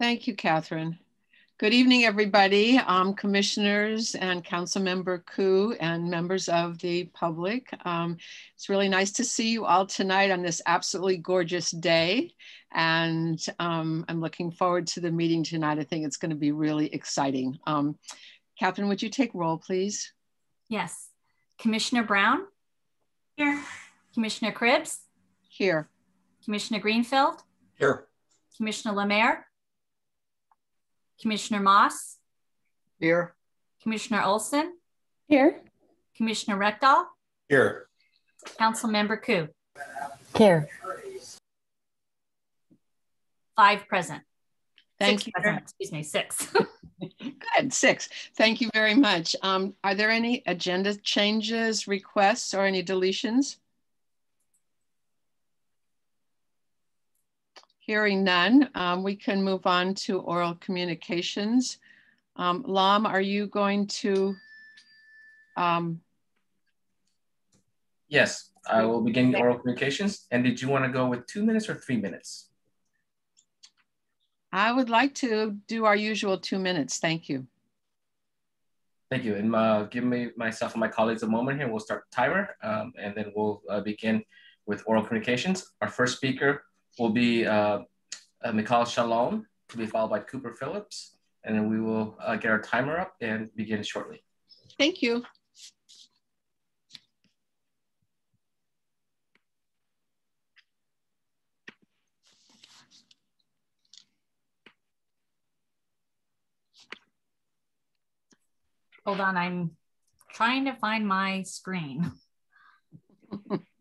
Thank you, Catherine. Good evening, everybody, um, commissioners and council member Kou and members of the public. Um, it's really nice to see you all tonight on this absolutely gorgeous day. And um, I'm looking forward to the meeting tonight. I think it's gonna be really exciting. Um, Catherine, would you take roll, please? Yes. Commissioner Brown? Here. Commissioner Cribbs? Here. Commissioner Greenfield? Here. Commissioner LaMere? Commissioner Moss, Here. Commissioner Olson, Here. Commissioner Reckdahl, Here. Councilmember Kou. Here. Five present. Thank Six you. present, excuse me, six. Good, six. Thank you very much. Um, are there any agenda changes, requests, or any deletions? Hearing none, um, we can move on to oral communications. Um, Lam, are you going to? Um, Yes, I will begin oral communications. And did you want to go with two minutes or three minutes? I would like to do our usual two minutes. Thank you. Thank you. And uh, give me myself and my colleagues a moment here. We'll start the timer um, and then we'll uh, begin with oral communications. Our first speaker will be uh, uh, Mikhail Shalom, to be followed by Cooper Phillips. And then we will uh, get our timer up and begin shortly. Thank you. Hold on, I'm trying to find my screen.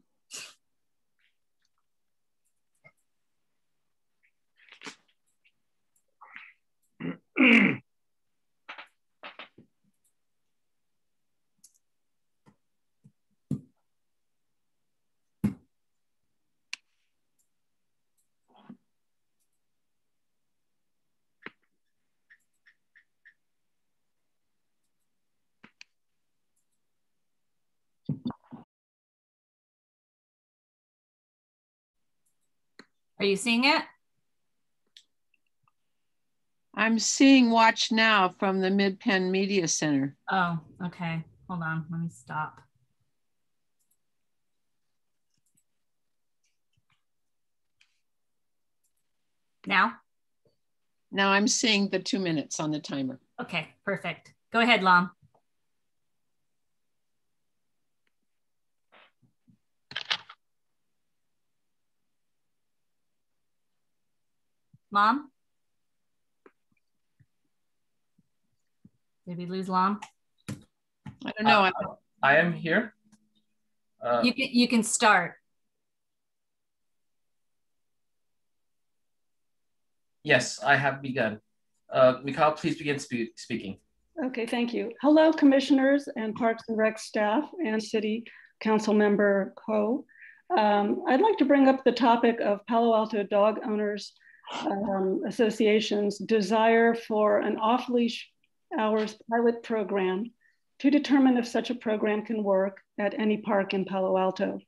Are you seeing it? I'm seeing Watch Now from the Mid-Penn Media Center. Oh, okay. Hold on, let me stop. Now? Now I'm seeing the two minutes on the timer. Okay, perfect. Go ahead, Lam. Lam? Did we lose Lam? I don't know. Uh, I am here. Uh, You can you can start. yes, I have begun. Uh, Mikhail, please begin spe speaking. Okay, thank you. Hello, commissioners and Parks and Rec staff and City Council Member Kou. Um, I'd like to bring up the topic of Palo Alto Dog Owners um, Association's desire for an off-leash hours pilot program to determine if such a program can work at any park in Palo Alto.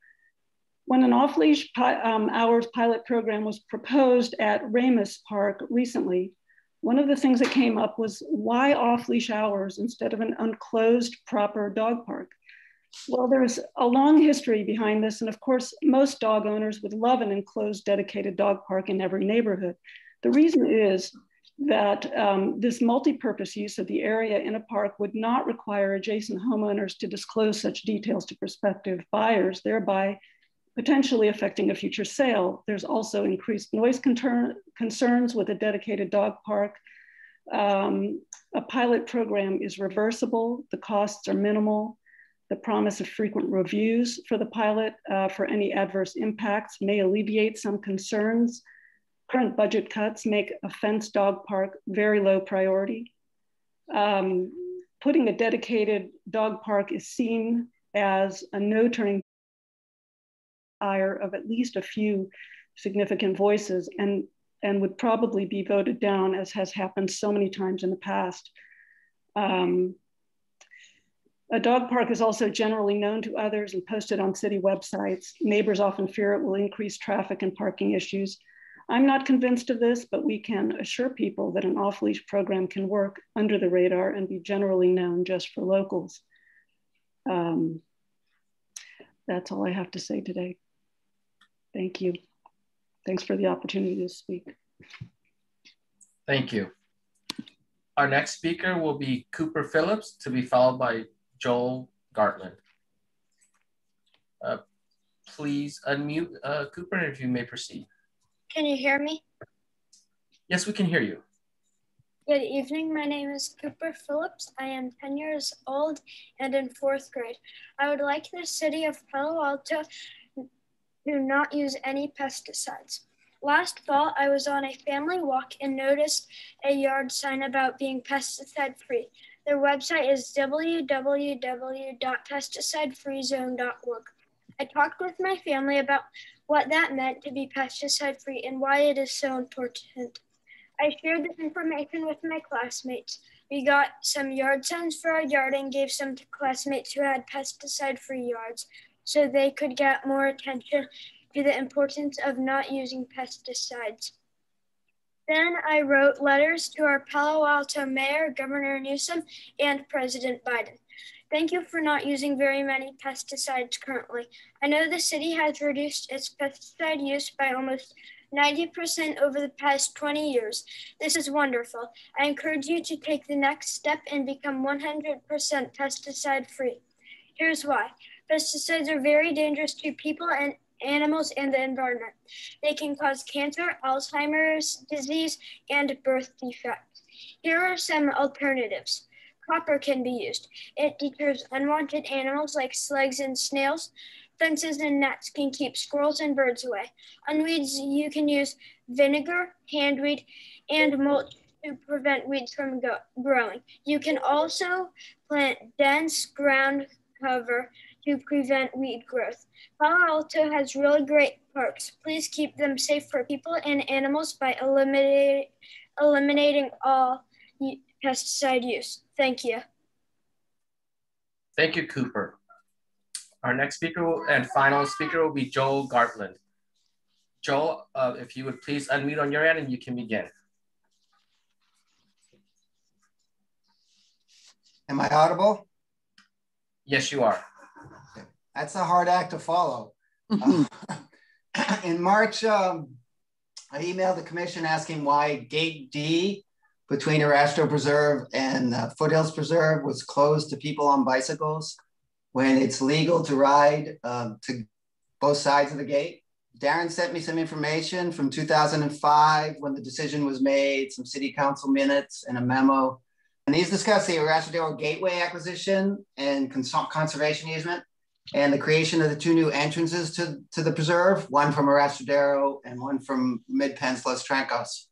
When an off-leash um, hours pilot program was proposed at Ramos Park recently, one of the things that came up was why off-leash hours instead of an unclosed proper dog park? Well, there's a long history behind this. And of course, most dog owners would love an enclosed dedicated dog park in every neighborhood. The reason is that um, this multi-purpose use of the area in a park would not require adjacent homeowners to disclose such details to prospective buyers, thereby potentially affecting a future sale. There's also increased noise concerns with a dedicated dog park. Um, a pilot program is reversible, the costs are minimal. The promise of frequent reviews for the pilot uh, for any adverse impacts may alleviate some concerns. Current budget cuts make a fenced dog park very low priority. Um, putting a dedicated dog park is seen as a no turning ire of at least a few significant voices and, and would probably be voted down as has happened so many times in the past. Um, a dog park is also generally known to others and posted on city websites. Neighbors often fear it will increase traffic and parking issues. I'm not convinced of this, but we can assure people that an off-leash program can work under the radar and be generally known just for locals. Um, that's all I have to say today. Thank you. Thanks for the opportunity to speak. Thank you. Our next speaker will be Cooper Phillips to be followed by Joel Gartland. Uh, please unmute uh, Cooper if you may proceed. Can you hear me? Yes, we can hear you. Good evening. My name is Cooper Phillips. I am 10 years old and in fourth grade. I would like the city of Palo Alto to not use any pesticides. Last fall, I was on a family walk and noticed a yard sign about being pesticide free. Their website is www.pesticidefreezone.org. I talked with my family about what that meant to be pesticide free and why it is so important. I shared this information with my classmates. We got some yard signs for our yard and gave some to classmates who had pesticide free yards so they could get more attention to the importance of not using pesticides. Then I wrote letters to our Palo Alto mayor, Governor Newsom, and President Biden. Thank you for not using very many pesticides currently. I know the city has reduced its pesticide use by almost 90% over the past 20 years. This is wonderful. I encourage you to take the next step and become 100% pesticide free. Here's why. Pesticides are very dangerous to people and animals and the environment. They can cause cancer, Alzheimer's disease, and birth defects. Here are some alternatives. Copper can be used. It deters unwanted animals like slugs and snails. Fences and nets can keep squirrels and birds away. On weeds, you can use vinegar, handweed, and mulch to prevent weeds from growing. You can also plant dense ground cover to prevent weed growth. Palo Alto has really great parks. Please keep them safe for people and animals by eliminating, eliminating all pesticide use. Thank you. Thank you, Cooper. Our next speaker and final speaker will be Joel Gartland. Joel, uh, if you would please unmute on your end and you can begin. Am I audible? Yes, you are. That's a hard act to follow. uh, in March, um, I emailed the commission asking why Gate D between Arastradero Preserve and uh, Foothills Preserve was closed to people on bicycles when it's legal to ride uh, to both sides of the gate. Darren sent me some information from 2005 when the decision was made, some city council minutes and a memo. And these discuss the Arastradero Gateway acquisition and cons conservation easement and the creation of the two new entrances to, to the preserve, one from Arastradero and one from Mid-Penn's Los Trancos.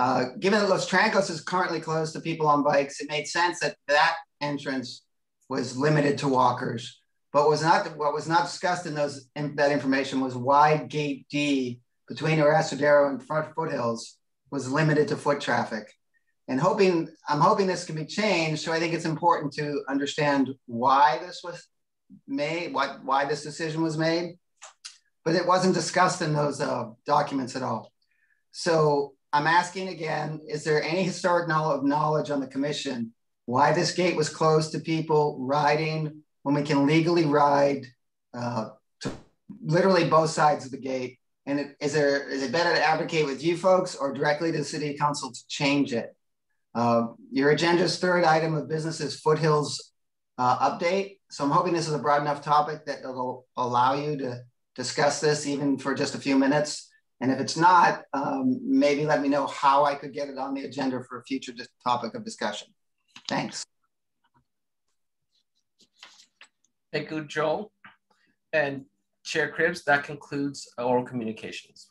Uh, given that Los Trancos is currently closed to people on bikes, it made sense that that entrance was limited to walkers. But was not what was not discussed in those in that information was why Gate D between Arastradero and Front Foothills was limited to foot traffic. And hoping I'm hoping this can be changed. So I think it's important to understand why this was made, what why this decision was made. But it wasn't discussed in those uh, documents at all. So I'm asking again, is there any historic knowledge on the commission why this gate was closed to people riding when we can legally ride uh, to literally both sides of the gate? And it, is there is it better to advocate with you folks or directly to the city council to change it? Uh, your agenda's third item of business is foothills uh, update. So I'm hoping this is a broad enough topic that it'll allow you to discuss this even for just a few minutes. And if it's not, um, maybe let me know how I could get it on the agenda for a future topic of discussion. Thanks. Thank you, Joel. And Chair Cribbs, that concludes oral communications.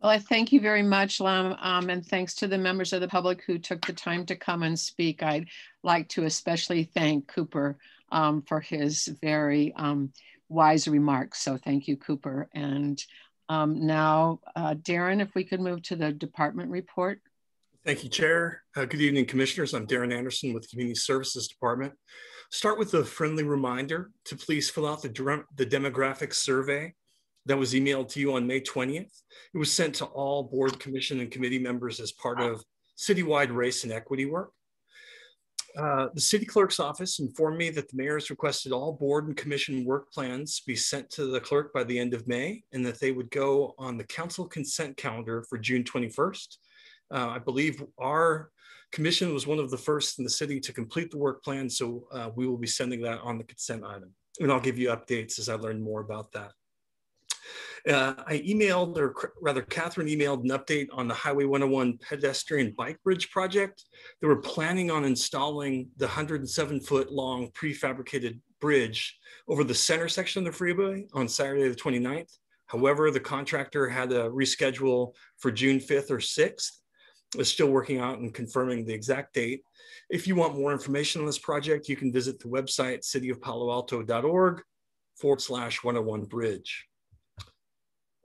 Well, I thank you very much, Lam, um, and thanks to the members of the public who took the time to come and speak. I'd like to especially thank Cooper um, for his very um, wise remarks. So thank you, Cooper. And um, now, uh, Darren, if we could move to the department report. Thank you, Chair. Uh, good evening, Commissioners. I'm Darren Anderson with the Community Services Department. Start with a friendly reminder to please fill out the, the demographic survey that was emailed to you on May 20th. It was sent to all board, commission, and committee members as part of citywide race and equity work. Uh, the city clerk's office informed me that the mayor has requested all board and commission work plans be sent to the clerk by the end of May and that they would go on the council consent calendar for June 21st. Uh, I believe our commission was one of the first in the city to complete the work plan, so uh, we will be sending that on the consent item. And I'll give you updates as I learn more about that. Uh, I emailed, or rather, Catherine emailed an update on the Highway 101 pedestrian bike bridge project. They were planning on installing the 107 foot long prefabricated bridge over the center section of the freeway on Saturday the 29th. However, the contractor had to reschedule for June 5th or 6th. Is still working out and confirming the exact date. If you want more information on this project, you can visit the website cityofpaloalto.org forward slash 101 bridge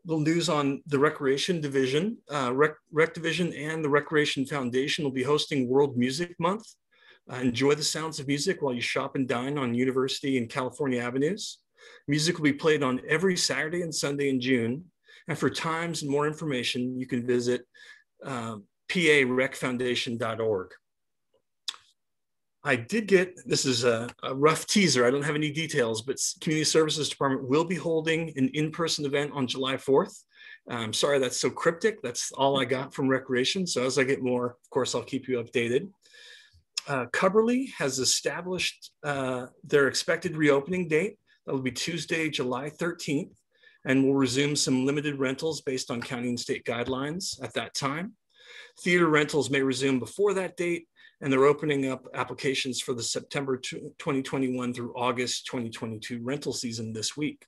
little news on the Recreation Division. Uh, Rec, Rec, Division and the Recreation Foundation will be hosting World Music Month. Uh, enjoy the sounds of music while you shop and dine on University and California Avenues. Music will be played on every Saturday and Sunday in June. And for times and more information, you can visit uh, parecfoundation.org. I did get, this is a, a, rough teaser. I don't have any details, but Community Services Department will be holding an in-person event on July 4th. I'm sorry that's so cryptic. That's all I got from Recreation. So as I get more, of course, I'll keep you updated. Uh, Cubberley has established uh, their expected reopening date. That will be Tuesday, July 13th, and we'll resume some limited rentals based on county and state guidelines at that time. Theater rentals may resume before that date, and they're opening up applications for the September 2021 through August 2022 rental season this week.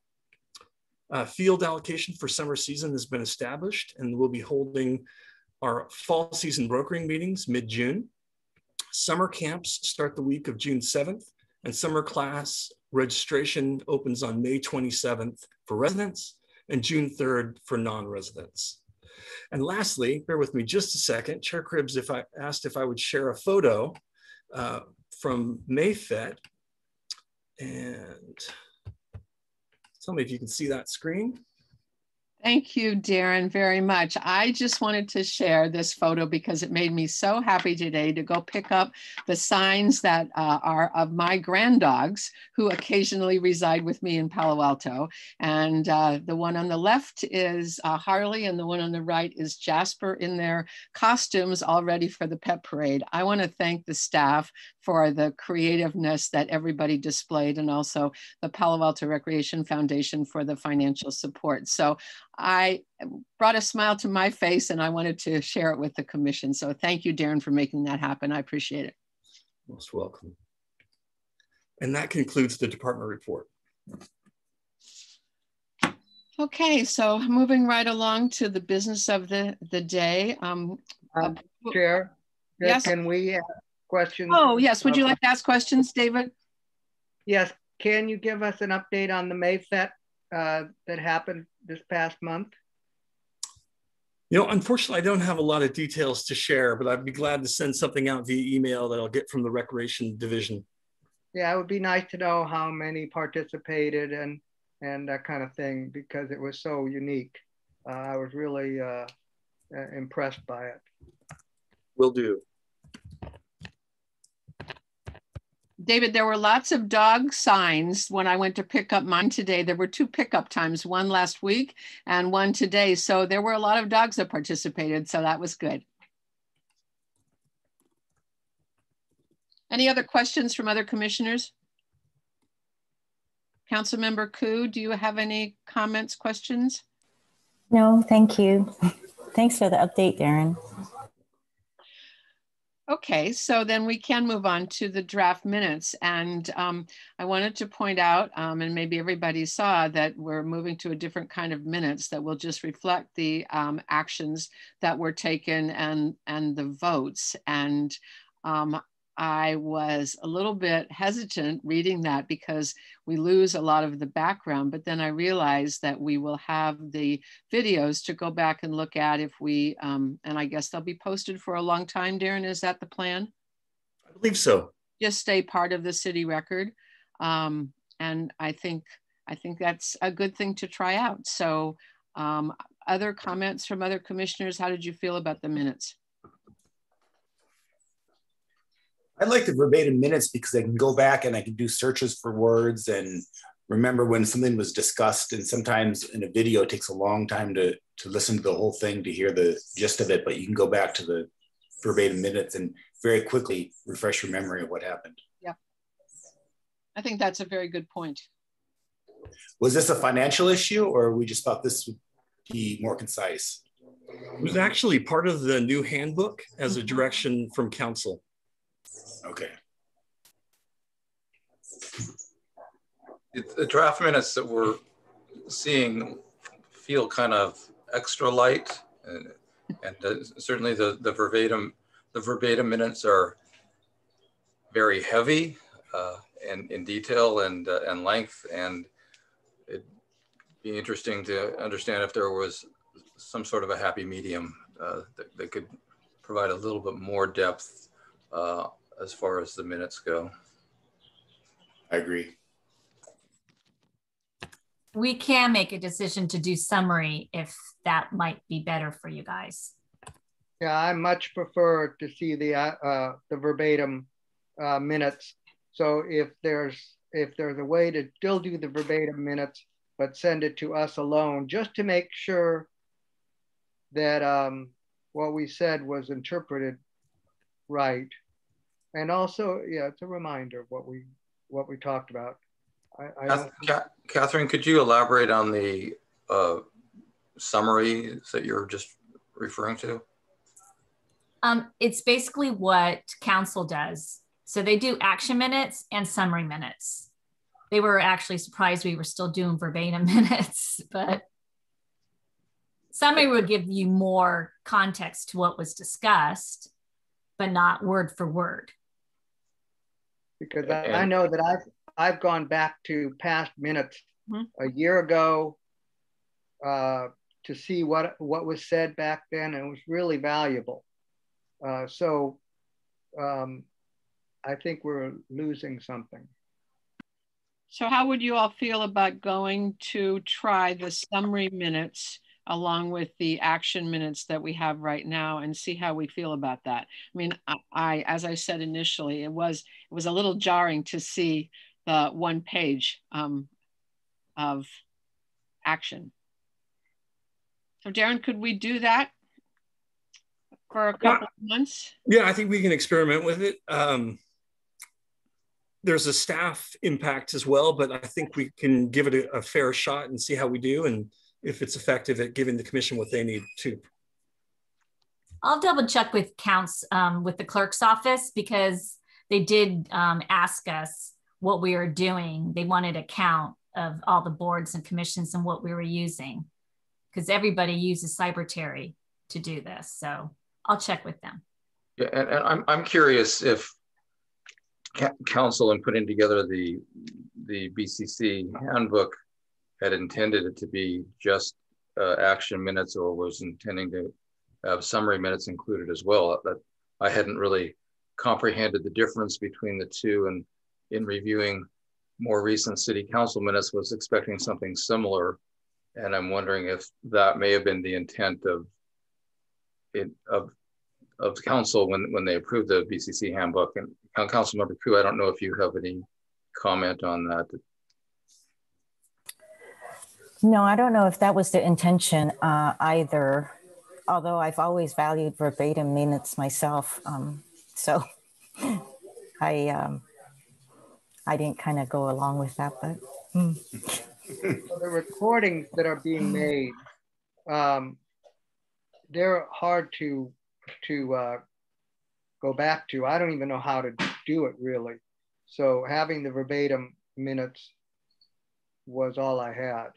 Uh, field allocation for summer season has been established and we'll be holding our fall season brokering meetings mid-June. Summer camps start the week of June 7th and summer class registration opens on May 27th for residents and June 3rd for non-residents. And lastly, bear with me just a second, Chair Cribbs if I asked if I would share a photo uh, from May Fete. And tell me if you can see that screen. Thank you, Darren, very much. I just wanted to share this photo because it made me so happy today to go pick up the signs that uh, are of my granddogs who occasionally reside with me in Palo Alto. And uh, the one on the left is uh, Harley, and the one on the right is Jasper in their costumes all ready for the pet parade. I want to thank the staff for the creativeness that everybody displayed and also the Palo Alto Recreation Foundation for the financial support. So I brought a smile to my face and I wanted to share it with the commission. So thank you, Darren, for making that happen. I appreciate it. Most welcome. And that concludes the department report. Okay, so moving right along to the business of the, the day. Um, um, Chair, yes. can we have questions? Oh, yes. Would you like to ask questions, David? Yes. Can you give us an update on the May Fete uh, that happened this past month? You know, unfortunately, I don't have a lot of details to share, but I'd be glad to send something out via email that I'll get from the Recreation Division. Yeah, it would be nice to know how many participated and and that kind of thing because it was so unique. Uh, I was really uh, uh impressed by it. Will do. David, there were lots of dog signs when I went to pick up mine today. There were two pickup times, one last week and one today. So there were a lot of dogs that participated. So that was good. Any other questions from other commissioners? Councilmember Kou, do you have any comments, questions? No, thank you. Thanks for the update, Darren. Okay, so then we can move on to the draft minutes. And um, I wanted to point out, um, and maybe everybody saw that we're moving to a different kind of minutes that will just reflect the um, actions that were taken and, and the votes. And um, I was a little bit hesitant reading that because we lose a lot of the background, but then I realized that we will have the videos to go back and look at if we, um, and I guess they'll be posted for a long time, Darren, is that the plan? I believe so. Just stay part of the city record. Um, and I think I think that's a good thing to try out. So um, other comments from other commissioners? How did you feel about the minutes? I like the verbatim minutes because I can go back and I can do searches for words and remember when something was discussed. And sometimes in a video, it takes a long time to, to listen to the whole thing to hear the gist of it, but you can go back to the verbatim minutes and very quickly refresh your memory of what happened. Yeah. I think that's a very good point. Was this a financial issue or we just thought this would be more concise? It was actually part of the new handbook as a mm-hmm. direction from council. Okay. the draft minutes that we're seeing feel kind of extra light and, and uh, certainly the, the verbatim the verbatim minutes are very heavy uh, and in detail and uh, and length and it'd be interesting to understand if there was some sort of a happy medium uh, that, that could provide a little bit more depth uh, as far as the minutes go. I agree. We can make a decision to do summary if that might be better for you guys. Yeah, I much prefer to see the uh, uh, the verbatim uh, minutes. So if there's if there's a way to still do the verbatim minutes, but send it to us alone, just to make sure that um, what we said was interpreted right and also, yeah, it's a reminder of what we what we talked about. I, I Catherine, could you elaborate on the uh, summary that you're just referring to? Um, it's basically what council does. So they do action minutes and summary minutes. They were actually surprised we were still doing verbatim minutes, but summary would give you more context to what was discussed, but not word for word because I, I, know that I've I've gone back to past minutes mm-hmm. a year ago uh, to see what what was said back then, and it was really valuable. Uh, so um, I think we're losing something. So how would you all feel about going to try the summary minutes along with the action minutes that we have right now and see how we feel about that. I mean, I, I, as I said initially, it was it was a little jarring to see the one page um, of action. So Darren, could we do that for a couple yeah. of months? Yeah, I think we can experiment with it. Um, there's a staff impact as well, but I think we can give it a, a fair shot and see how we do. And if it's effective at giving the commission what they need to. I'll double check with counts um, with the clerk's office because they did um, ask us what we were doing. They wanted a count of all the boards and commissions and what we were using because everybody uses Cybertary to do this. So I'll check with them. Yeah, and, and I'm, I'm curious if council in putting together the the BCC handbook had intended it to be just uh, action minutes or was intending to have summary minutes included as well. That I hadn't really comprehended the difference between the two and in reviewing more recent city council minutes was expecting something similar. And I'm wondering if that may have been the intent of it of of council when when they approved the BCC handbook. And council member Kou, I don't know if you have any comment on that. No, I don't know if that was the intention uh, either, although I've always valued verbatim minutes myself. Um, so I, um, I didn't kind of go along with that, but. Mm. So the recordings that are being made, um, they're hard to to uh, go back to. I don't even know how to do it really. So having the verbatim minutes was all I had.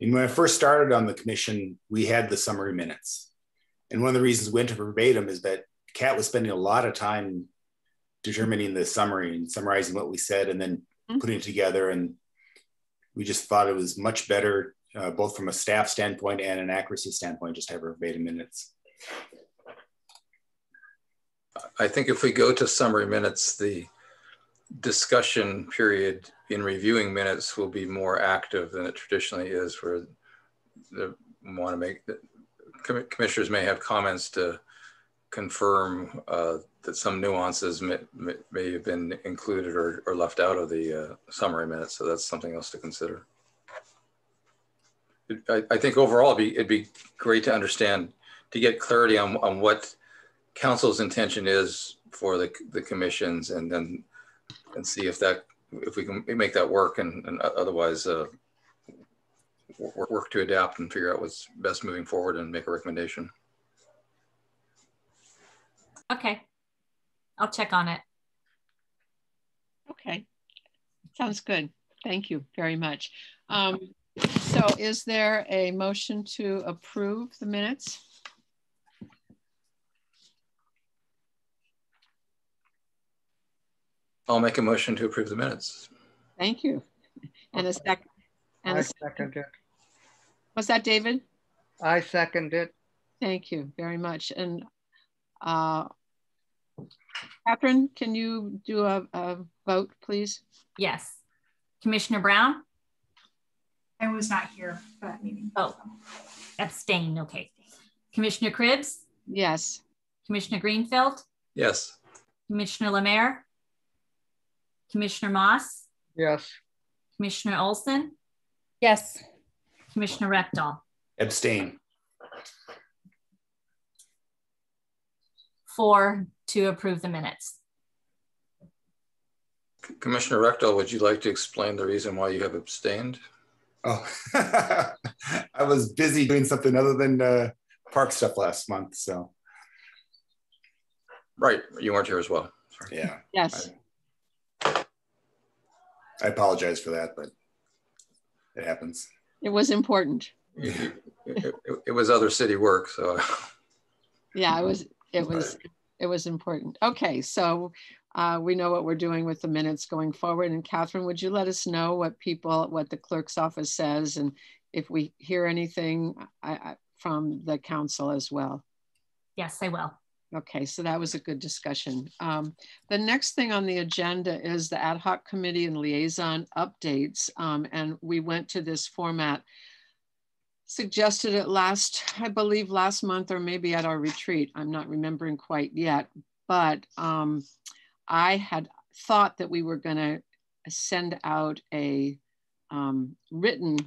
And when I first started on the commission, we had the summary minutes. And one of the reasons we went to verbatim is that Kat was spending a lot of time determining the summary and summarizing what we said and then mm-hmm. putting it together. And we just thought it was much better, uh, both from a staff standpoint and an accuracy standpoint, just to have verbatim minutes. I think if we go to summary minutes, the discussion period in reviewing minutes will be more active than it traditionally is where the want to make the commissioners may have comments to confirm uh, that some nuances may, may, have been included or, or left out of the uh, summary minutes. So that's something else to consider. I, I, think overall it'd be, it'd be great to understand, to get clarity on, on what council's intention is for the, the commissions and then and see if that if we can make that work and, and otherwise uh, work to adapt and figure out what's best moving forward and make a recommendation. Okay. I'll check on it. Okay. Sounds good. Thank you very much. Um, so is there a motion to approve the minutes? I'll make a motion to approve the minutes. Thank you. And a second. And I a second. second it. Was that David? I second it. Thank you very much. And uh, Catherine, can you do a, a vote, please? Yes. Commissioner Brown? I was not here for that meeting. Oh, abstain. Okay. Commissioner Cribbs? Yes. Commissioner Greenfield? Yes. Commissioner LaMere? Commissioner Moss? Yes. Commissioner Olson? Yes. Commissioner Reckdahl? Abstain. Four to approve the minutes. Commissioner Reckdahl, would you like to explain the reason why you have abstained? Oh, I was busy doing something other than uh, park stuff last month. So, right, you weren't here as well. Sorry. Yeah. Yes. I, I apologize for that, but it happens. It was important. It, it, it, was other city work, so. Yeah, it was. It was. It was important. Okay, so uh, we know what we're doing with the minutes going forward. And Catherine, would you let us know what people, what the clerk's office says, and if we hear anything I, I, from the council as well? Yes, I will. Okay, so that was a good discussion. Um, the next thing on the agenda is the ad hoc committee and liaison updates. Um, and we went to this format, suggested it last, I believe last month or maybe at our retreat. I'm not remembering quite yet, but um, I had thought that we were gonna send out a um, written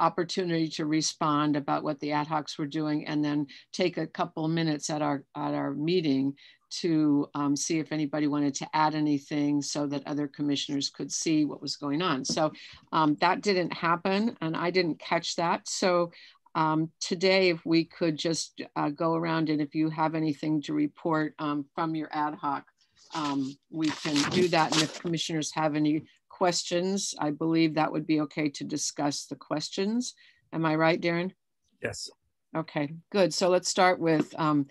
opportunity to respond about what the ad hocs were doing and then take a couple minutes at our at our meeting to um, see if anybody wanted to add anything so that other commissioners could see what was going on. So um, that didn't happen and I didn't catch that. So um, today, if we could just uh, go around and if you have anything to report um, from your ad hoc, um, we can do that. And if commissioners have any questions, I believe that would be okay to discuss the questions. Am I right, Darren? Yes. Okay, good. So let's start with um,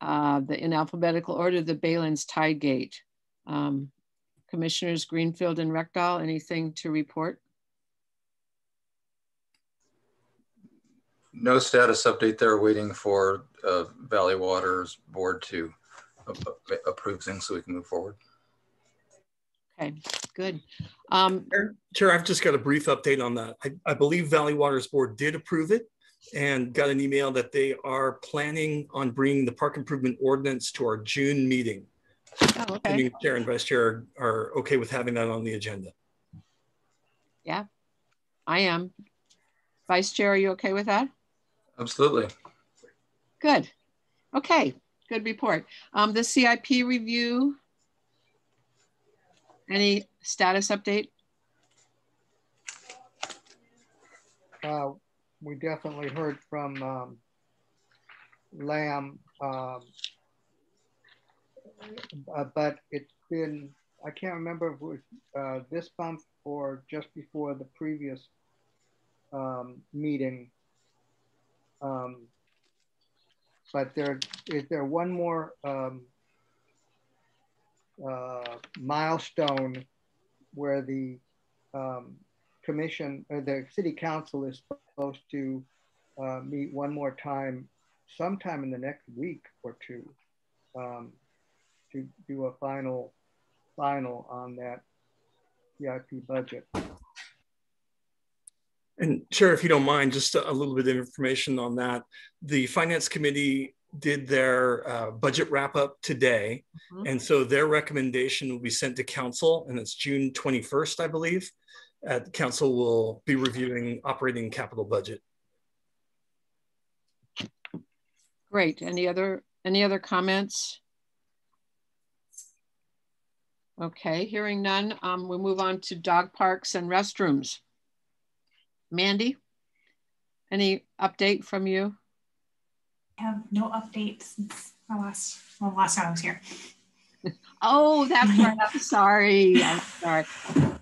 uh, the in alphabetical order, the Baylands Tide Gate. Um, Commissioners Greenfield and Reckdahl, anything to report? No status update there, waiting for uh, Valley Waters board to approve things so we can move forward. Okay, good. Um, Chair, I've just got a brief update on that. I, I believe Valley Waters Board did approve it and got an email that they are planning on bringing the park improvement ordinance to our June meeting. Oh, okay. I Chair and Vice Chair are okay with having that on the agenda. Yeah, I am. Vice Chair, are you okay with that? Absolutely. Good. Okay, good report. Um, the CIP review, any status update? Uh, we definitely heard from um, Lam, um, uh, but it's been, I can't remember if it was uh, this month or just before the previous um, meeting. Um, but there is there one more um, uh, milestone where the um, commission or the city council is supposed to uh, meet one more time sometime in the next week or two um, to do a final final on that CIP budget. And Chair, if you don't mind, just a, a little bit of information on that. The Finance Committee did their uh, budget wrap up today. Mm-hmm. And so their recommendation will be sent to council and it's June 21st, I believe. Uh, council will be reviewing operating capital budget. Great. Any other any other comments? Okay, hearing none, um, we'll move on to dog parks and restrooms. Mandy, any update from you? I have no update since my last, well, last time I was here. oh, that's right. I'm sorry. I'm sorry.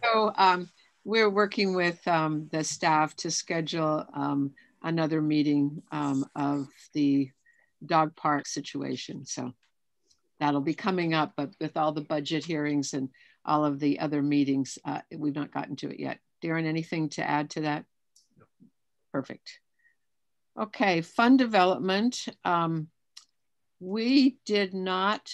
So um, we're working with um, the staff to schedule um, another meeting um, of the dog park situation. So that'll be coming up, but with all the budget hearings and all of the other meetings, uh, we've not gotten to it yet. Darren, anything to add to that? No. Perfect. Okay, fund development. Um, we did not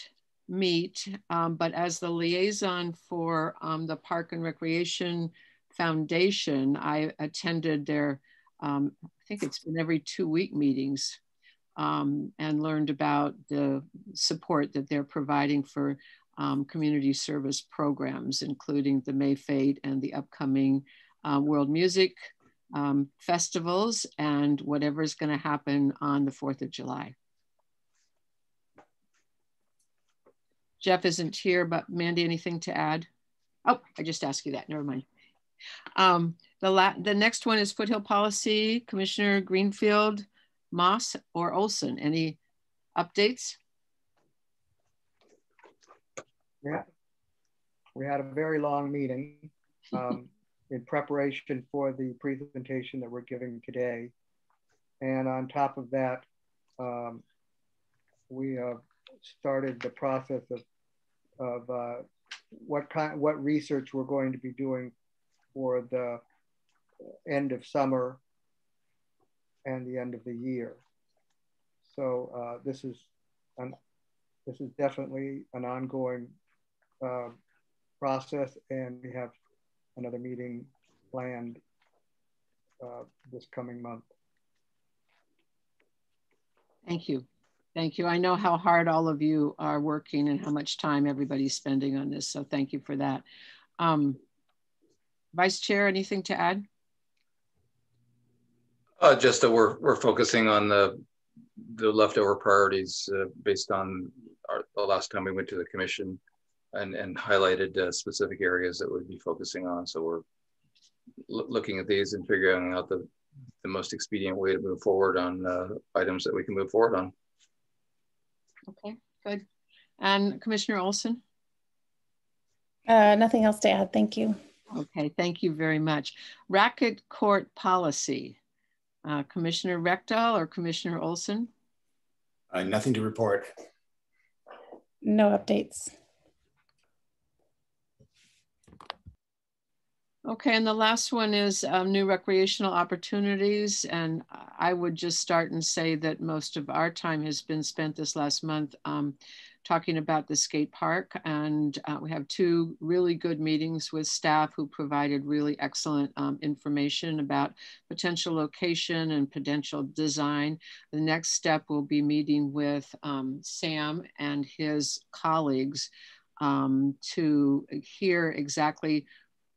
meet, um, but as the liaison for um, the Park and Recreation Foundation, I attended their, um, I think it's been every two week meetings um, and learned about the support that they're providing for um, community service programs, including the May Fete and the upcoming uh, World Music um, festivals and whatever is going to happen on the 4th of July. Jeff isn't here, but Mandy, anything to add? Oh, I just asked you that, never mind. Um, the, the next one is Foothill Policy, Commissioner Greenfield, Moss, or Olson. Any updates? Yeah, we had a very long meeting. Um, in preparation for the presentation that we're giving today. And on top of that, um, we have started the process of, of uh, what kind, what research we're going to be doing for the end of summer and the end of the year. So uh, this is an, this is definitely an ongoing uh, process, and we have another meeting planned uh, this coming month. Thank you. Thank you. I know how hard all of you are working and how much time everybody's spending on this. So thank you for that. Um, Vice Chair, anything to add? Uh, just that we're we're focusing on the the leftover priorities uh, based on our, the last time we went to the commission and, and highlighted uh, specific areas that we'd be focusing on. So we're looking at these and figuring out the, the most expedient way to move forward on uh, items that we can move forward on. Okay, good. And Commissioner Olson? Uh, nothing else to add, thank you. Okay, thank you very much. Racket court policy. Uh, Commissioner Reckdahl or Commissioner Olson? Uh, nothing to report. No updates. Okay, and the last one is um, new recreational opportunities. And I would just start and say that most of our time has been spent this last month um, talking about the skate park. And uh, we have two really good meetings with staff who provided really excellent um, information about potential location and potential design. The next step will be meeting with um, Sam and his colleagues um, to hear exactly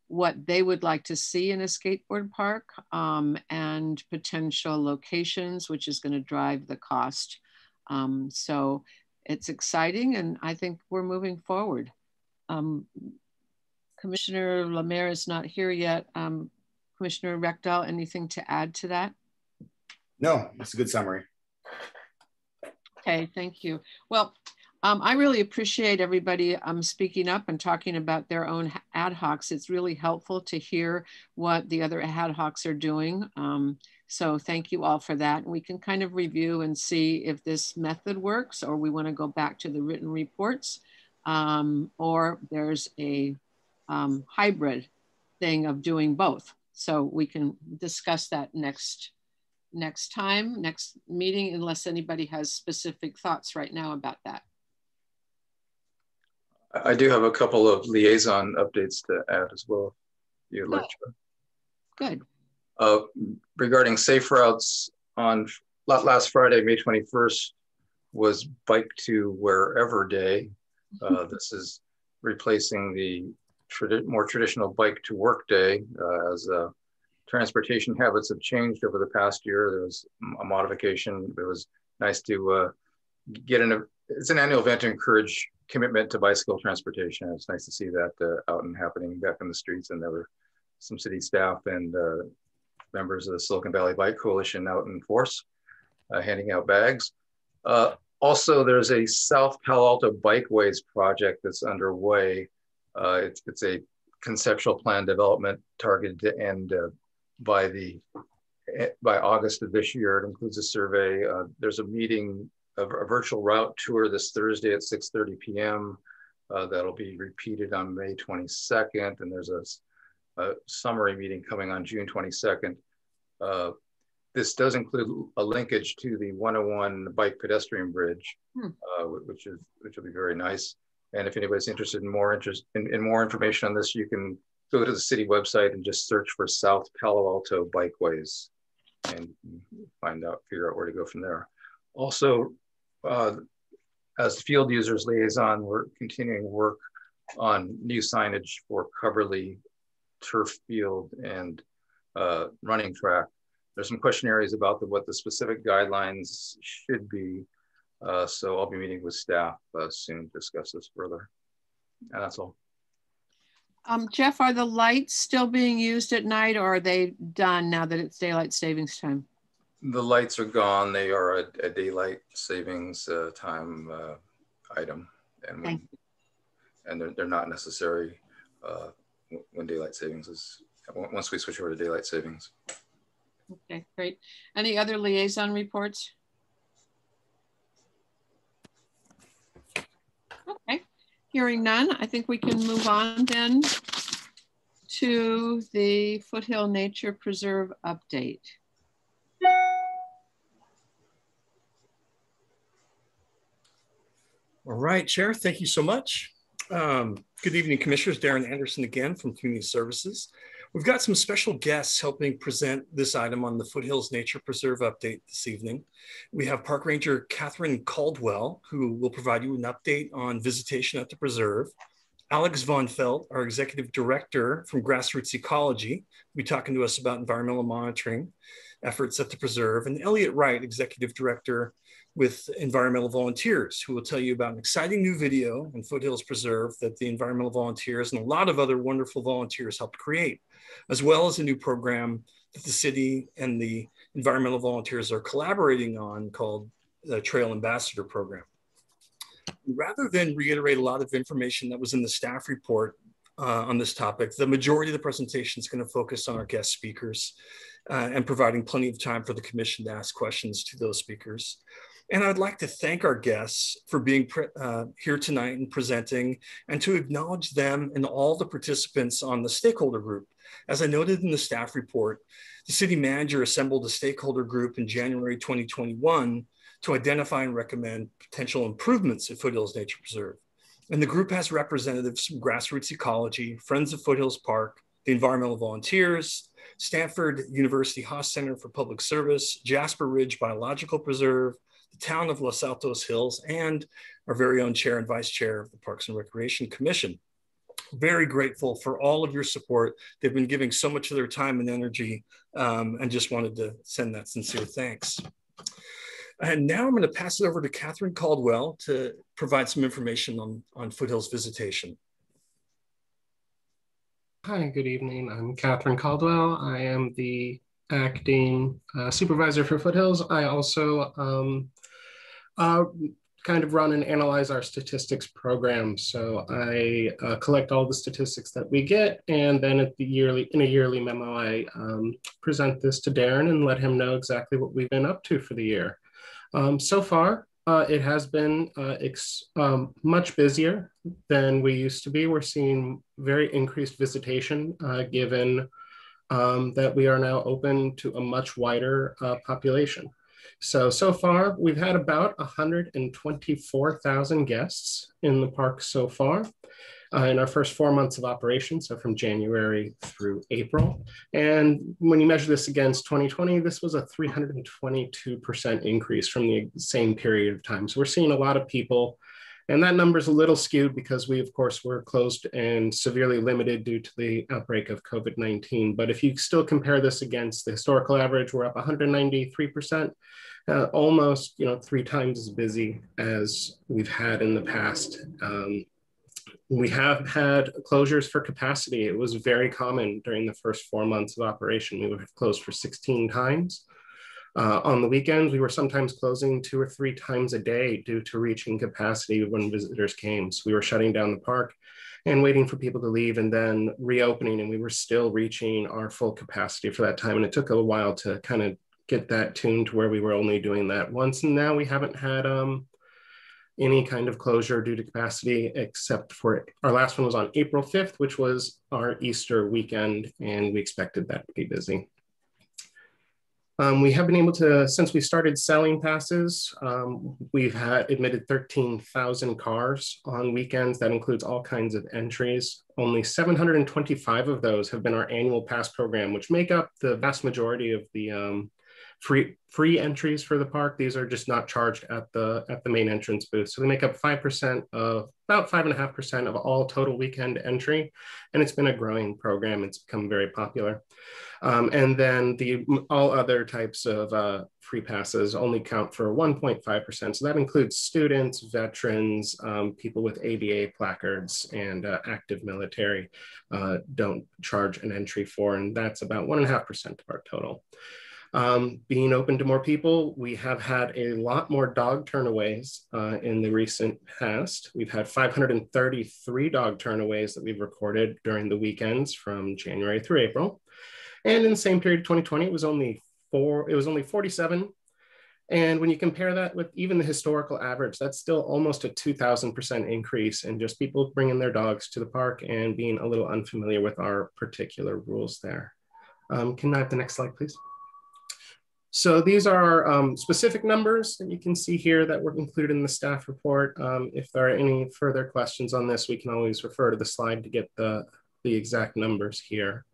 what they would like to see in a skateboard park um, and potential locations, which is going to drive the cost. Um, so it's exciting, and I think we're moving forward. Um, Commissioner LaMere is not here yet. Um, Commissioner Reckdahl, anything to add to that? No, it's a good summary. Okay, thank you. Well, um, I really appreciate everybody um, speaking up and talking about their own ad hocs. It's really helpful to hear what the other ad hocs are doing. Um, so thank you all for that. We can kind of review and see if this method works or we want to go back to the written reports um, or there's a um, hybrid thing of doing both. So we can discuss that next next time, next meeting, unless anybody has specific thoughts right now about that. I do have a couple of liaison updates to add as well. You'd like to. Good. Uh, regarding safe routes on last Friday, May 21st, was Bike to Wherever Day. Uh, this is replacing the tradi more traditional Bike to Work Day uh, as uh, transportation habits have changed over the past year. There was a modification. It was nice to uh, get an, it's an annual event to encourage commitment to bicycle transportation. It's nice to see that uh, out and happening back in the streets. And there were some city staff and uh, members of the Silicon Valley Bike Coalition out in force, uh, handing out bags. Uh, also, there's a South Palo Alto Bikeways project that's underway. Uh, it's, it's a conceptual plan development targeted to end uh, by the eh, by August of this year. It includes a survey. There's a meeting, a, a, virtual route tour this Thursday at 6:30 p.m. Uh, that'll be repeated on May 22nd, and there's a, a summary meeting coming on June 22nd. Uh, this does include a linkage to the 101 bike pedestrian bridge, hmm. uh, which is which will be very nice. And if anybody's interested in more interest in, in, more information on this, you can go to the city website and just search for South Palo Alto Bikeways and find out, figure out where to go from there. Also, uh, as field users liaison, we're continuing work on new signage for Cubberley turf field and uh, running track there's some questionnaires about the, what the specific guidelines should be. Uh, so I'll be meeting with staff uh, soon to discuss this further. And that's all. Um, Jeff, are the lights still being used at night or are they done now that it's daylight savings time? The lights are gone. They are a, a daylight savings uh, time uh, item. And, when, and they're, they're not necessary uh, when daylight savings is, once we switch over to daylight savings. Okay, great. Any other liaison reports? Okay, hearing none, I think we can move on then to the Foothill Nature Preserve update. All right, Chair, thank you so much. Um, good evening, Commissioners. Daren Anderson again from Community Services. We've got some special guests helping present this item on the Foothills Nature Preserve update this evening. We have Park Ranger Catherine Caldwell, who will provide you an update on visitation at the preserve. Alex Von Feldt, our executive director from Grassroots Ecology, will be talking to us about environmental monitoring efforts at the preserve, and Elliot Wright, executive director with environmental volunteers, who will tell you about an exciting new video in Foothills Preserve that the environmental volunteers and a lot of other wonderful volunteers helped create as well as a new program that the city and the environmental volunteers are collaborating on called the Trail Ambassador Program. Rather than reiterate a lot of information that was in the staff report uh, on this topic, the majority of the presentation is going to focus on our guest speakers uh, and providing plenty of time for the commission to ask questions to those speakers. And I'd like to thank our guests for being uh, here tonight and presenting and to acknowledge them and all the participants on the stakeholder group as I noted in the staff report, the city manager assembled a stakeholder group in January 2021 to identify and recommend potential improvements at Foothills Nature Preserve. And the group has representatives from Grassroots Ecology, Friends of Foothills Park, the Environmental Volunteers, Stanford University Haas Center for Public Service, Jasper Ridge Biological Preserve, the town of Los Altos Hills, and our very own chair and vice chair of the Parks and Recreation Commission very grateful for all of your support. They've been giving so much of their time and energy um, and just wanted to send that sincere thanks. And now I'm going to pass it over to Catherine Caldwell to provide some information on, on Foothills visitation. Hi, good evening. I'm Catherine Caldwell. I am the acting uh, supervisor for Foothills. I also um, uh, kind of run and analyze our statistics program. So I uh, collect all the statistics that we get, and then at the yearly in a yearly memo, I um, present this to Daren and let him know exactly what we've been up to for the year. Um, so far, uh, it has been uh, um, much busier than we used to be. We're seeing very increased visitation uh, given um, that we are now open to a much wider uh, population. So, so far, we've had about 124,000 guests in the park so far uh, in our first four months of operation, so from January through April. And when you measure this against 2020, this was a 322% increase from the same period of time. So we're seeing a lot of people and that number is a little skewed because we, of course, were closed and severely limited due to the outbreak of COVID 19. But if you still compare this against the historical average, we're up 193%, uh, almost you know three times as busy as we've had in the past. Um, we have had closures for capacity. It was very common during the first four months of operation. We would have closed for 16 times. Uh, on the weekends, we were sometimes closing two or three times a day due to reaching capacity when visitors came. So we were shutting down the park and waiting for people to leave and then reopening, and we were still reaching our full capacity for that time. And it took a while to kind of get that tuned to where we were only doing that once. And now we haven't had um, any kind of closure due to capacity, except for our last one was on April 5th, which was our Easter weekend, and we expected that to be busy. Um, we have been able to, since we started selling passes, um, we've had admitted 13,000 cars on weekends. That includes all kinds of entries. Only 725 of those have been our annual pass program, which make up the vast majority of the um, free free entries for the park. These are just not charged at the at the main entrance booth. So they make up 5% of about five and a half percent of all total weekend entry. And it's been a growing program. It's become very popular. Um, and then the all other types of uh, free passes only count for 1.5%. So that includes students, veterans, um, people with ADA placards, and uh, active military uh, don't charge an entry for, and that's about 1.5% of our total. Um, being open to more people, we have had a lot more dog turnaways uh, in the recent past. We've had 533 dog turnaways that we've recorded during the weekends from January through April. And in the same period, of 2020, it was only four, it was only 47. And when you compare that with even the historical average, that's still almost a 2000% increase in just people bringing their dogs to the park and being a little unfamiliar with our particular rules there. Um, can I have the next slide, please? So these are um, specific numbers that you can see here that were included in the staff report. Um, if there are any further questions on this, we can always refer to the slide to get the, the exact numbers here.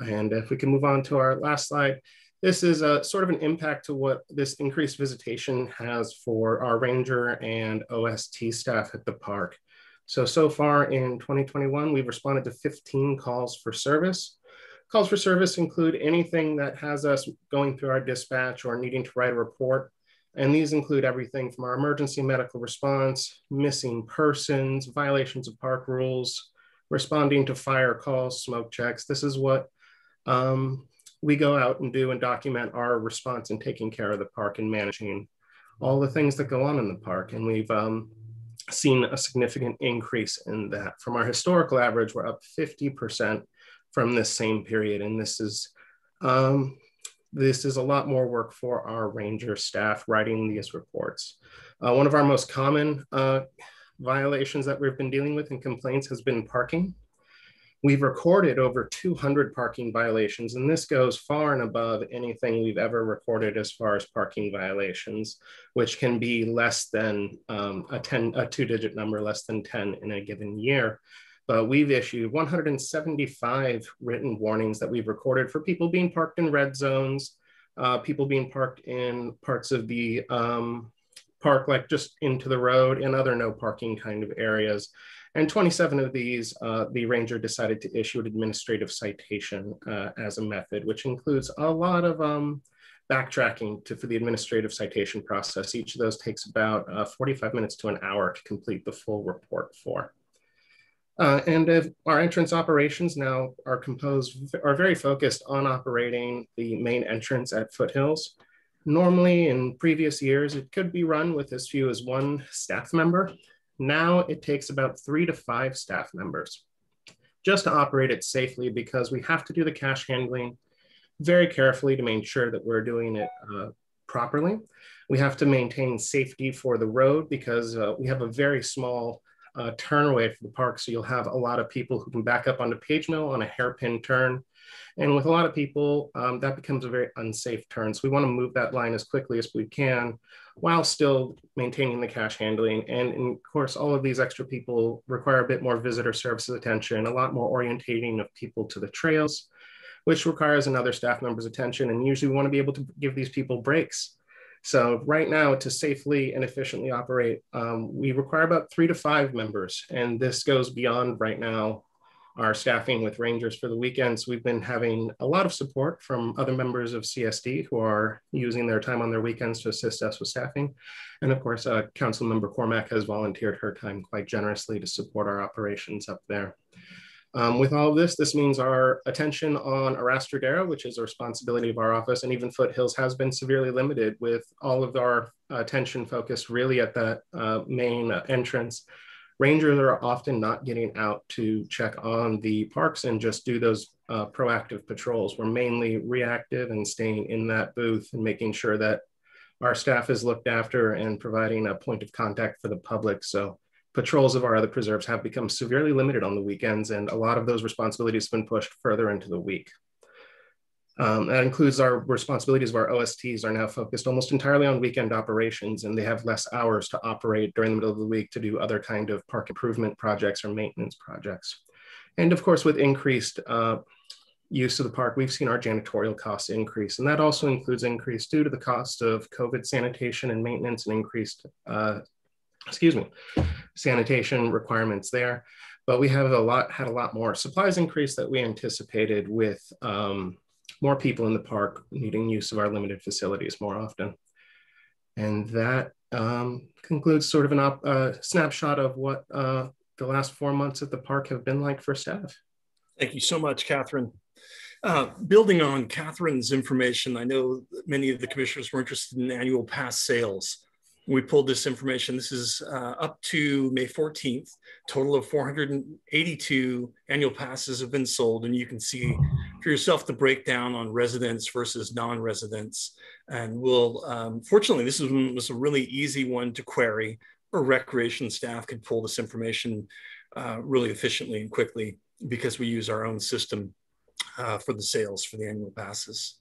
And if we can move on to our last slide, this is a sort of an impact to what this increased visitation has for our ranger and OST staff at the park. So, so far in 2021, we've responded to 15 calls for service. Calls for service include anything that has us going through our dispatch or needing to write a report. And these include everything from our emergency medical response, missing persons, violations of park rules, responding to fire calls, smoke checks. This is what um, we go out and do and document our response in taking care of the park and managing all the things that go on in the park. And we've um, seen a significant increase in that. From our historical average, we're up 50% from this same period. And this is um, this is a lot more work for our ranger staff writing these reports. Uh, one of our most common uh, violations that we've been dealing with and complaints has been parking. We've recorded over 200 parking violations, and this goes far and above anything we've ever recorded as far as parking violations, which can be less than um, a 10, a two digit number, less than 10 in a given year. But we've issued 175 written warnings that we've recorded for people being parked in red zones, uh, people being parked in parts of the um, park, like just into the road and other no parking kind of areas. And 27 of these, uh, the ranger decided to issue an administrative citation uh, as a method, which includes a lot of um, backtracking to, for the administrative citation process. Each of those takes about uh, 45 minutes to an hour to complete the full report for. Uh, and our entrance operations now are composed, are very focused on operating the main entrance at Foothills. Normally in previous years, it could be run with as few as one staff member, now it takes about three to five staff members just to operate it safely because we have to do the cash handling very carefully to make sure that we're doing it uh, properly. We have to maintain safety for the road because uh, we have a very small uh, turnaway for the park. So you'll have a lot of people who can back up onto Page Mill on a hairpin turn. And with a lot of people, um, that becomes a very unsafe turn. So we want to move that line as quickly as we can while still maintaining the cash handling. And, and of course, all of these extra people require a bit more visitor services attention, a lot more orientating of people to the trails, which requires another staff member's attention. And usually we want to be able to give these people breaks. So right now to safely and efficiently operate, um, we require about three to five members. And this goes beyond right now our staffing with rangers for the weekends. We've been having a lot of support from other members of CSD who are using their time on their weekends to assist us with staffing. And of course, uh, Council Member Cormack has volunteered her time quite generously to support our operations up there. Um, with all of this, this means our attention on Arastradero, which is a responsibility of our office, and even Foothills has been severely limited with all of our attention focused really at that uh, main entrance. Rangers are often not getting out to check on the parks and just do those uh, proactive patrols. We're mainly reactive and staying in that booth and making sure that our staff is looked after and providing a point of contact for the public. So patrols of our other preserves have become severely limited on the weekends, and a lot of those responsibilities have been pushed further into the week. Um, that includes our responsibilities of our OSTs are now focused almost entirely on weekend operations, and they have less hours to operate during the middle of the week to do other kind of park improvement projects or maintenance projects. And of course, with increased uh, use of the park, we've seen our janitorial costs increase, and that also includes increase due to the cost of COVID sanitation and maintenance and increased uh, excuse me, sanitation requirements there. But we have a lot, had a lot more supplies increase that we anticipated with um, more people in the park needing use of our limited facilities more often. And that um, concludes sort of a uh, snapshot of what uh, the last four months at the park have been like for staff. Thank you so much, Catherine. Uh, building on Catherine's information, I know many of the commissioners were interested in annual pass sales we pulled this information. This is uh, up to May 14th. Total of 482 annual passes have been sold, and you can see for yourself the breakdown on residents versus non-residents. And we'll, um, fortunately, this was a really easy one to query. Or recreation staff could pull this information uh, really efficiently and quickly because we use our own system uh, for the sales for the annual passes.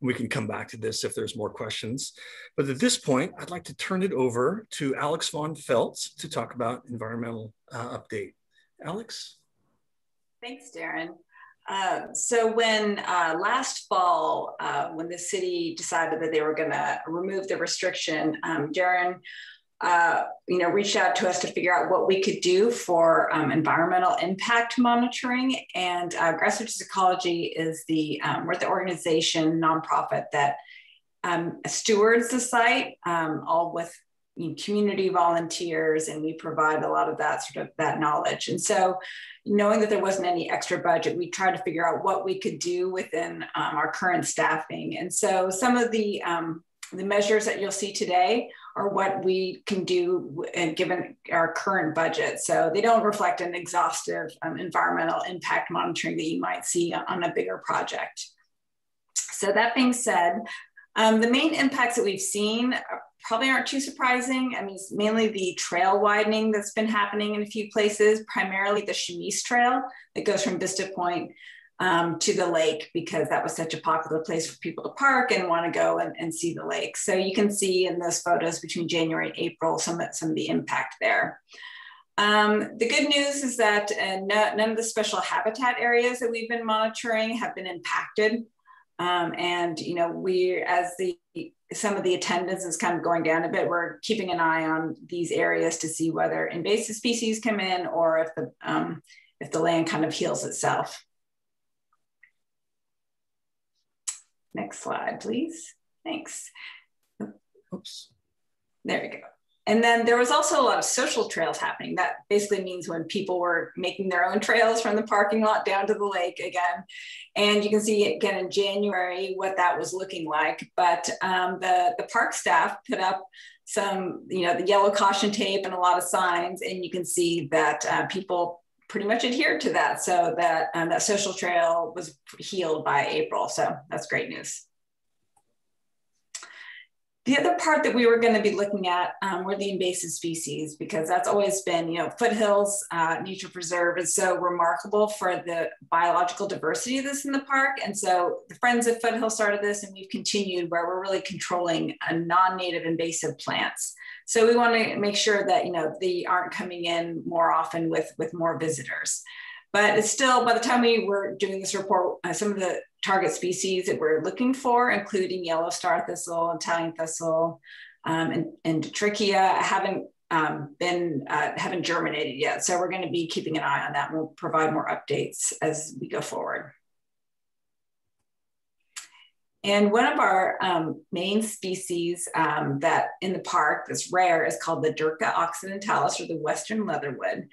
We can come back to this if there's more questions. But at this point, I'd like to turn it over to Alex von Feldt to talk about environmental uh, update. Alex? Thanks, Daren. Uh, so when uh, last fall, uh, when the city decided that they were going to remove the restriction, um, Daren uh, you know, reached out to us to figure out what we could do for um, environmental impact monitoring. And uh, Grassroots Ecology is the, um, we're the organization, nonprofit that um, stewards the site, um, all with you know, community volunteers, and we provide a lot of that sort of that knowledge. And so knowing that there wasn't any extra budget, we tried to figure out what we could do within um, our current staffing. And so some of the um, the measures that you'll see today are what we can do given our current budget. So they don't reflect an exhaustive um, environmental impact monitoring that you might see on a bigger project. So that being said, um, the main impacts that we've seen probably aren't too surprising. I mean, it's mainly the trail widening that's been happening in a few places, primarily the Chamise Trail that goes from Vista Point um, to the lake because that was such a popular place for people to park and want to go and, and see the lake. So you can see in those photos between January and April some, some of the impact there. Um, the good news is that uh, no, none of the special habitat areas that we've been monitoring have been impacted. Um, and you know, we as the some of the attendance is kind of going down a bit. We're keeping an eye on these areas to see whether invasive species come in or if the um, if the land kind of heals itself. Next slide, please. Thanks. Oops. There we go. And then there was also a lot of social trails happening. That basically means when people were making their own trails from the parking lot down to the lake again. And you can see again in January what that was looking like. But um, the, the park staff put up some, you know, the yellow caution tape and a lot of signs. And you can see that uh, people pretty much adhered to that. So that um, that social trail was healed by April. So that's great news. The other part that we were going to be looking at um, were the invasive species because that's always been, you know, Foothills uh, Nature Preserve is so remarkable for the biological diversity of this in the park. And so the Friends of Foothill started this and we've continued where we're really controlling non-native invasive plants. So we want to make sure that, you know, they aren't coming in more often with, with more visitors. But it's still, by the time we were doing this report, uh, some of the target species that we're looking for, including yellow star thistle, Italian thistle, um, and, and Trichia, haven't um, been uh, haven't germinated yet. So we're going to be keeping an eye on that. We'll provide more updates as we go forward. And one of our um, main species um, that in the park that's rare is called the Dirca occidentalis or the Western leatherwood.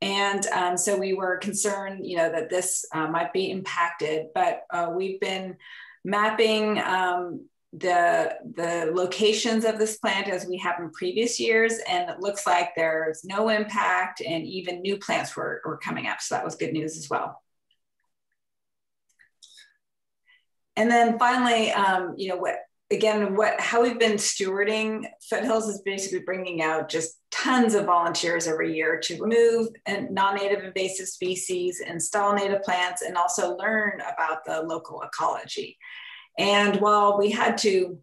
And um, so we were concerned, you know, that this uh, might be impacted, but uh, we've been mapping um, the, the locations of this plant as we have in previous years. And it looks like there's no impact and even new plants were, were coming up. So that was good news as well. And then finally, um, you know, what again, what how we've been stewarding Foothills is basically bringing out just tons of volunteers every year to remove non-native invasive species, install native plants, and also learn about the local ecology. And while we had to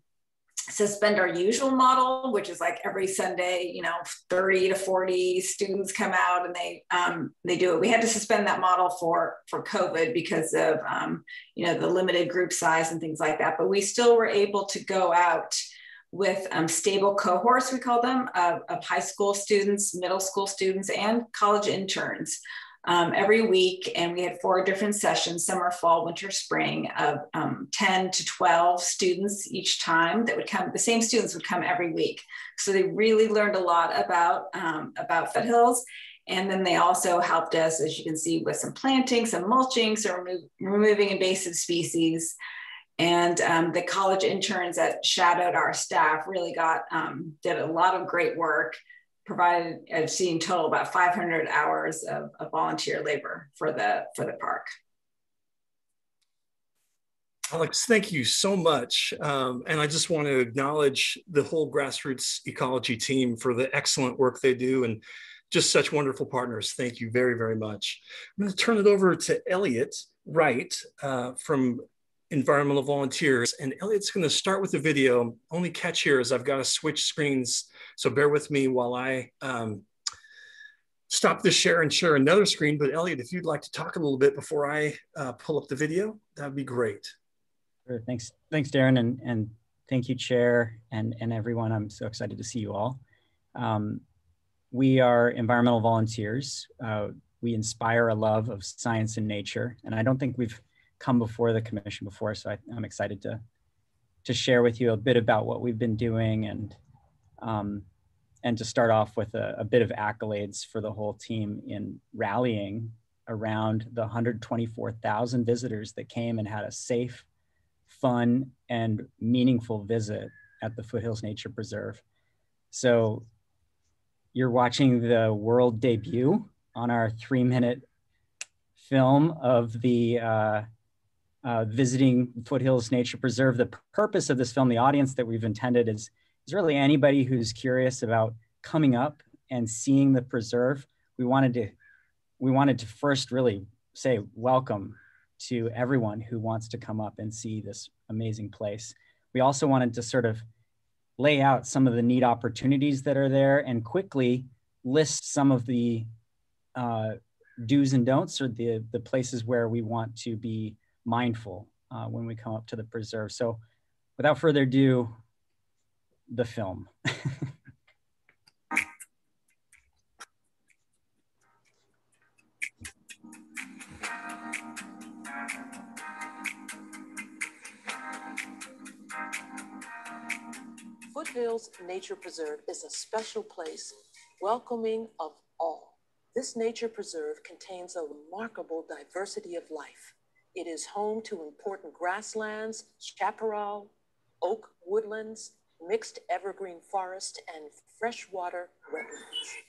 suspend our usual model, which is like every Sunday, you know, 30 to 40 students come out and they um, they do it. We had to suspend that model for for COVID because of um, you know the limited group size and things like that. But we still were able to go out with um, stable cohorts, we call them, of, of high school students, middle school students, and college interns um, every week. And we had four different sessions summer, fall, winter, spring of um, 10 to 12 students each time that would come. The same students would come every week. So they really learned a lot about, um, about foothills. And then they also helped us, as you can see, with some planting, some mulching, so remo removing invasive species. And um, the college interns that shadowed our staff really got, um, did a lot of great work provided, I've seen total about 500 hours of, of volunteer labor for the, for the park. Alex, thank you so much. Um, and I just want to acknowledge the whole grassroots ecology team for the excellent work they do and just such wonderful partners. Thank you very, very much. I'm going to turn it over to Elliot Wright uh, from Environmental Volunteers. And Elliot's going to start with the video. Only catch here is I've got to switch screens so bear with me while I um, stop this share and share another screen. But Elliot, if you'd like to talk a little bit before I uh, pull up the video, that'd be great. Sure. Thanks, thanks, Daren, and and thank you, Chair, and and everyone. I'm so excited to see you all. Um, we are environmental volunteers. Uh, we inspire a love of science and nature, and I don't think we've come before the commission before, so I, I'm excited to to share with you a bit about what we've been doing and um, and to start off with a, a, bit of accolades for the whole team in rallying around the 124,000 visitors that came and had a safe, fun, and meaningful visit at the Foothills Nature Preserve. So you're watching the world debut on our three minute film of the uh, uh, visiting Foothills Nature Preserve. The purpose of this film, the audience that we've intended is is really anybody who's curious about coming up and seeing the preserve. We wanted to we wanted to first really say welcome to everyone who wants to come up and see this amazing place. We also wanted to sort of lay out some of the neat opportunities that are there and quickly list some of the uh, do's and don'ts or the, the places where we want to be mindful uh, when we come up to the preserve. So without further ado, the film. Foothills Nature Preserve is a special place, welcoming of all. This nature preserve contains a remarkable diversity of life. It is home to important grasslands, chaparral, oak woodlands, mixed evergreen forest, and freshwater wetlands.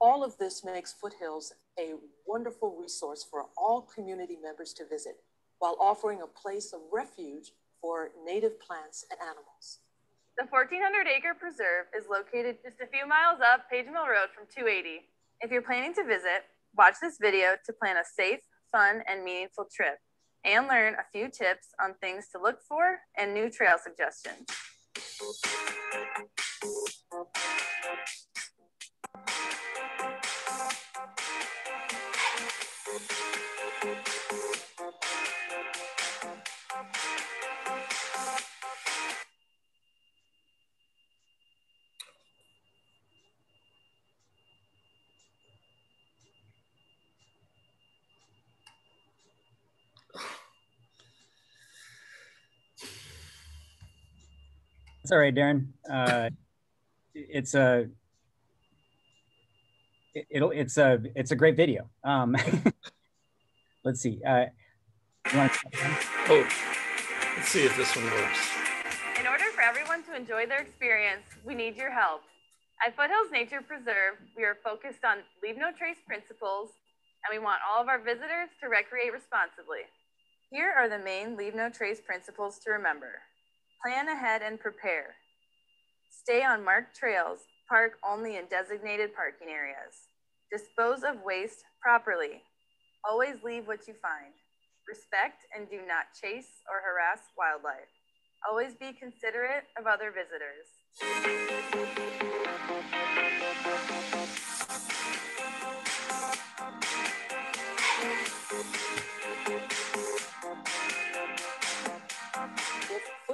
All of this makes Foothills a wonderful resource for all community members to visit while offering a place of refuge for native plants and animals. The 1400 acre preserve is located just a few miles up Page Mill Road from 280. If you're planning to visit, watch this video to plan a safe, fun, and meaningful trip and learn a few tips on things to look for and new trail suggestions. It's all right, Daren. Uh, it's a it, it'll it's a it's a great video. Um, let's see. Uh, oh, let's see if this one works. In order for everyone to enjoy their experience, we need your help. At Foothills Nature Preserve, we are focused on leave no trace principles, and we want all of our visitors to recreate responsibly. Here are the main leave no trace principles to remember. Plan ahead and prepare. Stay on marked trails, park only in designated parking areas. Dispose of waste properly. Always leave what you find. Respect and do not chase or harass wildlife. Always be considerate of other visitors.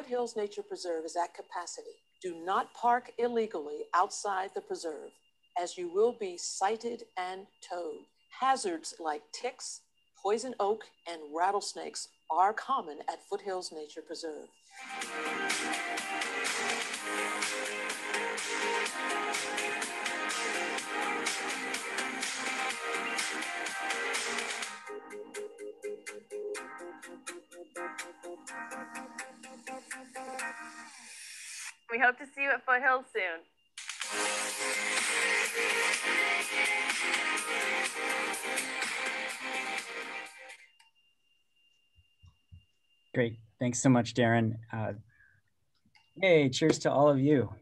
Hills Nature Preserve is at capacity. Do not park illegally outside the preserve, as you will be cited and towed. Hazards like ticks, poison oak, and rattlesnakes are common at Foothills Nature Preserve. We hope to see you at Foothills soon. Great. Thanks so much, Daren. Uh, hey, cheers to all of you.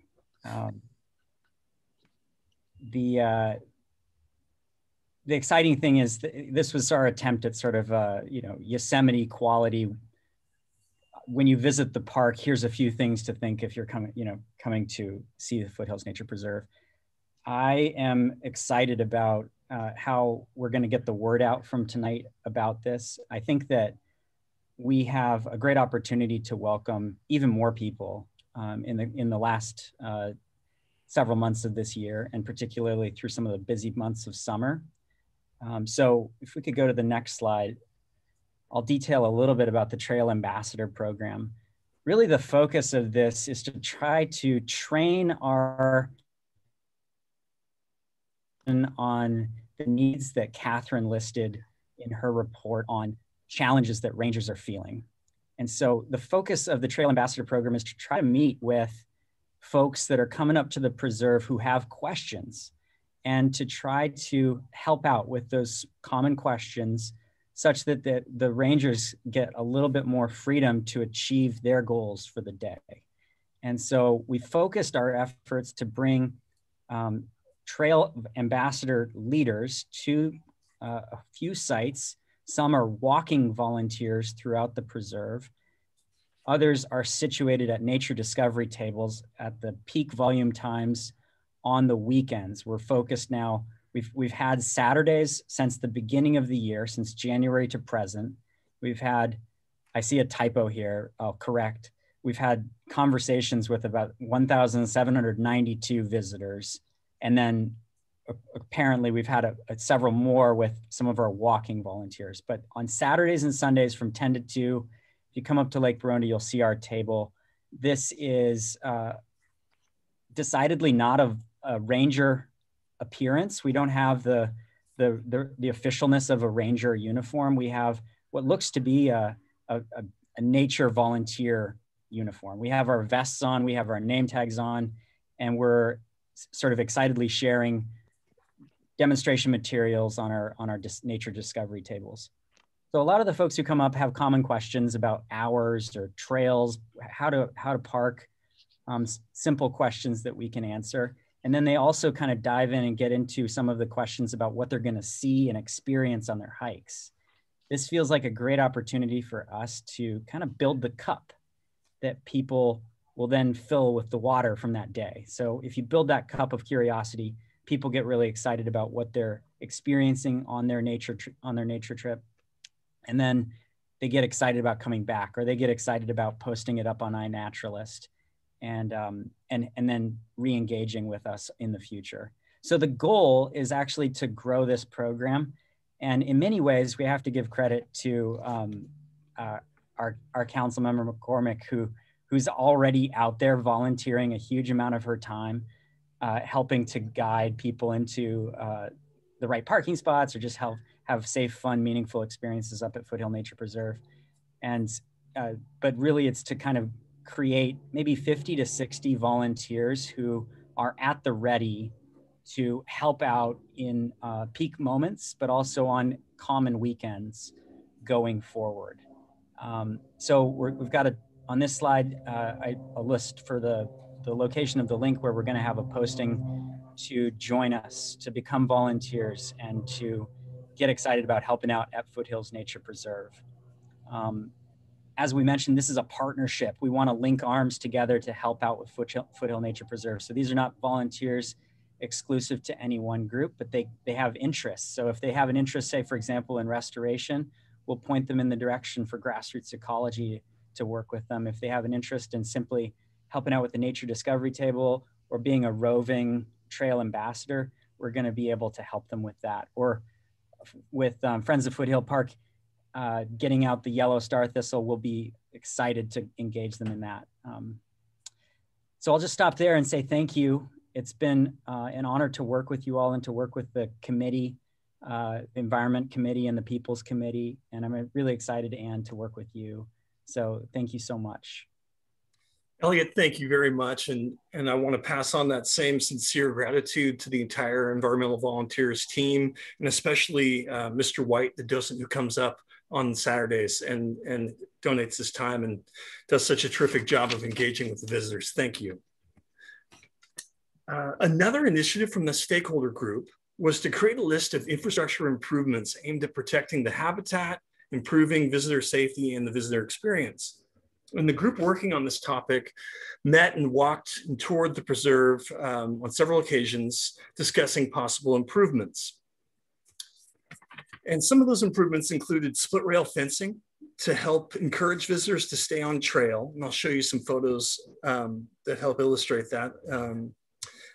Um, the uh, the exciting thing is th this was our attempt at sort of uh, you know Yosemite quality when you visit the park, here's a few things to think if you're coming, you know, coming to see the Foothills Nature Preserve. I am excited about uh, how we're going to get the word out from tonight about this. I think that we have a great opportunity to welcome even more people um, in the in the last uh, several months of this year, and particularly through some of the busy months of summer. Um, so, if we could go to the next slide, I'll detail a little bit about the Trail Ambassador Program. Really, the focus of this is to try to train our on the needs that Catherine listed in her report on challenges that rangers are feeling. And so the focus of the Trail Ambassador Program is to try to meet with folks that are coming up to the preserve who have questions and to try to help out with those common questions such that the, the rangers get a little bit more freedom to achieve their goals for the day. And so we focused our efforts to bring um, trail ambassador leaders to uh, a few sites. Some are walking volunteers throughout the preserve. Others are situated at nature discovery tables at the peak volume times on the weekends. We're focused now We've, we've had Saturdays since the beginning of the year, since January to present. We've had, I see a typo here, I'll correct. We've had conversations with about 1,792 visitors. And then apparently we've had a, a, several more with some of our walking volunteers. But on Saturdays and Sundays from 10 to 2, if you come up to Lake Boronda, you'll see our table. This is uh, decidedly not a, a ranger appearance. We don't have the, the, the, the officialness of a ranger uniform. We have what looks to be a, a, a nature volunteer uniform. We have our vests on, we have our name tags on, and we're sort of excitedly sharing demonstration materials on our on our dis nature discovery tables. So a lot of the folks who come up have common questions about hours or trails, how to how to park, um, simple questions that we can answer. And then they also kind of dive in and get into some of the questions about what they're going to see and experience on their hikes. This feels like a great opportunity for us to kind of build the cup that people will then fill with the water from that day. So if you build that cup of curiosity, people get really excited about what they're experiencing on their nature on their nature trip. And then they get excited about coming back or they get excited about posting it up on iNaturalist and um, and and then re-engaging with us in the future. So the goal is actually to grow this program, and in many ways we have to give credit to um, uh, our our council member McCormick who who's already out there volunteering a huge amount of her time, uh, helping to guide people into uh, the right parking spots or just help have safe, fun, meaningful experiences up at Foothill Nature Preserve. And uh, but really, it's to kind of create maybe 50 to 60 volunteers who are at the ready to help out in uh, peak moments, but also on common weekends going forward. Um, so we have got a, on this slide, uh, I, a list for the, the location of the link where we're gonna have a posting to join us, to become volunteers and to get excited about helping out at Foothills Nature Preserve. Um, as we mentioned, this is a partnership. We want to link arms together to help out with Foothill, Nature Preserve. So these are not volunteers exclusive to any one group, but they, they have interests. So if they have an interest, say, for example, in restoration, we'll point them in the direction for grassroots ecology to work with them. If they have an interest in simply helping out with the nature discovery table or being a roving trail ambassador, we're going to be able to help them with that. Or with um, Friends of Foothill Park, uh, getting out the yellow star thistle, we'll be excited to engage them in that. Um, so I'll just stop there and say thank you. It's been uh, an honor to work with you all and to work with the committee, uh, Environment Committee and the People's Committee. And I'm really excited, Anne, to work with you. So thank you so much. Elliot, thank you very much. And, and I want to pass on that same sincere gratitude to the entire Environmental Volunteers team, and especially uh, Mr. White, the docent who comes up on Saturdays and, and donates his time and does such a terrific job of engaging with the visitors. Thank you. Uh, another initiative from the stakeholder group was to create a list of infrastructure improvements aimed at protecting the habitat, improving visitor safety and the visitor experience. And the group working on this topic met and walked and toured the preserve um, on several occasions, discussing possible improvements. And some of those improvements included split rail fencing to help encourage visitors to stay on trail. And I'll show you some photos um, that help illustrate that. Um,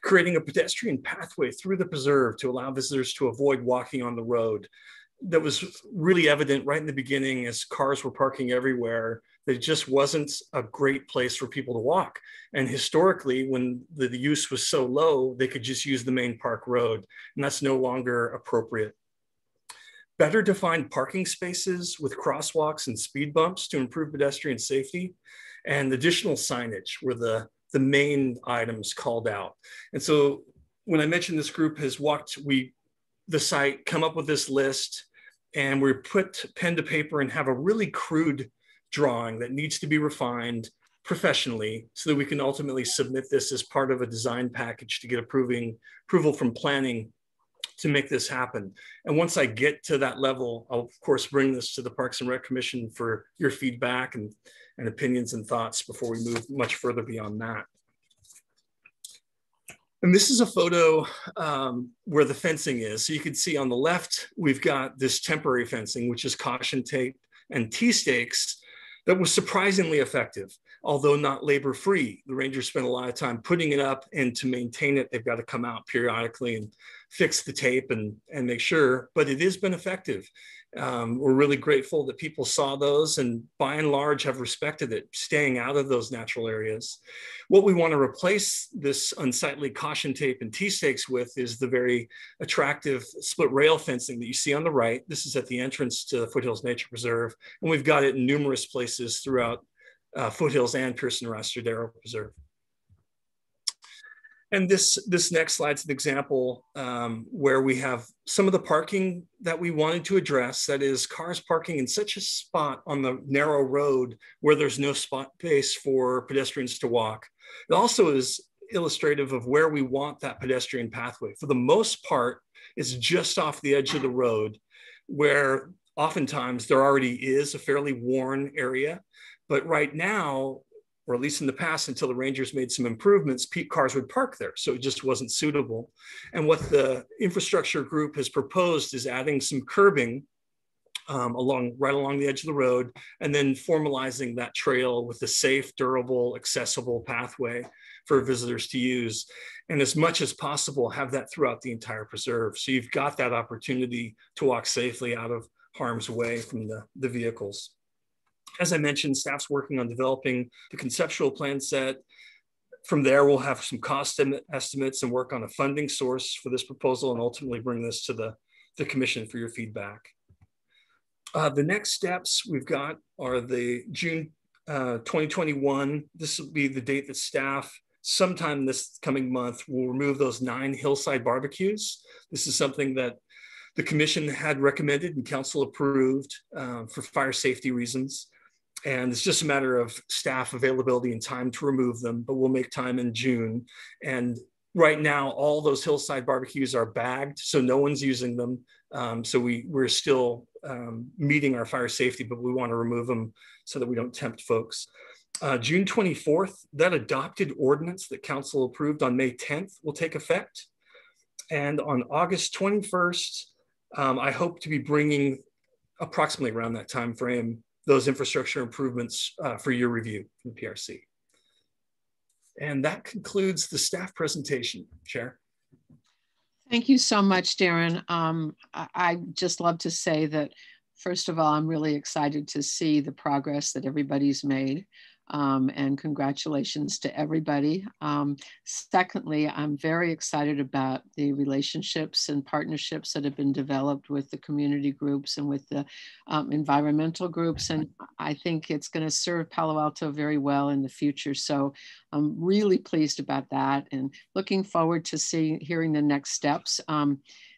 creating a pedestrian pathway through the preserve to allow visitors to avoid walking on the road. That was really evident right in the beginning as cars were parking everywhere that it just wasn't a great place for people to walk. And historically, when the, the use was so low, they could just use the main park road, and that's no longer appropriate better defined parking spaces with crosswalks and speed bumps to improve pedestrian safety, and additional signage were the, the main items called out. And so when I mentioned this group has walked, we, the site, come up with this list, and we put pen to paper and have a really crude drawing that needs to be refined professionally so that we can ultimately submit this as part of a design package to get approving approval from planning to make this happen. And once I get to that level, I'll of course bring this to the Parks and Rec Commission for your feedback and, and opinions and thoughts before we move much further beyond that. And this is a photo um, where the fencing is. So you can see on the left, we've got this temporary fencing, which is caution tape and T-stakes that was surprisingly effective, although not labor free. The Rangers spent a lot of time putting it up and to maintain it, they've got to come out periodically and fix the tape and, and make sure, but it has been effective. Um, we're really grateful that people saw those and by and large have respected it, staying out of those natural areas. What we want to replace this unsightly caution tape and T-stakes with is the very attractive split rail fencing that you see on the right. This is at the entrance to the Foothills Nature Preserve, and we've got it in numerous places throughout uh, Foothills and Pearson Arastradero Preserve. And this, this next slide is an example um, where we have some of the parking that we wanted to address, that is cars parking in such a spot on the narrow road where there's no spot space for pedestrians to walk. It also is illustrative of where we want that pedestrian pathway. For the most part, it's just off the edge of the road where oftentimes there already is a fairly worn area. But right now, or at least in the past until the Rangers made some improvements, peak cars would park there. So it just wasn't suitable. And what the infrastructure group has proposed is adding some curbing um, along right along the edge of the road and then formalizing that trail with a safe, durable, accessible pathway for visitors to use. And as much as possible, have that throughout the entire preserve. So you've got that opportunity to walk safely out of harm's way from the, the vehicles. As I mentioned, staff's working on developing the conceptual plan set. From there, we'll have some cost estimates and work on a funding source for this proposal and ultimately bring this to the, the commission for your feedback. Uh, the next steps we've got are the June uh, 2021. This will be the date that staff sometime this coming month will remove those nine hillside barbecues. This is something that the commission had recommended and council approved uh, for fire safety reasons. And it's just a matter of staff availability and time to remove them, but we'll make time in June. And right now, all those hillside barbecues are bagged, so no one's using them. Um, so we, we're still um, meeting our fire safety, but we want to remove them so that we don't tempt folks. Uh, June 24th, that adopted ordinance that council approved on May 10th will take effect. And on August 21st, um, I hope to be bringing approximately around that time frame those infrastructure improvements uh, for your review from PRC. And that concludes the staff presentation, Chair. Thank you so much, Daren. Um, I, I just love to say that, first of all, I'm really excited to see the progress that everybody's made um, and congratulations to everybody. Um, secondly, I'm very excited about the relationships and partnerships that have been developed with the community groups and with the um, environmental groups. And I think it's going to serve Palo Alto very well in the future. So I'm really pleased about that and looking forward to seeing, hearing the next steps.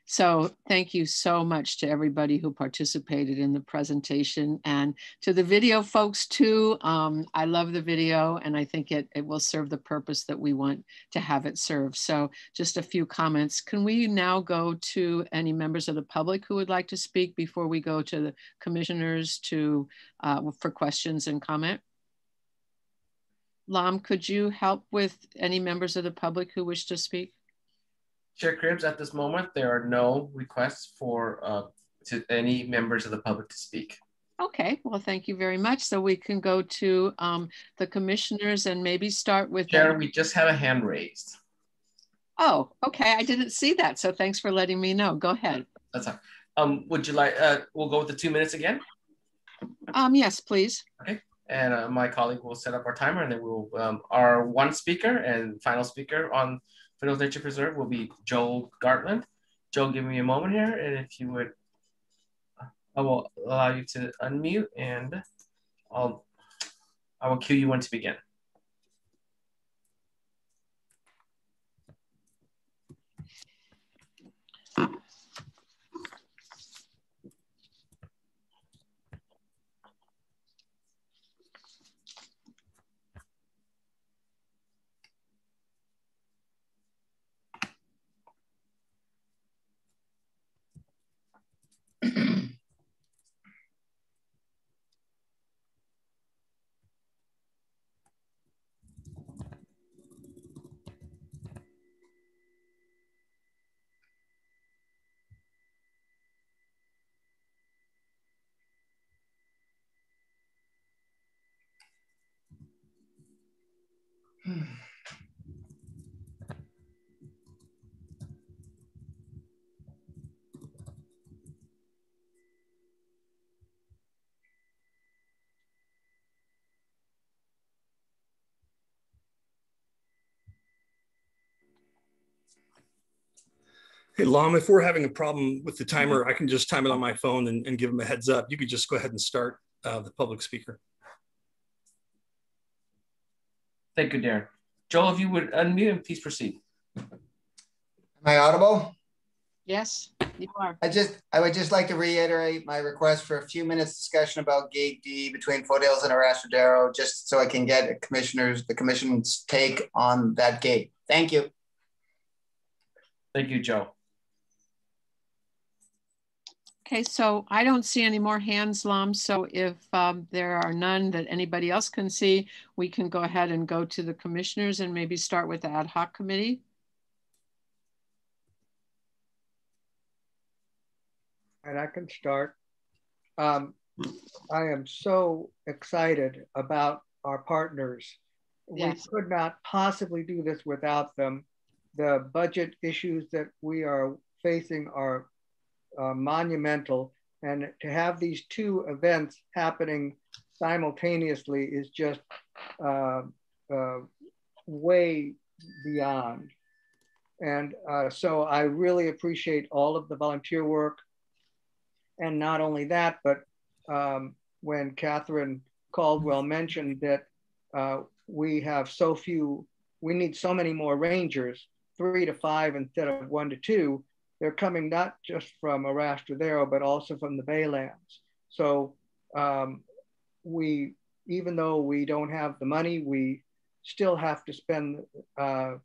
So thank you so much to everybody who participated in the presentation and to the video folks too. Um, I love the video and I think it, it will serve the purpose that we want to have it serve. So just a few comments. Can we now go to any members of the public who would like to speak before we go to the commissioners to uh, for questions and comment? Lam, could you help with any members of the public who wish to speak? Chair Cribbs, at this moment, there are no requests for uh, to any members of the public to speak. Okay, well, thank you very much. So we can go to um, the commissioners and maybe start with- Chair, we just have a hand raised. Oh, okay, I didn't see that. So thanks for letting me know. Go ahead. That's all. Um, would you like, uh, we'll go with the two minutes again? Um, yes, please. Okay, and uh, my colleague will set up our timer and then we'll, um, our one speaker and final speaker on Foothills Nature Preserve will be Joel Gartland. Joel, give me a moment here, and if you would, I will allow you to unmute, and I'll I will cue you when to begin. Hey, Lam, if we're having a problem with the timer, I can just time it on my phone and, and give them a heads up. You could just go ahead and start uh, the public speaker. Thank you, Daren. Joel, if you would unmute and please proceed. Am I audible? Yes, you are. I just, I would just like to reiterate my request for a few minutes discussion about Gate D between Foothills and Arastradero, just so I can get commissioners, the commission's take on that gate. Thank you. Thank you, Joe. Okay, so I don't see any more hands, Lam. So if um, there are none that anybody else can see, we can go ahead and go to the commissioners and maybe start with the ad hoc committee. and I can start. Um, I am so excited about our partners. Yes. We could not possibly do this without them. The budget issues that we are facing are uh, monumental, and to have these two events happening simultaneously is just uh, uh, way beyond. And uh, so I really appreciate all of the volunteer work and not only that, but um, when Catherine Caldwell mentioned that uh, we have so few, we need so many more rangers, three to five instead of one to two, they're coming not just from Arastradero, but also from the Baylands. So um, we, even though we don't have the money, we still have to spend uh,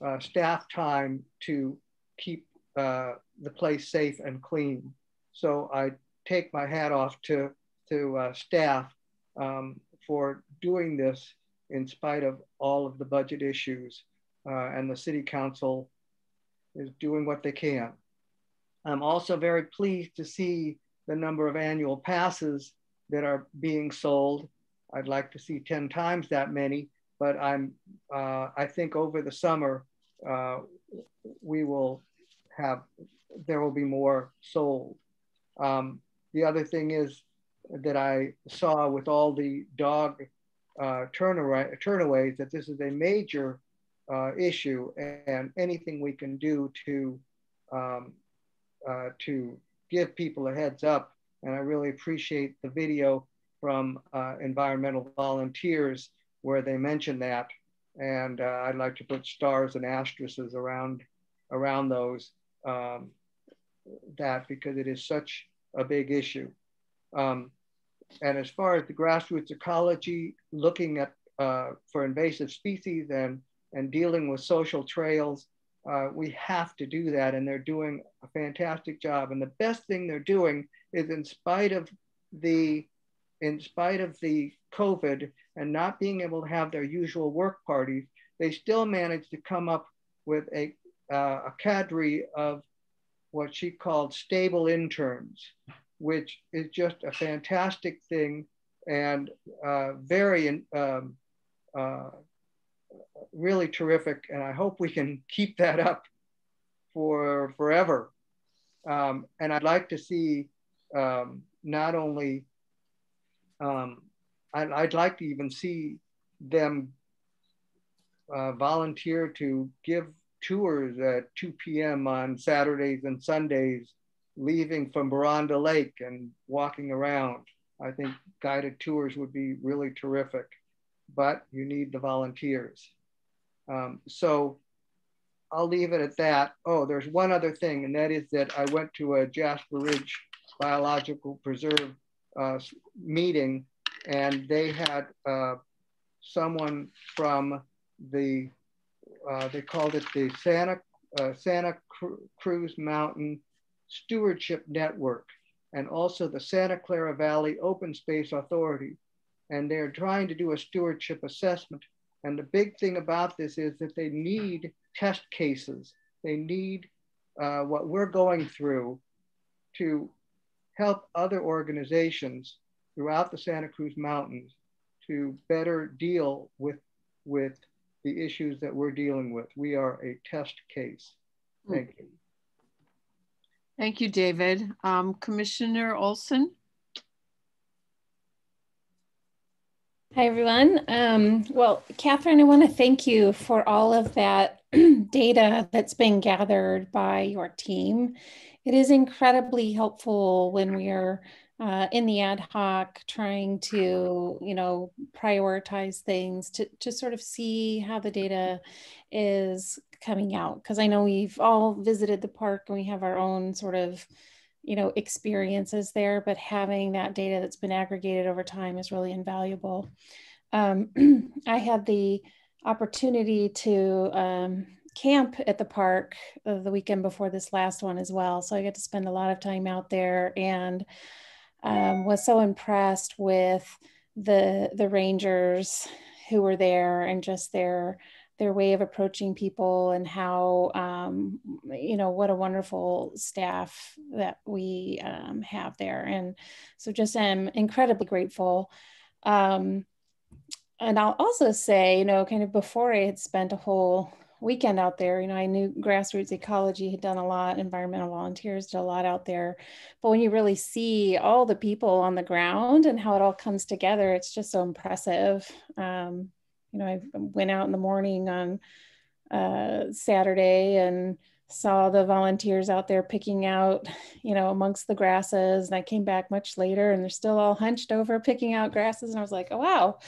uh, staff time to keep uh, the place safe and clean. So I take my hat off to, to uh, staff um, for doing this in spite of all of the budget issues. Uh, and the city council is doing what they can. I'm also very pleased to see the number of annual passes that are being sold. I'd like to see 10 times that many, but I'm, uh, I think over the summer, uh, we will have, there will be more sold. Um, the other thing is that I saw with all the dog uh, turnaways that this is a major uh, issue and anything we can do to um, uh, to give people a heads up. And I really appreciate the video from uh, environmental volunteers where they mention that. And uh, I'd like to put stars and asterisks around around those um, that because it is such a big issue. Um, and as far as the grassroots ecology, looking at uh, for invasive species and, and dealing with social trails, uh, we have to do that. And they're doing a fantastic job. And the best thing they're doing is in spite of the, in spite of the COVID and not being able to have their usual work parties, they still managed to come up with a, uh, a cadre of what she called stable interns, which is just a fantastic thing and uh, very um, uh, really terrific. And I hope we can keep that up for forever. Um, and I'd like to see um, not only, um, I'd, I'd, like to even see them uh, volunteer to give tours at 2 p.m. on Saturdays and Sundays, leaving from Boronda Lake and walking around. I think guided tours would be really terrific, but you need the volunteers. Um, so I'll leave it at that. Oh, there's one other thing, and that is that I went to a Jasper Ridge Biological Preserve uh, meeting, and they had uh, someone from the uh, they called it the Santa, uh, Santa Cruz Mountain Stewardship Network and also the Santa Clara Valley Open Space Authority. And they're trying to do a stewardship assessment. And the big thing about this is that they need test cases. They need uh, what we're going through to help other organizations throughout the Santa Cruz Mountains to better deal with, with the issues that we're dealing with. We are a test case. Thank you. Thank you, David. Um, Commissioner Olson. Hi, everyone. Um, well, Catherine, I want to thank you for all of that data that's been gathered by your team. It is incredibly helpful when we are uh, in the ad hoc, trying to, you know, prioritize things to, to sort of see how the data is coming out. Because I know we've all visited the park and we have our own sort of, you know, experiences there, but having that data that's been aggregated over time is really invaluable. Um, I had the opportunity to um, camp at the park the weekend before this last one as well. So I got to spend a lot of time out there and um, was so impressed with the the rangers who were there and just their their way of approaching people and how um, you know what a wonderful staff that we um, have there and so just am incredibly grateful um, and i'll also say you know kind of before i had spent a whole weekend out there. You know, I knew grassroots ecology had done a lot, environmental volunteers did a lot out there. But when you really see all the people on the ground and how it all comes together, it's just so impressive. Um, you know, I went out in the morning on uh, Saturday and saw the volunteers out there picking out, you know, amongst the grasses. And I came back much later and they're still all hunched over picking out grasses. And I was like, oh, wow,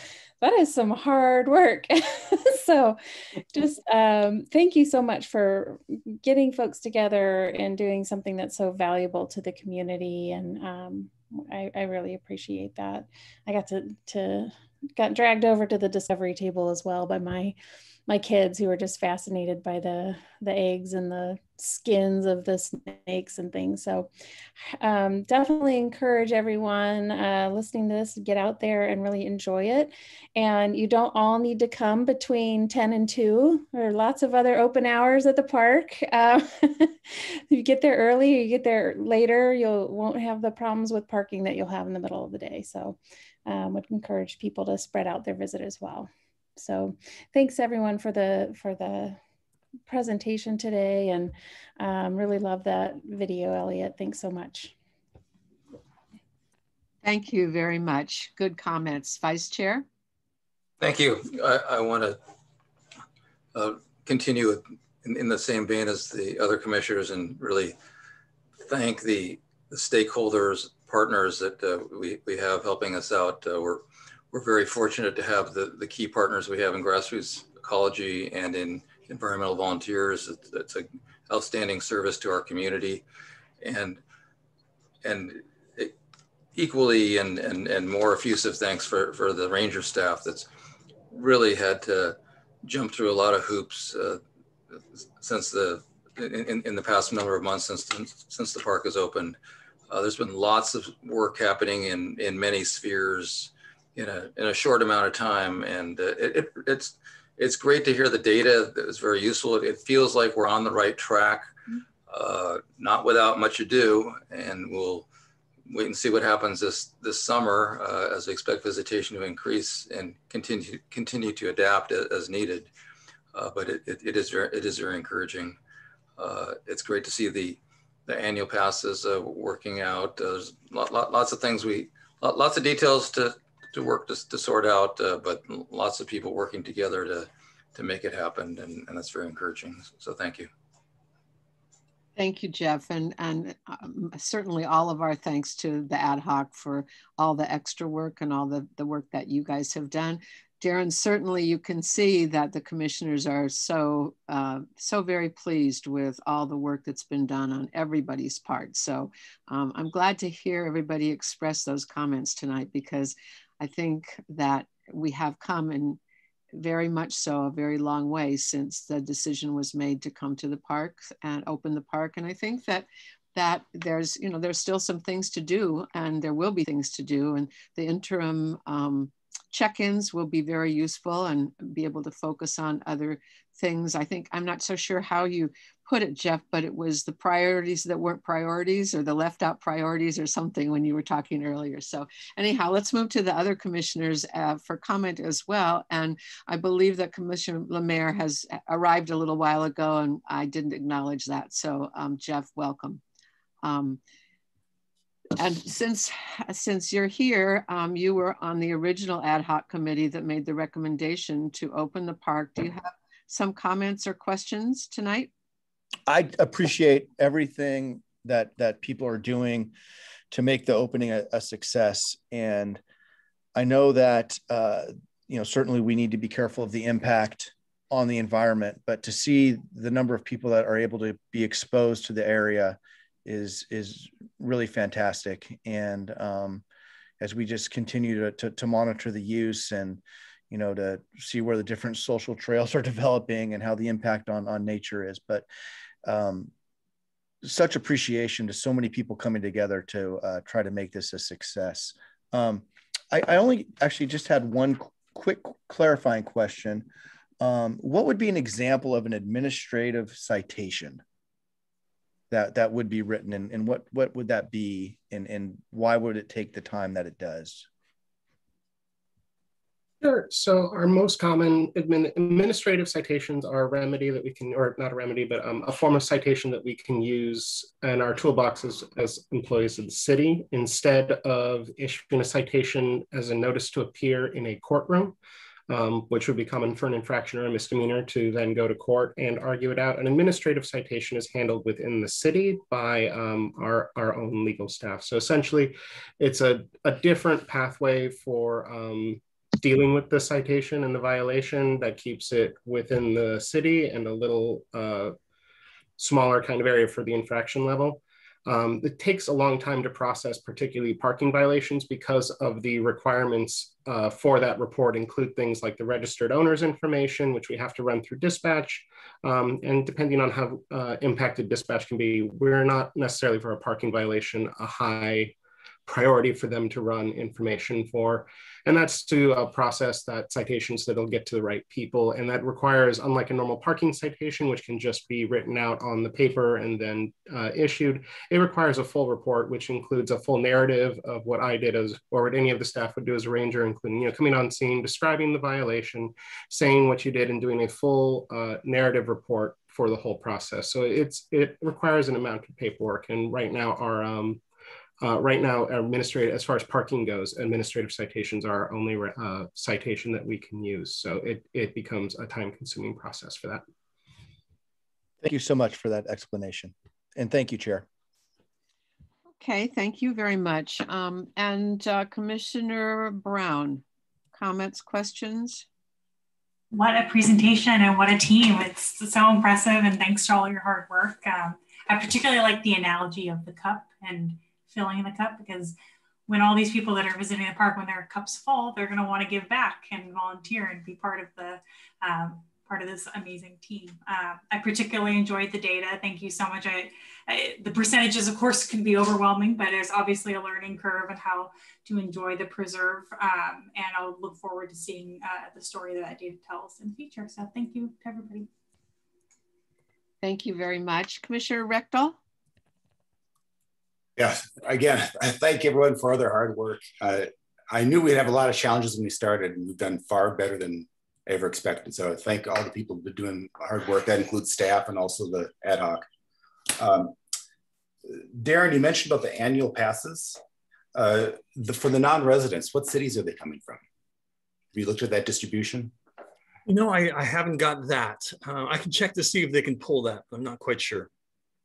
that is some hard work. so just um, thank you so much for getting folks together and doing something that's so valuable to the community. And um, I, I, really appreciate that. I got to, to got dragged over to the discovery table as well by my my kids who were just fascinated by the the eggs and the skins of the snakes and things. So um, definitely encourage everyone uh, listening to this to get out there and really enjoy it. And you don't all need to come between 10 and 2. There are lots of other open hours at the park. Uh, you get there early you get there later, you won't have the problems with parking that you'll have in the middle of the day. So um, would encourage people to spread out their visit as well. So thanks everyone for the for the presentation today and um, really love that video, Elliot. Thanks so much. Thank you very much. Good comments. Vice Chair? Thank you. I, I want to uh, continue in, in, the same vein as the other commissioners and really thank the, the stakeholders, partners that uh, we, we have helping us out. Uh, we're, we're very fortunate to have the, the key partners we have in grassroots ecology and in environmental volunteers. It's, it's an outstanding service to our community, and and it, equally and, and and more effusive thanks for for the ranger staff that's really had to jump through a lot of hoops uh, since the in, in the past number of months since since the park has opened. Uh, there's been lots of work happening in in many spheres in a in a short amount of time, and uh, it, it, it's it's great to hear the data. That was very useful. It feels like we're on the right track, uh, not without much ado. And we'll wait and see what happens this this summer uh, as we expect visitation to increase and continue continue to adapt as needed. Uh, but it, it, it is very, it is very encouraging. Uh, it's great to see the the annual passes uh, working out. there's lot, lot, lots of things we lots of details to to work to, to sort out, uh, but lots of people working together to, to make it happen. And, and that's very encouraging. So thank you. Thank you, Jeff. And, and um, certainly all of our thanks to the ad hoc for all the extra work and all the, the work that you guys have done. Daren, certainly you can see that the commissioners are so, uh, so very pleased with all the work that's been done on everybody's part. So um, I'm glad to hear everybody express those comments tonight because I think that we have come in very much so a very long way since the decision was made to come to the park and open the park. And I think that that there's you know there's still some things to do and there will be things to do and the interim um, check-ins will be very useful and be able to focus on other things. I think I'm not so sure how you put it, Jeff, but it was the priorities that weren't priorities or the left out priorities or something when you were talking earlier. So anyhow, let's move to the other commissioners uh, for comment as well. And I believe that Commissioner LaMere has arrived a little while ago and I didn't acknowledge that. So um, Jeff, welcome. Um, and since since you're here, um, you were on the original ad hoc committee that made the recommendation to open the park. Do you have some comments or questions tonight? I appreciate everything that that people are doing to make the opening a, a success. And I know that uh, you know certainly we need to be careful of the impact on the environment, but to see the number of people that are able to be exposed to the area is is really fantastic. And um, as we just continue to, to, to monitor the use and you know to see where the different social trails are developing and how the impact on on nature is, but um, such appreciation to so many people coming together to uh, try to make this a success. Um, I, I, only actually just had one quick clarifying question. Um, what would be an example of an administrative citation that that would be written, and, and what what would that be, and and why would it take the time that it does? Sure. So our most common admin, administrative citations are a remedy that we can, or not a remedy, but um, a form of citation that we can use in our toolboxes as employees of the city instead of issuing a citation as a notice to appear in a courtroom, um, which would be common for an infraction or a misdemeanor to then go to court and argue it out. An administrative citation is handled within the city by um, our, our own legal staff. So essentially, it's a, a different pathway for um, dealing with the citation and the violation that keeps it within the city and a little uh, smaller kind of area for the infraction level. Um, it takes a long time to process, particularly parking violations, because of the requirements uh, for that report include things like the registered owner's information, which we have to run through dispatch. Um, and depending on how uh, impacted dispatch can be, we're not necessarily for a parking violation a high priority for them to run information for. And that's to uh, process that citation so that it'll get to the right people. And that requires, unlike a normal parking citation, which can just be written out on the paper and then uh, issued, it requires a full report, which includes a full narrative of what I did as, or what any of the staff would do as a ranger, including, you know, coming on scene, describing the violation, saying what you did and doing a full uh, narrative report for the whole process. So it's, it requires an amount of paperwork. And right now our, um, uh, right now, administrative, as far as parking goes, administrative citations are our only uh, citation that we can use. So it, it becomes a time consuming process for that. Thank you so much for that explanation. And thank you, Chair. Okay, thank you very much. Um, and uh, Commissioner Brown, comments, questions? What a presentation and what a team. It's so impressive and thanks to all your hard work. Um, I particularly like the analogy of the cup and filling the cup because when all these people that are visiting the park, when their cups full, they're going to want to give back and volunteer and be part of the um, part of this amazing team. Uh, I particularly enjoyed the data. Thank you so much. I, I, the percentages, of course, can be overwhelming, but there's obviously a learning curve and how to enjoy the preserve. Um, and I'll look forward to seeing uh, the story that that data tells in the future. So thank you to everybody. Thank you very much. Commissioner Reckdahl? Yeah, again, I thank everyone for their hard work. Uh, I knew we'd have a lot of challenges when we started, and we've done far better than I ever expected. So I thank all the people who've been doing hard work. That includes staff and also the ad hoc. Um, Daren, you mentioned about the annual passes. Uh, the, for the non-residents, what cities are they coming from? Have you looked at that distribution? No, I, I haven't got that. Uh, I can check to see if they can pull that, but I'm not quite sure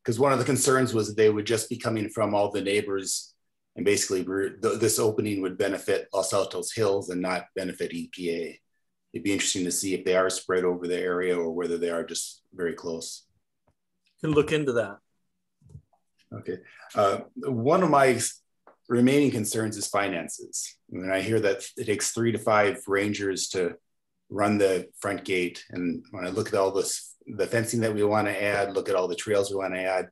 because one of the concerns was that they would just be coming from all the neighbors and basically th this opening would benefit Los Altos Hills and not benefit EPA. It'd be interesting to see if they are spread over the area or whether they are just very close. Can look into that. Okay. Uh, one of my remaining concerns is finances. When I hear that it takes three to five rangers to run the front gate, and when I look at all this the fencing that we want to add, look at all the trails we want to add.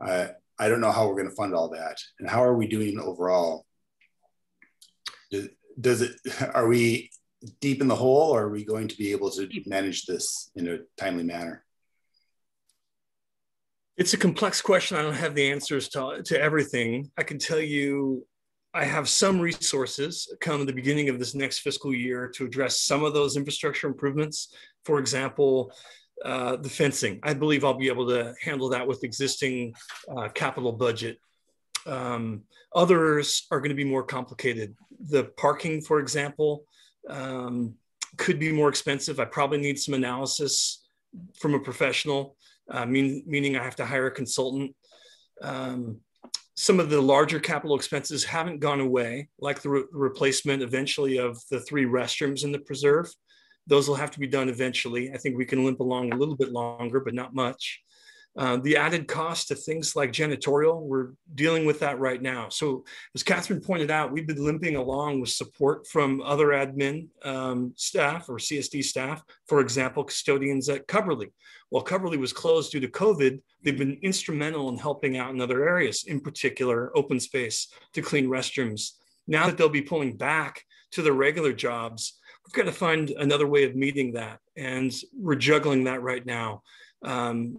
Uh, I don't know how we're going to fund all that, and how are we doing overall? Does, does it? Are we deep in the hole, or are we going to be able to manage this in a timely manner? It's a complex question. I don't have the answers to, to everything. I can tell you I have some resources come at the beginning of this next fiscal year to address some of those infrastructure improvements. For example, uh, the fencing. I believe I'll be able to handle that with existing uh, capital budget. Um, others are going to be more complicated. The parking, for example, um, could be more expensive. I probably need some analysis from a professional, uh, mean, meaning I have to hire a consultant. Um, some of the larger capital expenses haven't gone away, like the re replacement eventually of the three restrooms in the preserve. Those will have to be done eventually. I think we can limp along a little bit longer, but not much. Uh, the added cost of things like janitorial, we're dealing with that right now. So as Catherine pointed out, we've been limping along with support from other admin um, staff or CSD staff, for example, custodians at Cubberley. While Cubberley was closed due to COVID, they've been instrumental in helping out in other areas, in particular open space to clean restrooms. Now that they'll be pulling back to their regular jobs, we've got to find another way of meeting that. And we're juggling that right now. Um,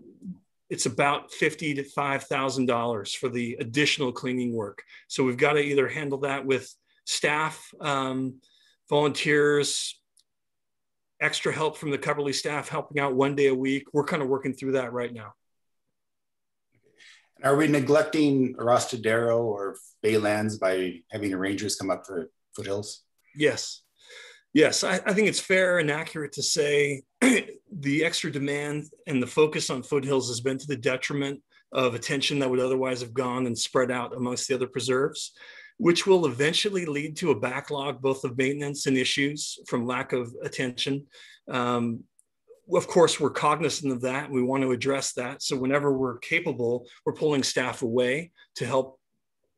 it's about fifty to five thousand dollars for the additional cleaning work. So we've got to either handle that with staff, um, volunteers, extra help from the Cubberley staff helping out one day a week. We're kind of working through that right now. Are we neglecting Arastradero or Baylands by having the rangers come up to foothills? Yes. Yes, I, I, think it's fair and accurate to say the extra demand and the focus on foothills has been to the detriment of attention that would otherwise have gone and spread out amongst the other preserves, which will eventually lead to a backlog both of maintenance and issues from lack of attention. Um, of course, we're cognizant of that. We want to address that. So whenever we're capable, we're pulling staff away to help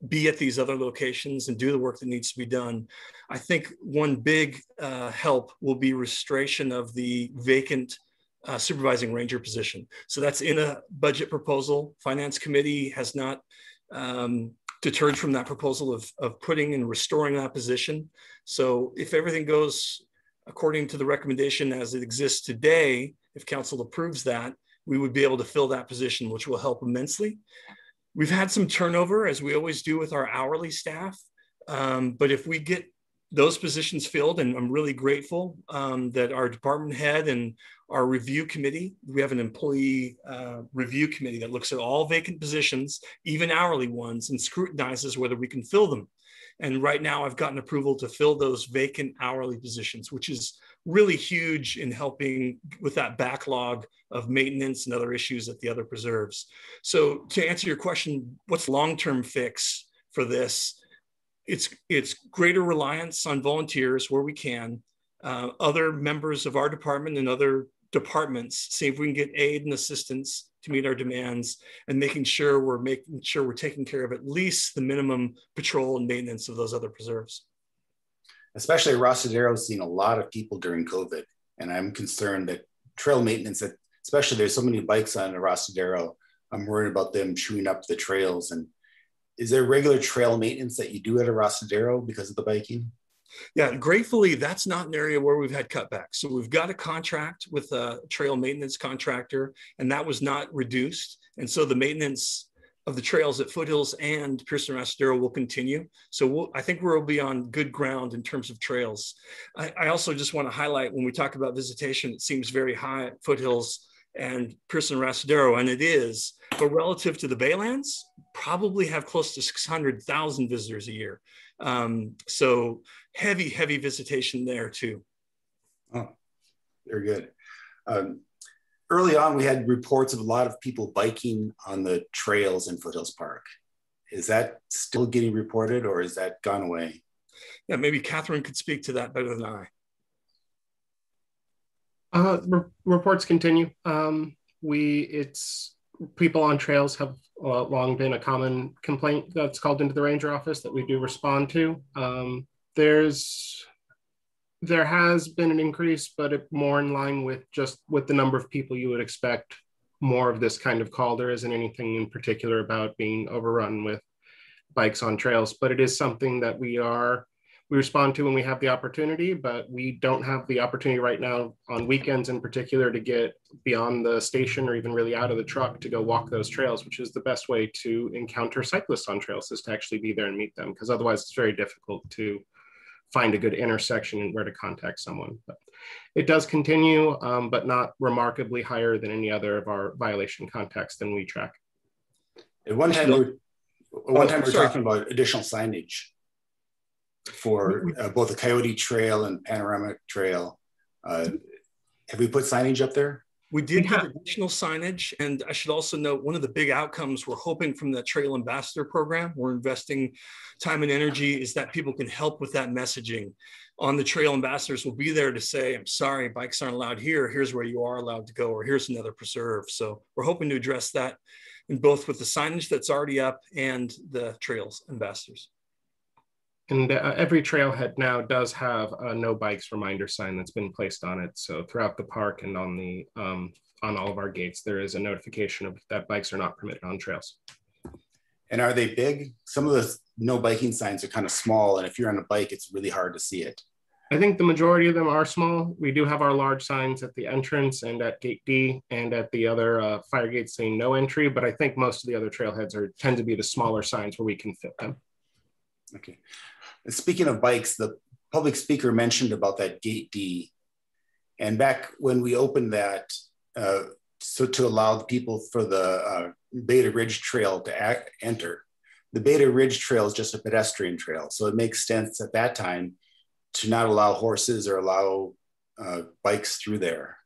be at these other locations and do the work that needs to be done. I think one big uh, help will be restoration of the vacant uh, supervising ranger position. So that's in a budget proposal. Finance committee has not um, deterred from that proposal of, of putting and restoring that position. So if everything goes according to the recommendation as it exists today, if council approves that, we would be able to fill that position, which will help immensely. We've had some turnover, as we always do with our hourly staff. Um, but if we get those positions filled, and I'm really grateful um, that our department head and our review committee, we have an employee uh, review committee that looks at all vacant positions, even hourly ones, and scrutinizes whether we can fill them. And right now, I've gotten approval to fill those vacant hourly positions, which is really huge in helping with that backlog of maintenance and other issues at the other preserves. So to answer your question, what's long-term fix for this? It's, it's greater reliance on volunteers where we can, uh, other members of our department and other departments, see if we can get aid and assistance to meet our demands and making sure we're making sure we're taking care of at least the minimum patrol and maintenance of those other preserves especially Arastradero has seen a lot of people during COVID. And I'm concerned that trail maintenance, that especially there's so many bikes on Arastradero, I'm worried about them chewing up the trails. And is there regular trail maintenance that you do at Arastradero because of the biking? Yeah, gratefully, that's not an area where we've had cutbacks. So we've got a contract with a trail maintenance contractor, and that was not reduced. And so the maintenance of the trails at Foothills and Pearson Arastradero will continue. So we'll, I think we'll be on good ground in terms of trails. I, I, also just want to highlight when we talk about visitation, it seems very high at Foothills and Pearson Arastradero, and it is, but relative to the Baylands, probably have close to 600,000 visitors a year. Um, so heavy, heavy visitation there too. Oh, very good. Um, early on, we had reports of a lot of people biking on the trails in Foothills Park. Is that still getting reported or is that gone away? Yeah, maybe Catherine could speak to that better than I. Uh, re reports continue. Um, we, it's people on trails have uh, long been a common complaint that's called into the ranger office that we do respond to. Um, there's there has been an increase, but it more in line with just with the number of people you would expect more of this kind of call. There isn't anything in particular about being overrun with bikes on trails, but it is something that we are we respond to when we have the opportunity, but we don't have the opportunity right now on weekends in particular to get beyond the station or even really out of the truck to go walk those trails, which is the best way to encounter cyclists on trails is to actually be there and meet them because otherwise it's very difficult to find a good intersection and where to contact someone. But it does continue, um, but not remarkably higher than any other of our violation contacts than we track. At one time, we're, one time we're talking about additional signage for uh, both the Coyote Trail and Panorama Trail. Uh, have we put signage up there? We did have additional signage, and I should also note one of the big outcomes we're hoping from the Trail Ambassador program, we're investing time and energy, is that people can help with that messaging. On the Trail Ambassadors will be there to say, I'm sorry, bikes aren't allowed here, here's where you are allowed to go, or here's another preserve. So we're hoping to address that in both with the signage that's already up and the Trails Ambassadors. And uh, every trailhead now does have a no bikes reminder sign that's been placed on it. So throughout the park and on the um, on all of our gates, there is a notification of that bikes are not permitted on trails. And are they big? Some of the no biking signs are kind of small, and if you're on a bike, it's really hard to see it. I think the majority of them are small. We do have our large signs at the entrance and at gate D and at the other uh, fire gates saying no entry, but I think most of the other trailheads are tend to be the smaller signs where we can fit them. Okay. Speaking of bikes, the public speaker mentioned about that gate D. And back when we opened that, uh, so to allow people for the uh, Beta Ridge Trail to act, enter, the Beta Ridge Trail is just a pedestrian trail. So it makes sense at that time to not allow horses or allow uh, bikes through there.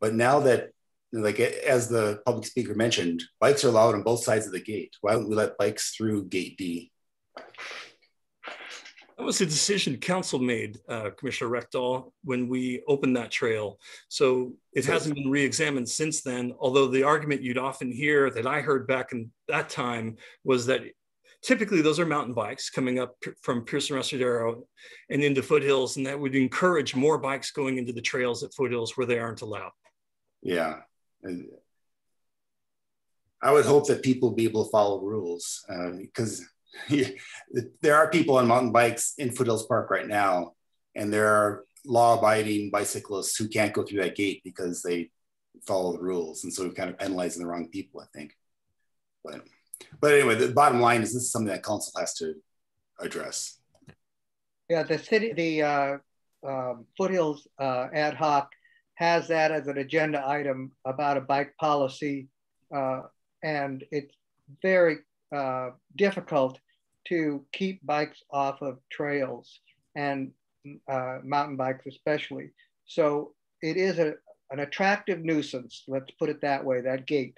But now that, like as the public speaker mentioned, bikes are allowed on both sides of the gate. Why don't we let bikes through gate D? That was a decision council made, uh, Commissioner Reckdahl, when we opened that trail. So it hasn't been re-examined since then, although the argument you'd often hear that I heard back in that time was that typically those are mountain bikes coming up from Pearson Arastradero and into foothills, and that would encourage more bikes going into the trails at foothills where they aren't allowed. Yeah. I would hope that people be able to follow rules uh, because there are people on mountain bikes in Foothills Park right now, and there are law-abiding bicyclists who can't go through that gate because they follow the rules, and so we're kind of penalizing the wrong people, I think. But, but anyway, the bottom line is this is something that council has to address. Yeah, the city, the uh, um, Foothills uh, ad hoc has that as an agenda item about a bike policy, uh, and it's very uh, difficult to keep bikes off of trails and uh, mountain bikes especially. So it is a, an attractive nuisance, let's put it that way, that gate.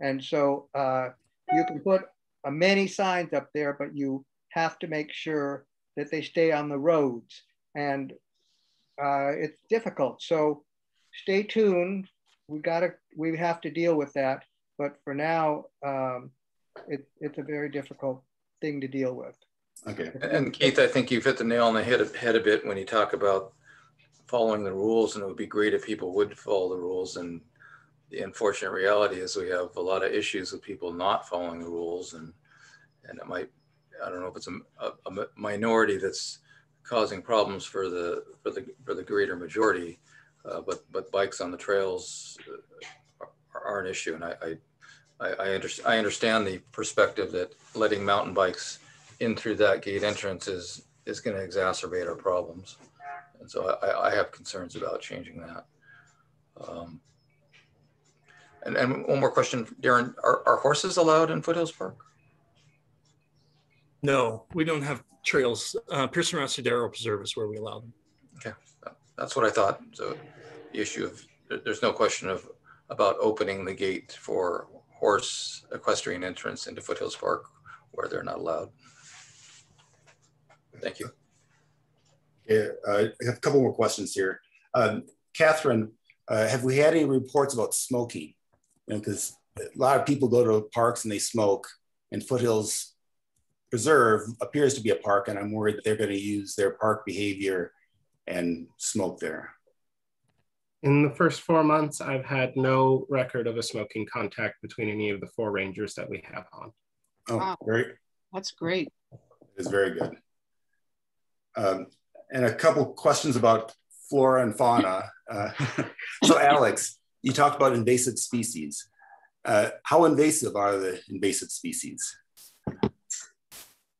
And so uh, you can put uh, many signs up there, but you have to make sure that they stay on the roads. And uh, it's difficult. So stay tuned. We gotta, we have to deal with that. But for now, um, it, it's a very difficult thing to deal with. Okay. And Keith, I think you've hit the nail on the head, head a bit when you talk about following the rules and it would be great if people would follow the rules. And the unfortunate reality is we have a lot of issues with people not following the rules and, and it might, I don't know if it's a, a, a minority that's causing problems for the, for the, for the greater majority. Uh, but, but bikes on the trails are, are an issue. And I, I I, I, under, I understand the perspective that letting mountain bikes in through that gate entrance is, is going to exacerbate our problems. And so I, I have concerns about changing that. Um, and, and one more question, Daren, are, are horses allowed in Foothills Park? No, we don't have trails. Uh, Pearson Arastradero Preserve is where we allow them. Okay, that's what I thought. So the issue of, there's no question of about opening the gate for horse equestrian entrance into Foothills Park where they're not allowed. Thank you. Yeah, uh, I have a couple more questions here. Um, Catherine, uh, have we had any reports about smoking? Because you know, a lot of people go to parks and they smoke, and Foothills Preserve appears to be a park, and I'm worried that they're going to use their park behavior and smoke there. In the first four months, I've had no record of a smoking contact between any of the four rangers that we have on. Oh, wow. great. That's great. It is very good. Um, and a couple questions about flora and fauna. Uh, so Alex, you talked about invasive species. Uh, how invasive are the invasive species?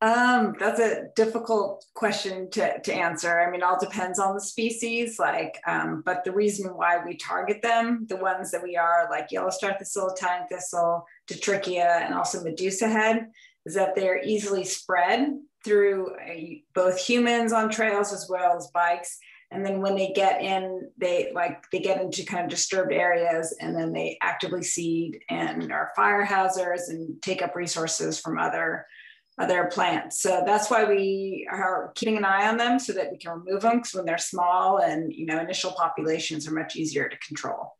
Um, that's a difficult question to, to answer. I mean, it all depends on the species, like, um, but the reason why we target them, the ones that we are like yellow star thistle, Italian thistle, Dittrichia, and also Medusa head, is that they're easily spread through uh, both humans on trails as well as bikes. And then when they get in, they like they get into kind of disturbed areas and then they actively seed and are fire hazards and take up resources from other other plants. So that's why we are keeping an eye on them so that we can remove them because when they're small and you know initial populations are much easier to control.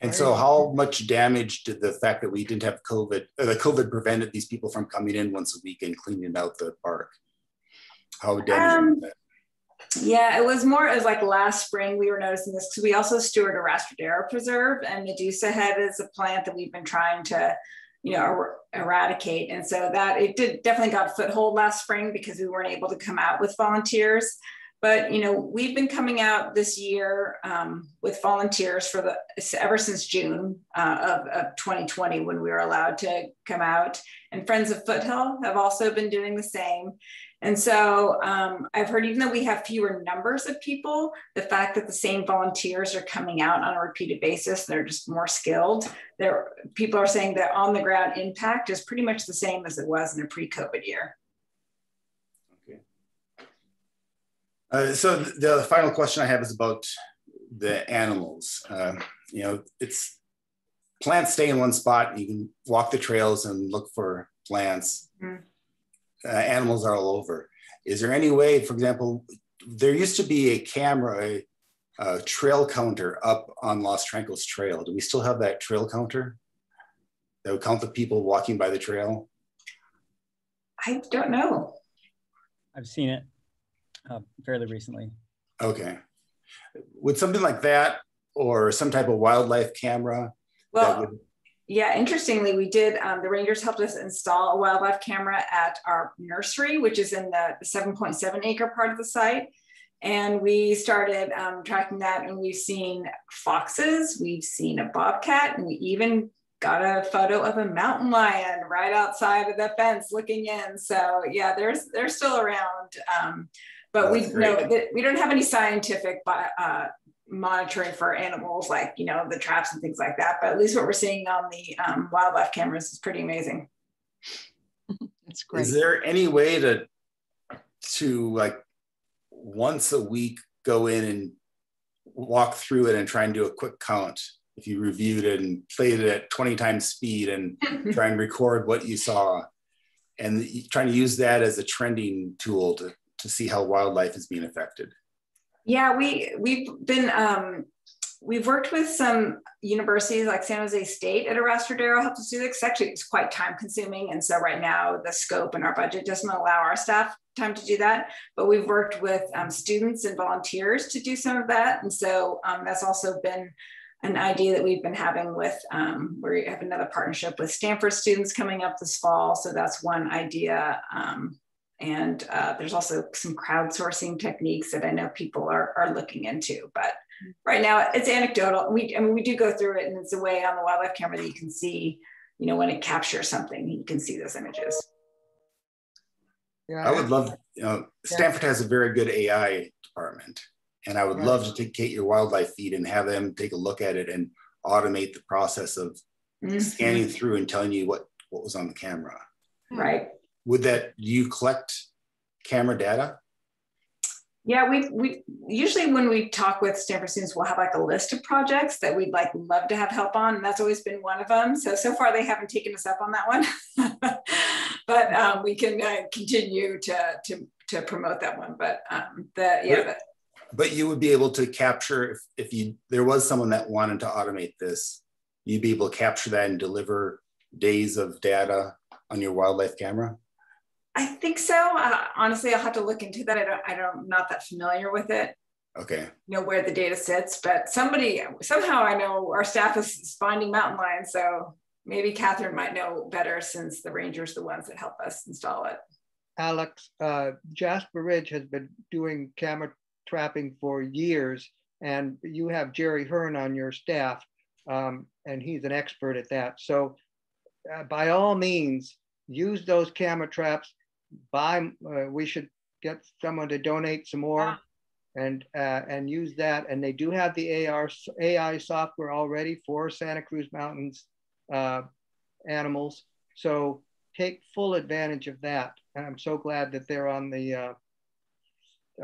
And so, how much damage did the fact that we didn't have COVID, the COVID prevented these people from coming in once a week and cleaning out the park? How damaging um, Yeah, it was more as like last spring we were noticing this because we also steward Arastradero Preserve, and Medusa head is a plant that we've been trying to you know, er eradicate. And so that it did definitely got foothold last spring because we weren't able to come out with volunteers. But you know, we've been coming out this year um, with volunteers for the ever since June uh, of, of 2020 when we were allowed to come out. And Friends of Foothill have also been doing the same. And so um, I've heard, even though we have fewer numbers of people, the fact that the same volunteers are coming out on a repeated basis, they're just more skilled. There, people are saying that on the ground impact is pretty much the same as it was in a pre-COVID year. Okay. Uh, so the, the, final question I have is about the animals. Uh, you know, it's plants stay in one spot. You can walk the trails and look for plants. Mm uh, animals are all over. Is there any way, for example, there used to be a camera, a, a trail counter up on Los Trancos Trail. Do we still have that trail counter that would count the people walking by the trail? I don't know. I've seen it uh, fairly recently. Okay. Would something like that or some type of wildlife camera well, would yeah, interestingly, we did, um, the Rangers helped us install a wildlife camera at our nursery, which is in the 7.7 acre part of the site. And we started um, tracking that, and we've seen foxes, we've seen a bobcat, and we even got a photo of a mountain lion right outside of the fence looking in. So yeah, there's they're still around, um, but That's we know that we don't have any scientific uh, monitoring for animals like you know the traps and things like that. But at least what we're seeing on the um, wildlife cameras is pretty amazing. That's great. is there any way to to like once a week go in and walk through it and try and do a quick count? If you reviewed it and played it at 20 times speed and try and record what you saw and trying to use that as a trending tool to, to see how wildlife is being affected yeah, we we've been um, we've worked with some universities like San Jose State at Arastradero helped us do this. Actually, it's quite time consuming. And so right now the scope and our budget doesn't allow our staff time to do that. But we've worked with um, students and volunteers to do some of that. And so um, that's also been an idea that we've been having with, um, we have another partnership with Stanford students coming up this fall. So that's one idea um, and uh, there's also some crowdsourcing techniques that I know people are, are looking into. But right now it's anecdotal. We, I mean, we do go through it and it's a way on the wildlife camera that you can see, you know, when it captures something, you can see those images. Yeah, I would love, you know, Stanford has a very good AI department. And I would right. love to take, take your wildlife feed and have them take a look at it and automate the process of mm-hmm. scanning through and telling you what, what was on the camera. Right would that you collect camera data? Yeah, we we usually when we talk with Stanford students, we'll have like a list of projects that we'd like love to have help on, and that's always been one of them. So so far they haven't taken us up on that one, but um, we can uh, continue to to to promote that one. But um, the yeah. But, but you would be able to capture if if you there was someone that wanted to automate this, you'd be able to capture that and deliver days of data on your wildlife camera. I think so. Uh, honestly, I'll have to look into that. I don't, I don't, I'm not that familiar with it. Okay. You know where the data sits, but somebody somehow I know our staff is finding mountain lions, so maybe Catherine might know better since the rangers the ones that help us install it. Alex, uh, Jasper Ridge has been doing camera trapping for years, and you have Jerry Hearn on your staff, um, and he's an expert at that. So, uh, by all means, use those camera traps buy, uh, we should get someone to donate some more and uh, and use that. And they do have the AR AI software already for Santa Cruz Mountains uh, animals. So take full advantage of that. And I'm so glad that they're on the uh,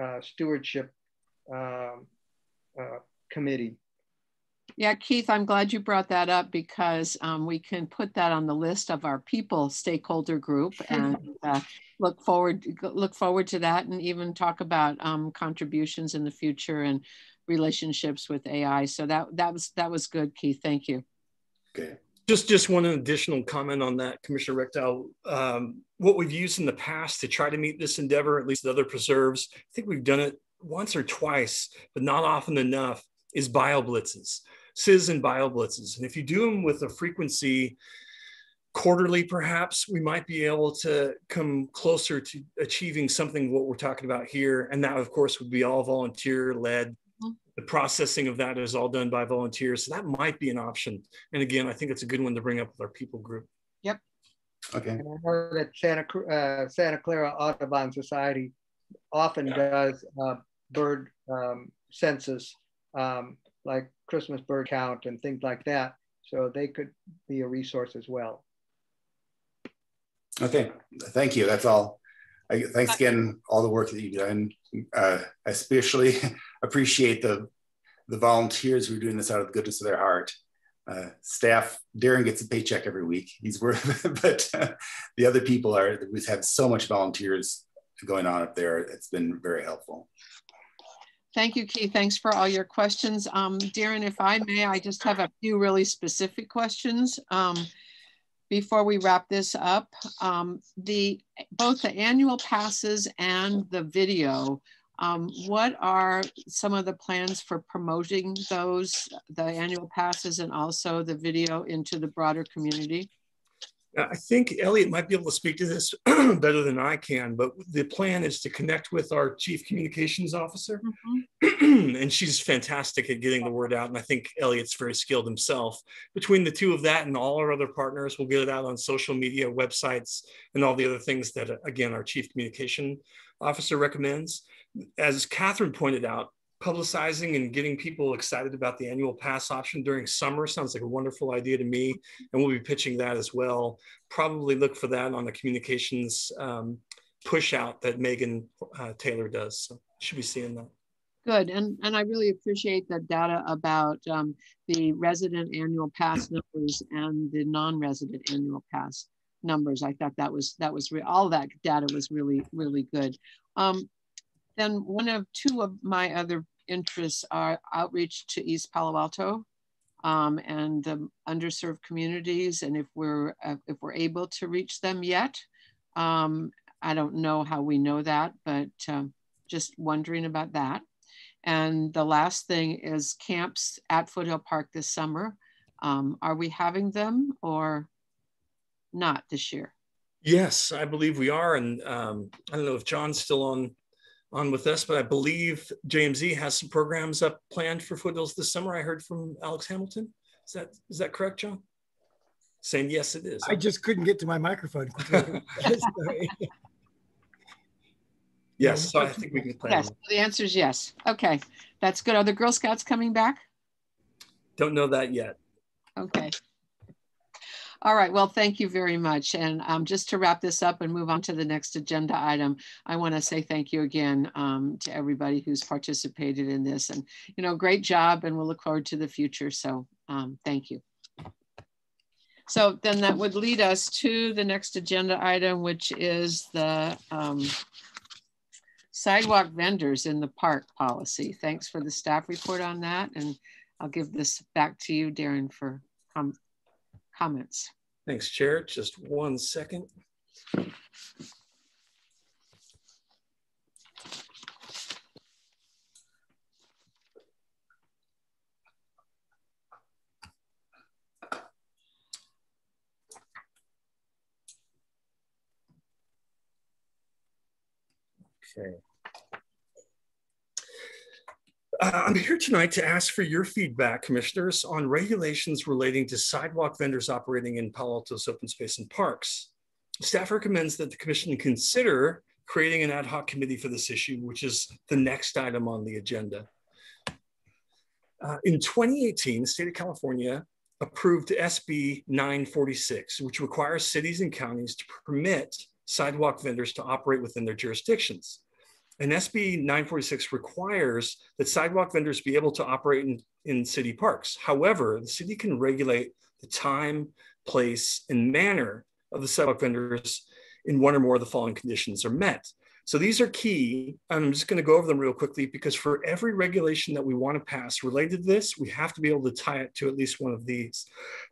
uh, stewardship um, uh, committee. Yeah, Keith, I'm glad you brought that up because um, we can put that on the list of our people stakeholder group and uh, look forward look forward to that and even talk about um, contributions in the future and relationships with AI. So that that was that was good, Keith. Thank you. Okay. Just just one additional comment on that, Commissioner Reckdahl. Um, what we've used in the past to try to meet this endeavor, at least other preserves, I think we've done it once or twice, but not often enough, is bio blitzes, CIS and bio blitzes. And if you do them with a frequency quarterly, perhaps we might be able to come closer to achieving something what we're talking about here. And that, of course, would be all volunteer led the processing of that is all done by volunteers. So that might be an option. And again, I think it's a good one to bring up with our people group. Yep. Okay. And I know that Santa, uh, Santa Clara Audubon Society often does uh, bird um, census, um, like Christmas bird count and things like that. So they could be a resource as well. Okay, thank you. That's all. I, thanks again, all the work that you've done. Uh, especially appreciate the the volunteers who are doing this out of the goodness of their heart. Uh, staff, Daren gets a paycheck every week. He's worth it, but uh, the other people are, we have had so much volunteers going on up there. It's been very helpful. Thank you, Keith. Thanks for all your questions. Um, Daren, if I may, I just have a few really specific questions. Um, before we wrap this up, um, the both the annual passes and the video um, what are some of the plans for promoting those, the annual passes and also the video into the broader community? I think Elliot might be able to speak to this better than I can, but the plan is to connect with our chief communications officer. Mm-hmm. and she's fantastic at getting the word out. And I think Elliot's very skilled himself. Between the two of that and all our other partners, we'll get it out on social media, websites, and all the other things that, again, our chief communication officer recommends as Catherine pointed out, publicizing and getting people excited about the annual pass option during summer sounds like a wonderful idea to me. And we'll be pitching that as well. Probably look for that on the communications um, push out that Megan uh, Taylor does. So should be seeing that. Good, and, and I really appreciate the data about um, the resident annual pass numbers and the non-resident annual pass numbers. I thought that was that was all that data was really really good. Um, then one of two of my other interests are outreach to East Palo Alto um, and the underserved communities. And if we're, uh, if we're able to reach them yet, um, I don't know how we know that, but um, just wondering about that. And the last thing is camps at Foothill Park this summer. Um, are we having them or not this year? Yes, I believe we are. And um, I don't know if John's still on on with us, but I believe JMZ has some programs up planned for Foothills this summer. I heard from Alex Hamilton. Is that is that correct, John? Saying yes, it is. I just couldn't get to my microphone. yes, so I think we can plan. Yes, the answer is yes. Okay, that's good. Are the Girl Scouts coming back? Don't know that yet. Okay. All right, well, thank you very much. And um, just to wrap this up and move on to the next agenda item, I want to say thank you again um, to everybody who's participated in this. And, you know, great job, and we'll look forward to the future. So um, thank you. So then that would lead us to the next agenda item, which is the um, sidewalk vendors in the park policy. Thanks for the staff report on that. And I'll give this back to you, Daren, for com comments. Thanks, Chair. Just one second. Okay. Uh, I'm here tonight to ask for your feedback, commissioners, on regulations relating to sidewalk vendors operating in Palo Alto's open space and parks. Staff recommends that the commission consider creating an ad hoc committee for this issue, which is the next item on the agenda. Uh, in 2018, the state of California approved SB 946, which requires cities and counties to permit sidewalk vendors to operate within their jurisdictions. And SB 946 requires that sidewalk vendors be able to operate in, in city parks. However, the city can regulate the time, place, and manner of the sidewalk vendors in one or more of the following conditions are met. So these are key. I'm just going to go over them real quickly because for every regulation that we want to pass related to this, we have to be able to tie it to at least one of these.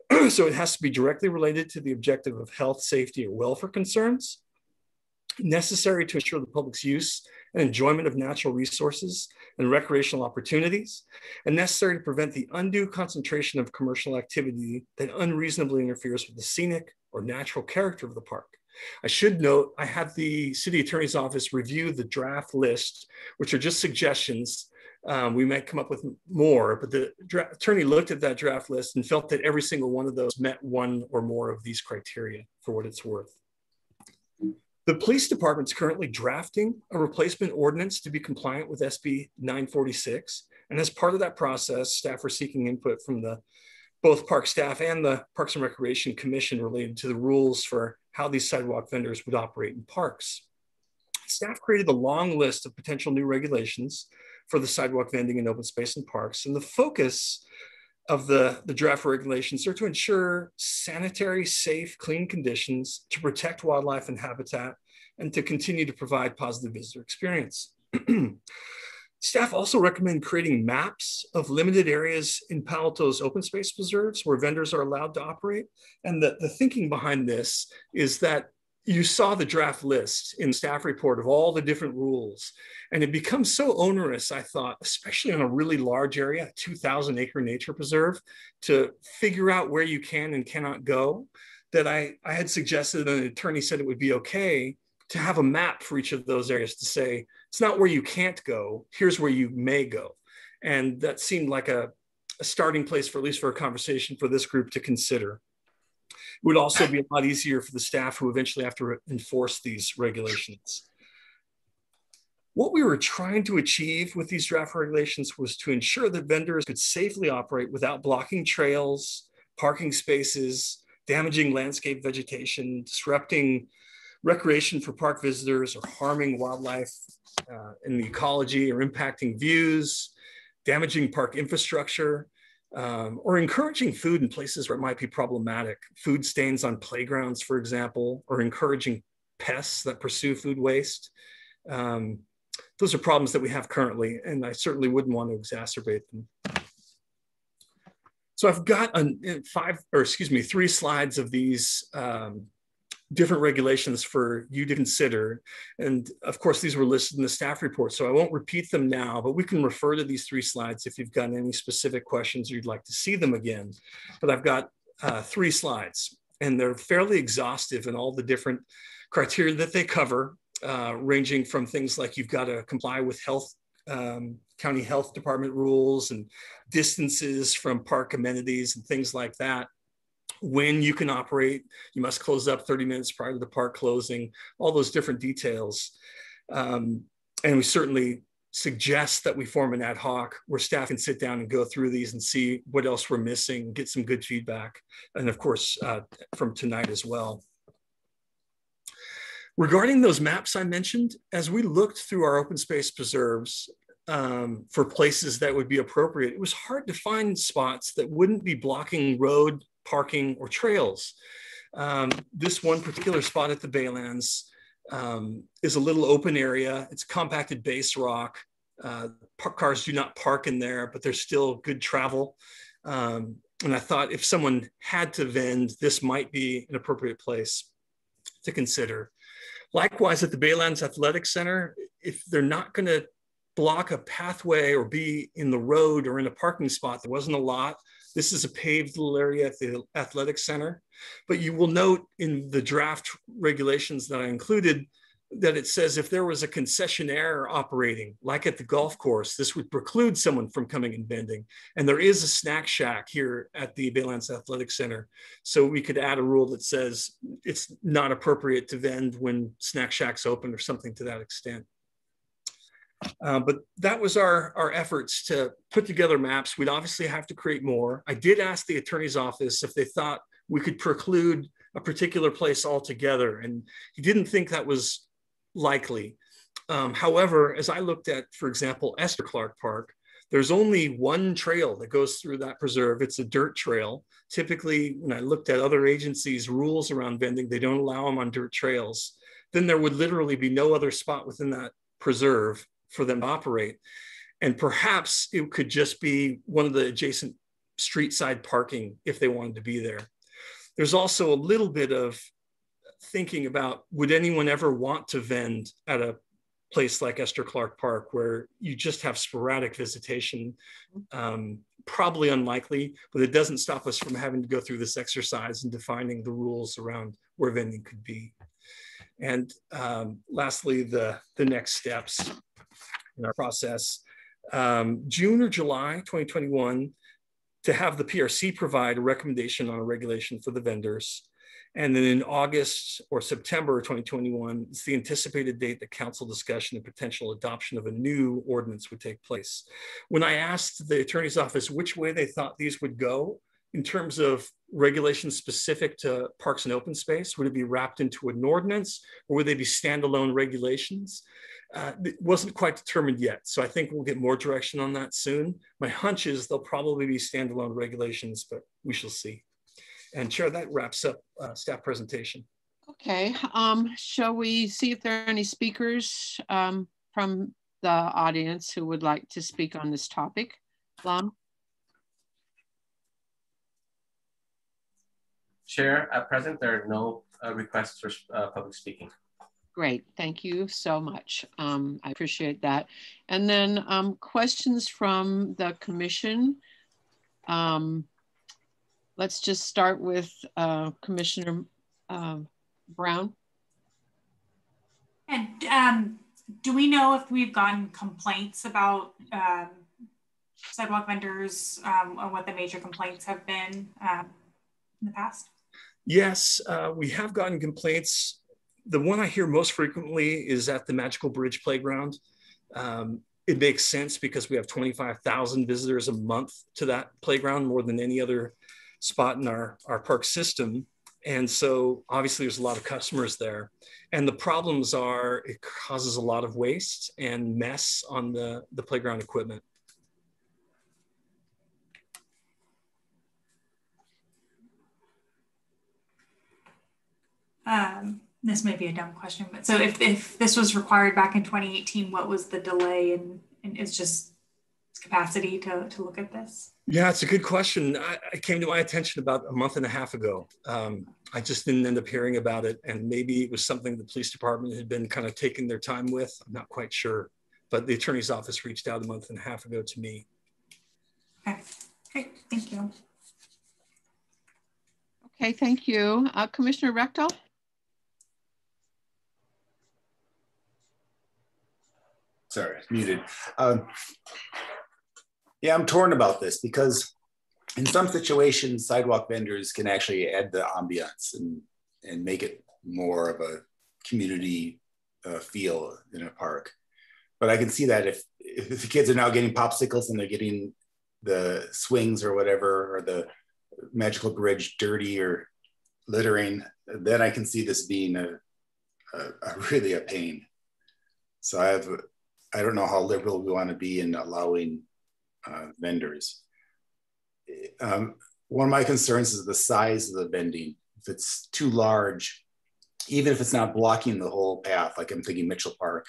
so it has to be directly related to the objective of health, safety, or welfare concerns, necessary to ensure the public's use and enjoyment of natural resources and recreational opportunities, and necessary to prevent the undue concentration of commercial activity that unreasonably interferes with the scenic or natural character of the park. I should note, I had the city attorney's office review the draft list, which are just suggestions. Um, we might come up with more, but the attorney looked at that draft list and felt that every single one of those met one or more of these criteria for what it's worth. The police department is currently drafting a replacement ordinance to be compliant with SB 946. And as part of that process, staff are seeking input from the both park staff and the Parks and Recreation Commission related to the rules for how these sidewalk vendors would operate in parks. Staff created a long list of potential new regulations for the sidewalk vending in open space and parks. And the focus of the, the draft regulations are to ensure sanitary, safe, clean conditions to protect wildlife and habitat and to continue to provide positive visitor experience. Staff also recommend creating maps of limited areas in Palo open space preserves where vendors are allowed to operate. And the, the thinking behind this is that you saw the draft list in staff report of all the different rules. And it becomes so onerous, I thought, especially on a really large area, 2,000 acre nature preserve, to figure out where you can and cannot go, that I, I had suggested, and an attorney said it would be okay to have a map for each of those areas to say, it's not where you can't go, here's where you may go. And that seemed like a, a starting place for at least for a conversation for this group to consider. It would also be a lot easier for the staff who eventually have to enforce these regulations. What we were trying to achieve with these draft regulations was to ensure that vendors could safely operate without blocking trails, parking spaces, damaging landscape vegetation, disrupting recreation for park visitors or harming wildlife uh, in the ecology or impacting views, damaging park infrastructure, um, or encouraging food in places where it might be problematic. Food stains on playgrounds, for example, or encouraging pests that pursue food waste. Um, those are problems that we have currently, and I certainly wouldn't want to exacerbate them. So I've got a, five, or excuse me, three slides of these um, different regulations for you to consider. And of course, these were listed in the staff report, so I won't repeat them now, but we can refer to these three slides if you've got any specific questions or you'd like to see them again. But I've got uh, three slides and they're fairly exhaustive in all the different criteria that they cover, uh, ranging from things like you've got to comply with health um, county health department rules and distances from park amenities and things like that when you can operate. You must close up 30 minutes prior to the park closing, all those different details. Um, and we certainly suggest that we form an ad hoc where staff can sit down and go through these and see what else we're missing, get some good feedback. And of course, uh, from tonight as well. Regarding those maps I mentioned, as we looked through our open space preserves um, for places that would be appropriate, it was hard to find spots that wouldn't be blocking road parking, or trails. Um, this one particular spot at the Baylands um, is a little open area. It's compacted base rock. Uh, cars do not park in there, but there's still good travel. Um, and I thought if someone had to vend, this might be an appropriate place to consider. Likewise, at the Baylands Athletic Center, if they're not going to block a pathway or be in the road or in a parking spot, there wasn't a lot this is a paved little area at the athletic center. But you will note in the draft regulations that I included that it says if there was a concessionaire operating, like at the golf course, this would preclude someone from coming and vending. And there is a snack shack here at the Baylands Athletic Center. So we could add a rule that says it's not appropriate to vend when snack shacks open or something to that extent. Uh, but that was our, our efforts to put together maps. We'd obviously have to create more. I did ask the attorney's office if they thought we could preclude a particular place altogether, and he didn't think that was likely. Um, however, as I looked at, for example, Esther Clark Park, there's only one trail that goes through that preserve. It's a dirt trail. Typically, when I looked at other agencies' rules around vending, they don't allow them on dirt trails. Then there would literally be no other spot within that preserve for them to operate. And perhaps it could just be one of the adjacent street side parking if they wanted to be there. There's also a little bit of thinking about would anyone ever want to vend at a place like Esther Clark Park where you just have sporadic visitation? Um, probably unlikely, but it doesn't stop us from having to go through this exercise and defining the rules around where vending could be. And um, lastly, the, the next steps in our process. Um, June or July 2021, to have the PRC provide a recommendation on a regulation for the vendors. And then in August or September 2021, it's the anticipated date that council discussion and potential adoption of a new ordinance would take place. When I asked the attorney's office which way they thought these would go in terms of regulations specific to parks and open space, would it be wrapped into an ordinance or would they be standalone regulations? Uh, it wasn't quite determined yet. So I think we'll get more direction on that soon. My hunch is they'll probably be standalone regulations, but we shall see. And Chair, that wraps up uh, staff presentation. Okay, um, shall we see if there are any speakers um, from the audience who would like to speak on this topic? Lam? Chair, at present, there are no uh, requests for uh, public speaking. Great, thank you so much. Um, I appreciate that. And then um, questions from the commission. Um, let's just start with uh, Commissioner uh, Brown. And um, do we know if we've gotten complaints about um, sidewalk vendors um, or what the major complaints have been um, in the past? Yes, uh, we have gotten complaints. The one I hear most frequently is at the Magical Bridge Playground. Um, it makes sense because we have 25,000 visitors a month to that playground, more than any other spot in our, our park system. And so obviously there's a lot of customers there. And the problems are it causes a lot of waste and mess on the, the playground equipment. Um, this may be a dumb question, but so if, if this was required back in 2018, what was the delay and, and it's just capacity to, to look at this? Yeah, it's a good question. I, it came to my attention about a month and a half ago. Um, I just didn't end up hearing about it. And maybe it was something the police department had been kind of taking their time with. I'm not quite sure. But the attorney's office reached out a month and a half ago to me. Okay, great. Thank you. Okay, thank you. Uh, Commissioner Reckdahl? Sorry, muted. Um, yeah, I'm torn about this because in some situations, sidewalk vendors can actually add the ambiance and, and make it more of a community uh, feel in a park. But I can see that if, if the kids are now getting popsicles and they're getting the swings or whatever, or the magical bridge dirty or littering, then I can see this being a, a, a really a pain. So I have I don't know how liberal we want to be in allowing uh, vendors. Um, one of my concerns is the size of the vending. If it's too large, even if it's not blocking the whole path, like I'm thinking Mitchell Park,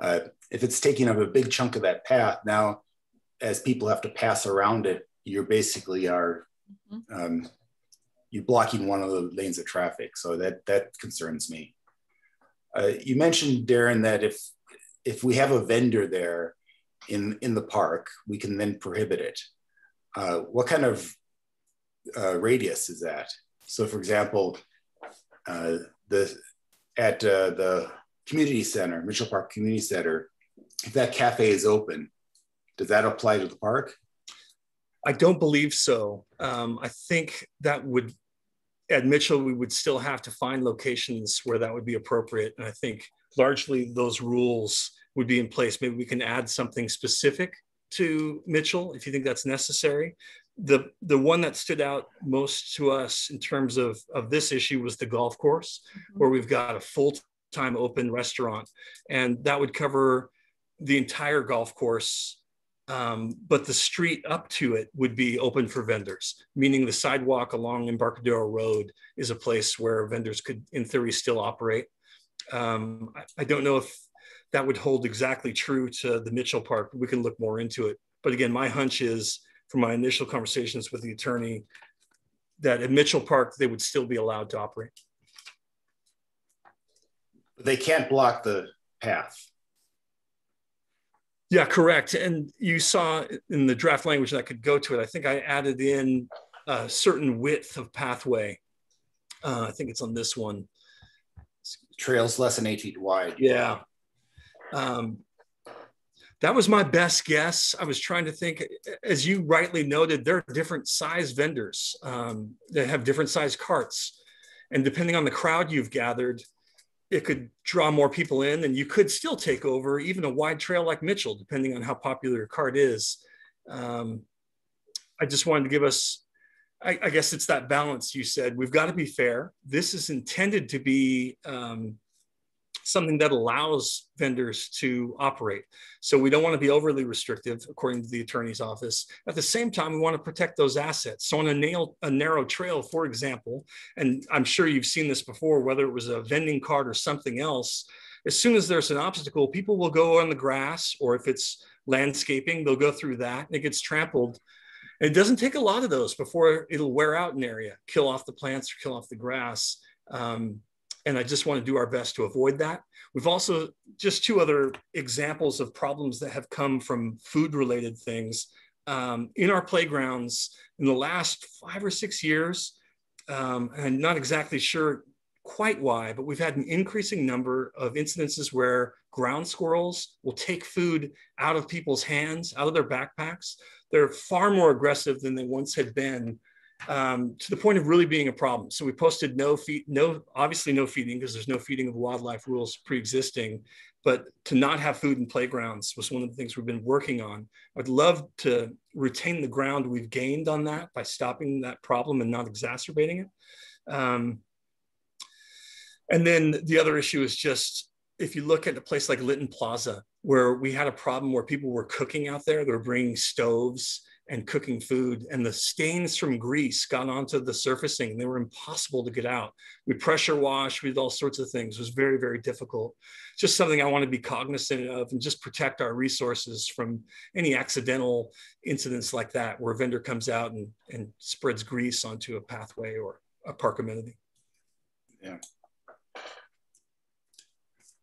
uh, if it's taking up a big chunk of that path, now as people have to pass around it, you're basically are mm-hmm. um, you're blocking one of the lanes of traffic. So that that concerns me. Uh, you mentioned Daren that if if we have a vendor there in, in the park, we can then prohibit it. Uh, what kind of uh, radius is that? So for example, uh, the, at uh, the community center, Mitchell Park Community Center, if that cafe is open, does that apply to the park? I don't believe so. Um, I think that would, at Mitchell, we would still have to find locations where that would be appropriate. And I think largely those rules would be in place. Maybe we can add something specific to Mitchell if you think that's necessary. The, the one that stood out most to us in terms of, of this issue was the golf course, mm-hmm. where we've got a full time open restaurant. And that would cover the entire golf course. Um, but the street up to it would be open for vendors, meaning the sidewalk along Embarcadero Road is a place where vendors could, in theory, still operate. Um, I, I don't know if that would hold exactly true to the Mitchell Park. We can look more into it. But again, my hunch is from my initial conversations with the attorney that at Mitchell Park, they would still be allowed to operate. They can't block the path. Yeah, correct. And you saw in the draft language that could go to it, I think I added in a certain width of pathway. Uh, I think it's on this one. Trails less than eight feet wide. Yeah. Um, that was my best guess. I was trying to think, as you rightly noted, there are different size vendors um, that have different size carts. And depending on the crowd you've gathered, it could draw more people in and you could still take over even a wide trail like Mitchell, depending on how popular your cart is. Um, I just wanted to give us, I, I, guess it's that balance you said. We've got to be fair. This is intended to be um, something that allows vendors to operate. So we don't want to be overly restrictive, according to the attorney's office. At the same time, we want to protect those assets. So on a, nail, a narrow trail, for example, and I'm sure you've seen this before, whether it was a vending cart or something else, as soon as there's an obstacle, people will go on the grass, or if it's landscaping, they'll go through that and it gets trampled. It doesn't take a lot of those before it'll wear out an area, kill off the plants or kill off the grass. Um, and I just want to do our best to avoid that. We've also just two other examples of problems that have come from food related things. Um, in our playgrounds in the last five or six years, um, and I'm not exactly sure quite why, but we've had an increasing number of incidences where ground squirrels will take food out of people's hands, out of their backpacks. They're far more aggressive than they once had been um, to the point of really being a problem. So we posted no feed, no obviously no feeding because there's no feeding of wildlife rules pre-existing, but to not have food in playgrounds was one of the things we've been working on. I'd love to retain the ground we've gained on that by stopping that problem and not exacerbating it. Um, and then the other issue is just if you look at a place like Lytton Plaza, where we had a problem where people were cooking out there, they were bringing stoves and cooking food and the stains from grease got onto the surfacing. And they were impossible to get out. We pressure wash with all sorts of things. It was very very difficult. Just something i want to be cognizant of and just protect our resources from any accidental incidents like that where a vendor comes out and, and spreads grease onto a pathway or a park amenity. Yeah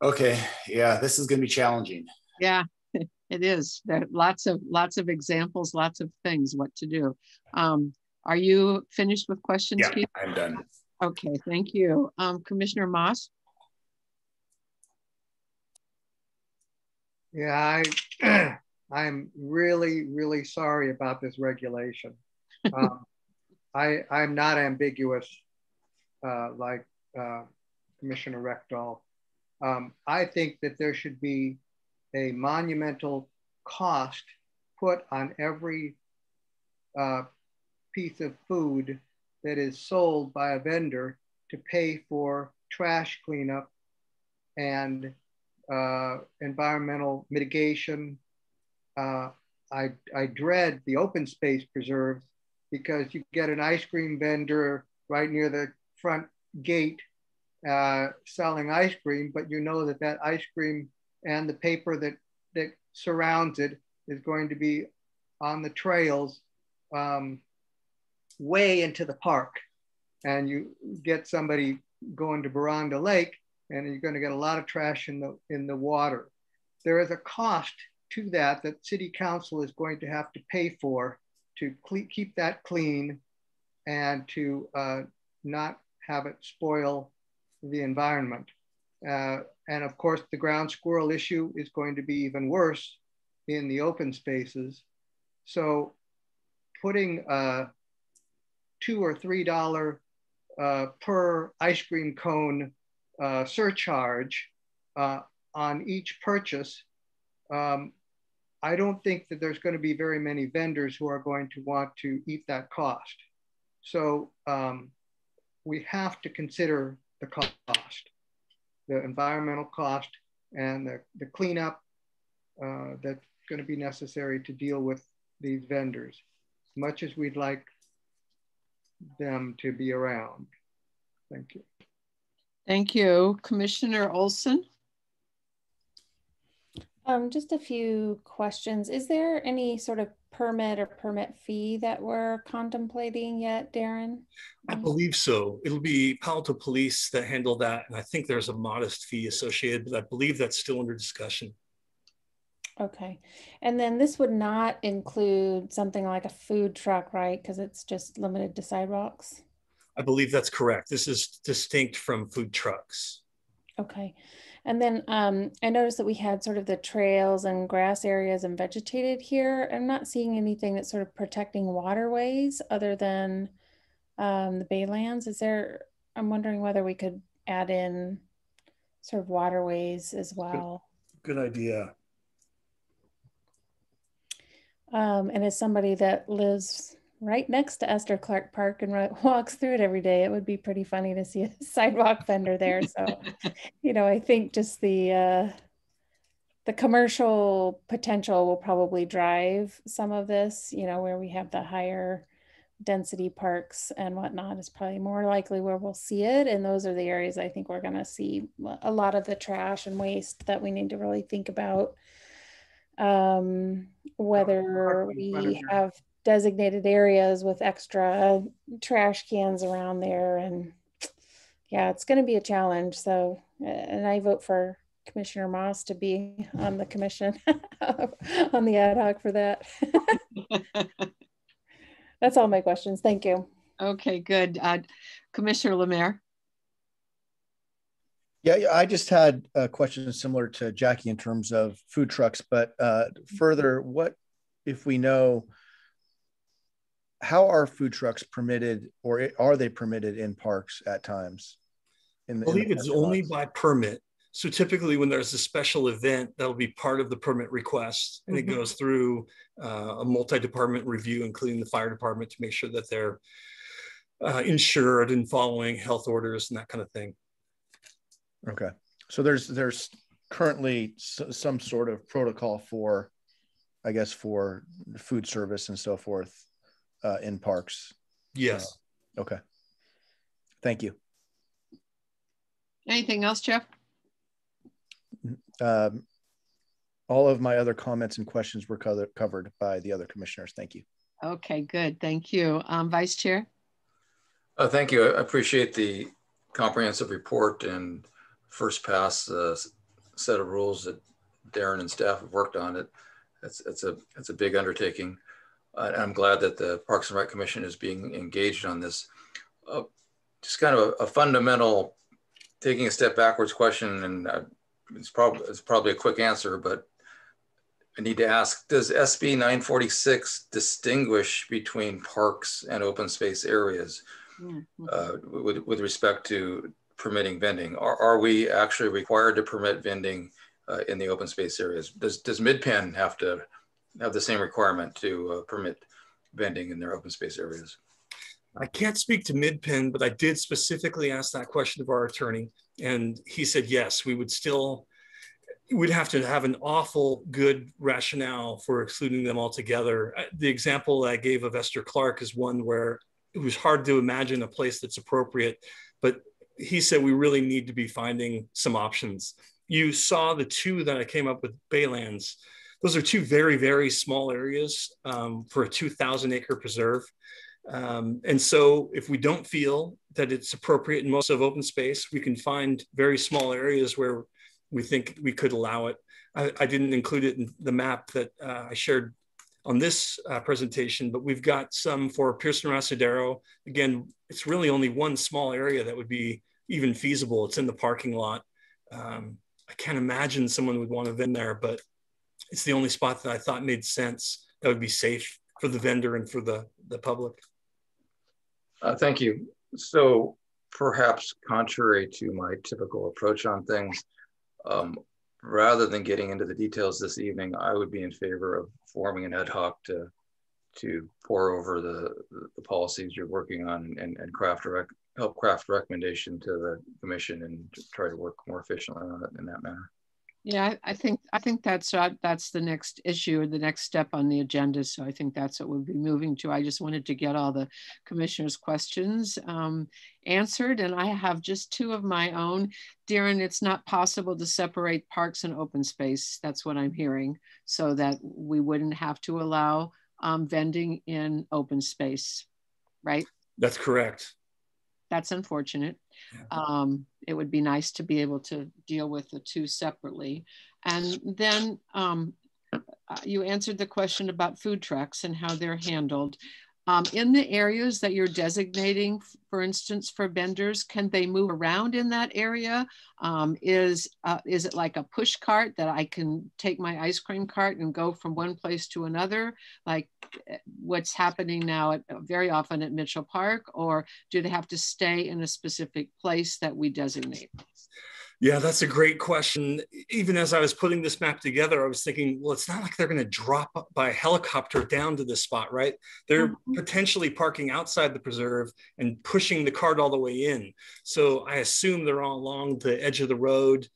okay yeah this is going to be challenging. Yeah it is. There are lots of lots of examples lots of things what to do. Um, are you finished with questions yeah Keith? i'm done. Okay thank you. Um, commissioner moss? Yeah i i'm really really sorry about this regulation. Um, i i'm not ambiguous uh, like uh, commissioner reckdahl um, i think that there should be a monumental cost put on every uh, piece of food that is sold by a vendor to pay for trash cleanup and uh, environmental mitigation. Uh, I, I dread the open space preserves because you get an ice cream vendor right near the front gate uh, selling ice cream, but you know that that ice cream and the paper that, that surrounds it is going to be on the trails um, way into the park. And you get somebody going to Boronda Lake and you're going to get a lot of trash in the, in the water. There is a cost to that that city council is going to have to pay for to keep that clean and to uh, not have it spoil the environment. Uh, and of course, the ground squirrel issue is going to be even worse in the open spaces. So putting a two or three dollar uh, per ice cream cone uh, surcharge uh, on each purchase, um, I don't think that there's going to be very many vendors who are going to want to eat that cost. So um, we have to consider the cost. the environmental cost and the, the cleanup uh, that's going to be necessary to deal with these vendors, much as we'd like them to be around. Thank you. Thank you. Commissioner Olson? Um, just a few questions. Is there any sort of permit or permit fee that we're contemplating yet, Daren? I um, believe so. It'll be Palo Alto Police that handle that. And I think there's a modest fee associated, but I believe that's still under discussion. Okay. And then this would not include something like a food truck, right? Because it's just limited to sidewalks. I believe that's correct. This is distinct from food trucks. Okay. And then um, I noticed that we had sort of the trails and grass areas and vegetated here. I'm not seeing anything that's sort of protecting waterways other than um, the baylands. Is there, I'm wondering whether we could add in sort of waterways as well. Good, good idea. Um, and as somebody that lives right next to Esther Clark Park and walks through it every day, it would be pretty funny to see a sidewalk vendor there. So, you know, I think just the uh, the commercial potential will probably drive some of this. You know, where we have the higher density parks and whatnot is probably more likely where we'll see it. And those are the areas I think we're going to see a lot of the trash and waste that we need to really think about um, whether we have designated areas with extra trash cans around there. And yeah, it's going to be a challenge. So, and I vote for Commissioner Moss to be on the commission on the ad hoc for that. That's all my questions. Thank you. Okay, good. Uh, Commissioner LaMere. Yeah, I just had a question similar to Jackie in terms of food trucks, but uh, further, what if we know how are food trucks permitted or are they permitted in parks at times? In the, I believe it's only by permit. So typically when there's a special event, that'll be part of the permit request and mm-hmm. it goes through uh, a multi-department review, including the fire department to make sure that they're uh, insured and following health orders and that kind of thing. Okay. So there's there's currently some sort of protocol for, I guess, for food service and so forth uh, in parks. Yes. Uh, okay. Thank you. Anything else, Jeff? Um, all of my other comments and questions were co covered by the other commissioners. Thank you. Okay, good. Thank you. Um, Vice Chair? Uh, thank you. I appreciate the comprehensive report and first pass uh, set of rules that Daren and staff have worked on. It it's it's a it's a big undertaking. Uh, I'm glad that the Parks and Rec Commission is being engaged on this. Uh, just kind of a, a, fundamental, taking a step backwards question, and uh, it's probably it's probably a quick answer, but I need to ask: Does SB 946 distinguish between parks and open space areas -hmm. with with respect to permitting vending? Are, are we actually required to permit vending uh, in the open space areas? Does, does MidPen have to have the same requirement to uh, permit vending in their open space areas? I can't speak to MidPen, but I did specifically ask that question of our attorney. And he said, yes, we would still, we'd have to have an awful good rationale for excluding them altogether. Uh, the example I gave of Esther Clark is one where it was hard to imagine a place that's appropriate, but he said we really need to be finding some options. You saw the two that I came up with Baylands. Those are two very, very small areas um, for a 2,000 acre preserve. Um, and so if we don't feel that it's appropriate in most of open space, we can find very small areas where we think we could allow it. I, I didn't include it in the map that uh, I shared on this uh, presentation, but we've got some for Pearson Arastradero. Again, it's really only one small area that would be even feasible. It's in the parking lot. Um, I can't imagine someone would want to vend there, but it's the only spot that I thought made sense that would be safe for the vendor and for the, the public. Uh, thank you. So perhaps contrary to my typical approach on things, um, rather than getting into the details this evening, I would be in favor of forming an ad hoc to to pour over the, the policies you're working on and, and craft a, help craft recommendation to the commission and try to work more efficiently on it in that manner. Yeah, I think I think that's uh, that's the next issue or the next step on the agenda. So I think that's what we'll be moving to. I just wanted to get all the commissioners' questions um, answered, and I have just two of my own. Daren, it's not possible to separate parks and open space. That's what I'm hearing, so that we wouldn't have to allow um, vending in open space, right? That's correct. That's unfortunate. Um, it would be nice to be able to deal with the two separately. And then um, uh, you answered the question about food trucks and how they're handled. Um, in the areas that you're designating, for instance, for vendors, can they move around in that area? Um, is, uh, is it like a push cart that I can take my ice cream cart and go from one place to another, like eh, what's happening now at, very often at Mitchell Park, or do they have to stay in a specific place that we designate? Yeah, that's a great question. Even as I was putting this map together, I was thinking, well, it's not like they're going to drop by helicopter down to this spot, right? They're mm-hmm. potentially parking outside the preserve and pushing the cart all the way in. So I assume they're all along the edge of the road,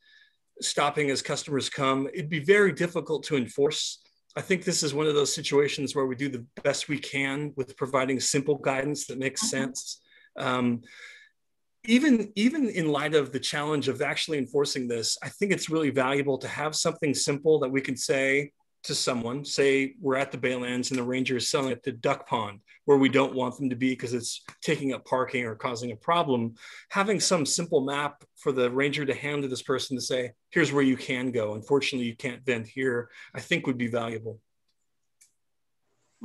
stopping as customers come. It'd be very difficult to enforce. I think this is one of those situations where we do the best we can with providing simple guidance that makes mm-hmm. sense. Um, even even in light of the challenge of actually enforcing this i think it's really valuable to have something simple that we can say to someone say we're at the baylands and the ranger is selling at the duck pond where we don't want them to be because it's taking up parking or causing a problem. Having some simple map for the ranger to hand to this person to say here's where you can go. Unfortunately you can't vent here i think would be valuable.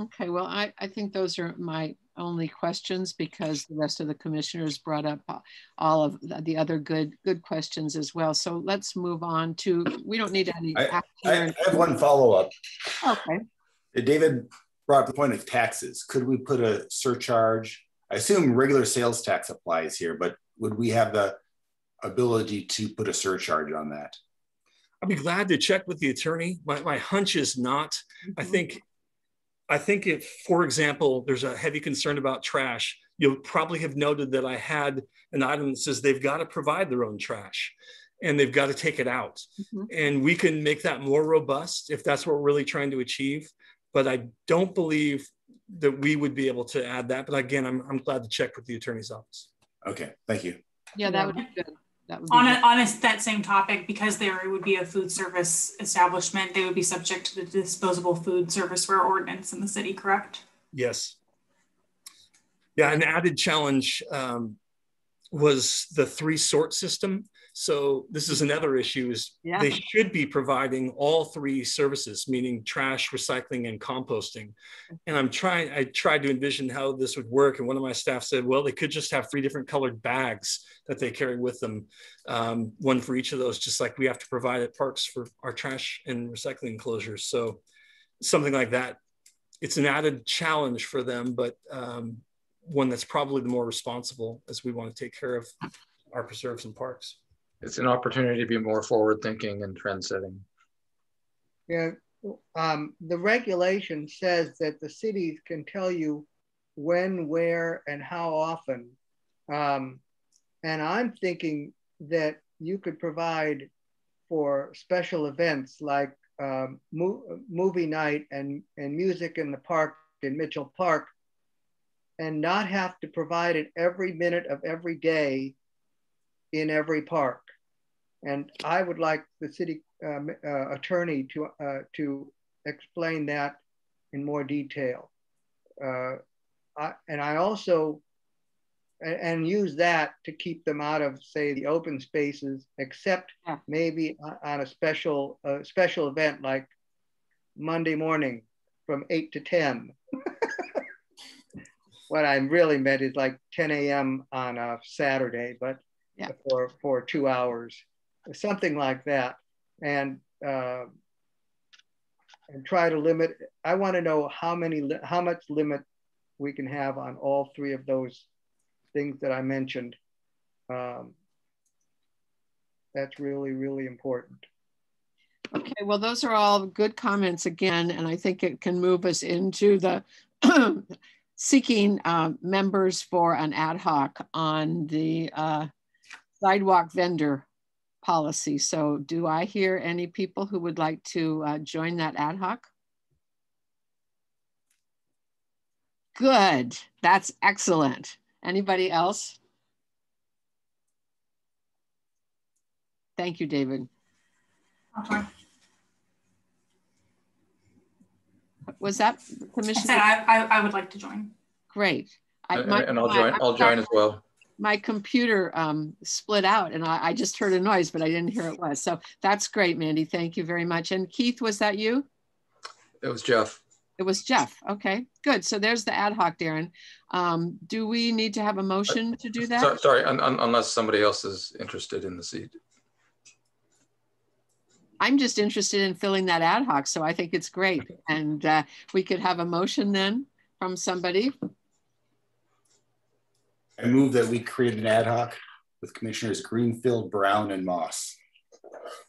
Okay well i, I think those are my only questions because the rest of the commissioners brought up all of the other good good questions as well. So let's move on to, we don't need any. I, I, I have one follow up. Okay. David brought up the point of taxes. Could we put a surcharge? I assume regular sales tax applies here, but would we have the ability to put a surcharge on that? I'd be glad to check with the attorney. My, my hunch is not. Mm -hmm. I mm-hmm. think I think if, for example, there's a heavy concern about trash, you'll probably have noted that I had an item that says they've got to provide their own trash and they've got to take it out. Mm-hmm. And we can make that more robust if that's what we're really trying to achieve. But I don't believe that we would be able to add that. But again, I'm, I'm glad to check with the attorney's office. Okay, thank you. Yeah, that would be good. That would on, a, on a, that same topic, because there would be a food service establishment, they would be subject to the disposable food serviceware ordinance in the city, correct? Yes. Yeah, an added challenge um, was the three sort system. So this is another issue is yeah. they should be providing all three services, meaning trash, recycling, and composting. And I'm trying, I tried to envision how this would work. And one of my staff said, well, they could just have three different colored bags that they carry with them, um, one for each of those, just like we have to provide at parks for our trash and recycling enclosures. So something like that. It's an added challenge for them, but um, one that's probably the more responsible as we want to take care of our preserves and parks it's an opportunity to be more forward thinking and trend setting. Yeah, um, the regulation says that the cities can tell you when, where, and how often. Um, and I'm thinking that you could provide for special events like um, mo movie night and, and music in the park in Mitchell Park and not have to provide it every minute of every day in every park. And I would like the city um, uh, attorney to, uh, to explain that in more detail. Uh, I, and I also, and, and, use that to keep them out of, say, the open spaces, except yeah. maybe on a special, special event like Monday morning from 8 to 10. what I really meant is like 10 a.m. on a Saturday, but yeah. for, for two hours something like that, and uh, and try to limit. I want to know how many, how much limit we can have on all three of those things that I mentioned. Um, that's really, really important. Okay, well, those are all good comments again, and I think it can move us into the seeking uh, members for an ad hoc on the uh, sidewalk vendor policy. So do I hear any people who would like to uh, join that ad hoc? Good, that's excellent. Anybody else? Thank you, David. Okay. Was that I Commissioner? said I, I, I would like to join. Great. I, And and I'll join, I'm I'll join as well. My computer um, split out and I, I just heard a noise, but I didn't hear it was. So that's great, Mandy. Thank you very much. And Keith, was that you? It was Jeff. It was Jeff. Okay, good. So there's the ad hoc, Daren. Um, do we need to have a motion to do that? So- Sorry, un- un- unless somebody else is interested in the seat. I'm just interested in filling that ad hoc, so I think it's great. And uh, we could have a motion then from somebody. I move that we create an ad hoc with Commissioners Greenfield, Brown, and Moss.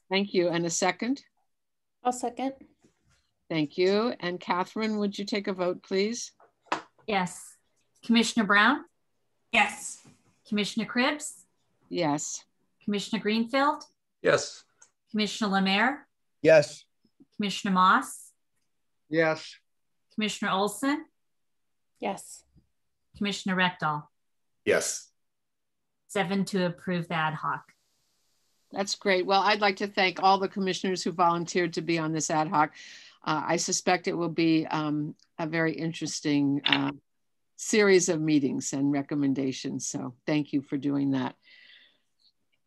Thank you. And a second? I'll second. Thank you. And Catherine, would you take a vote, please? Yes. Commissioner Brown? Yes. Commissioner Cribbs? Yes. Commissioner Greenfield? Yes. Commissioner LaMere? Yes. Commissioner Moss? Yes. Commissioner Olson? Yes. Commissioner Reckdahl? Yes. Seven to approve the ad hoc. That's great. Well, I'd like to thank all the commissioners who volunteered to be on this ad hoc. Uh, I suspect it will be um, a very interesting uh, series of meetings and recommendations. So thank you for doing that.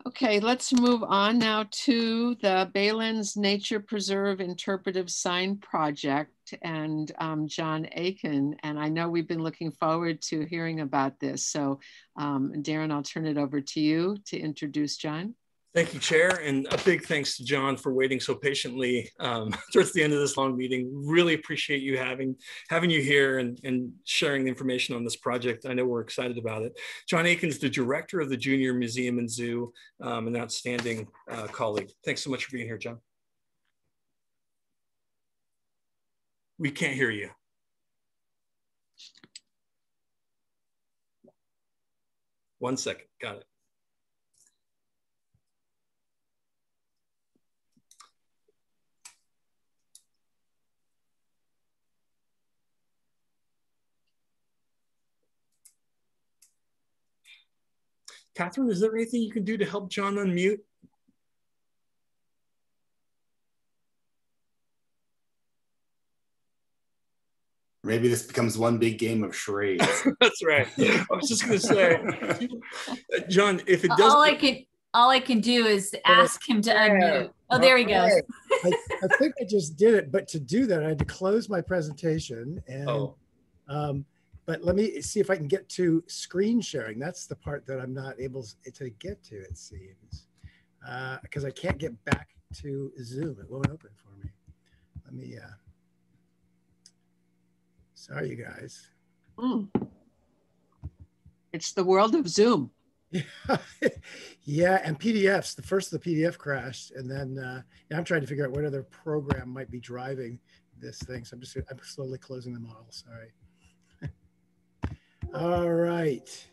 Okay, let's move on now to the Baylands Nature Preserve Interpretive Sign Project and um, John Aiken. And I know we've been looking forward to hearing about this. So um, Daren, I'll turn it over to you to introduce John. Thank you, Chair, and a big thanks to John for waiting so patiently um, towards the end of this long meeting. Really appreciate you having having you here and, and sharing the information on this project. I know we're excited about it. John Aiken's the director of the Junior Museum and Zoo, um, an outstanding uh, colleague. Thanks so much for being here, John. We can't hear you. One second, got it. Catherine, is there anything you can do to help John unmute? Maybe this becomes one big game of charades. That's right. I was just going to say, John, if it does, All I can all I can do is ask him to unmute. Oh, there he goes. I, I think I just did it, but to do that, I had to close my presentation and, Oh. um, but let me see if I can get to screen sharing. That's the part that I'm not able to get to, it seems. Uh, because I can't get back to Zoom. It won't open for me. Let me, uh, sorry, you guys. Mm. It's the world of Zoom. yeah, and PDFs. The first of the PDF crashed, and then uh, yeah, I'm trying to figure out what other program might be driving this thing. So I'm just I'm slowly closing them all. Sorry. All right.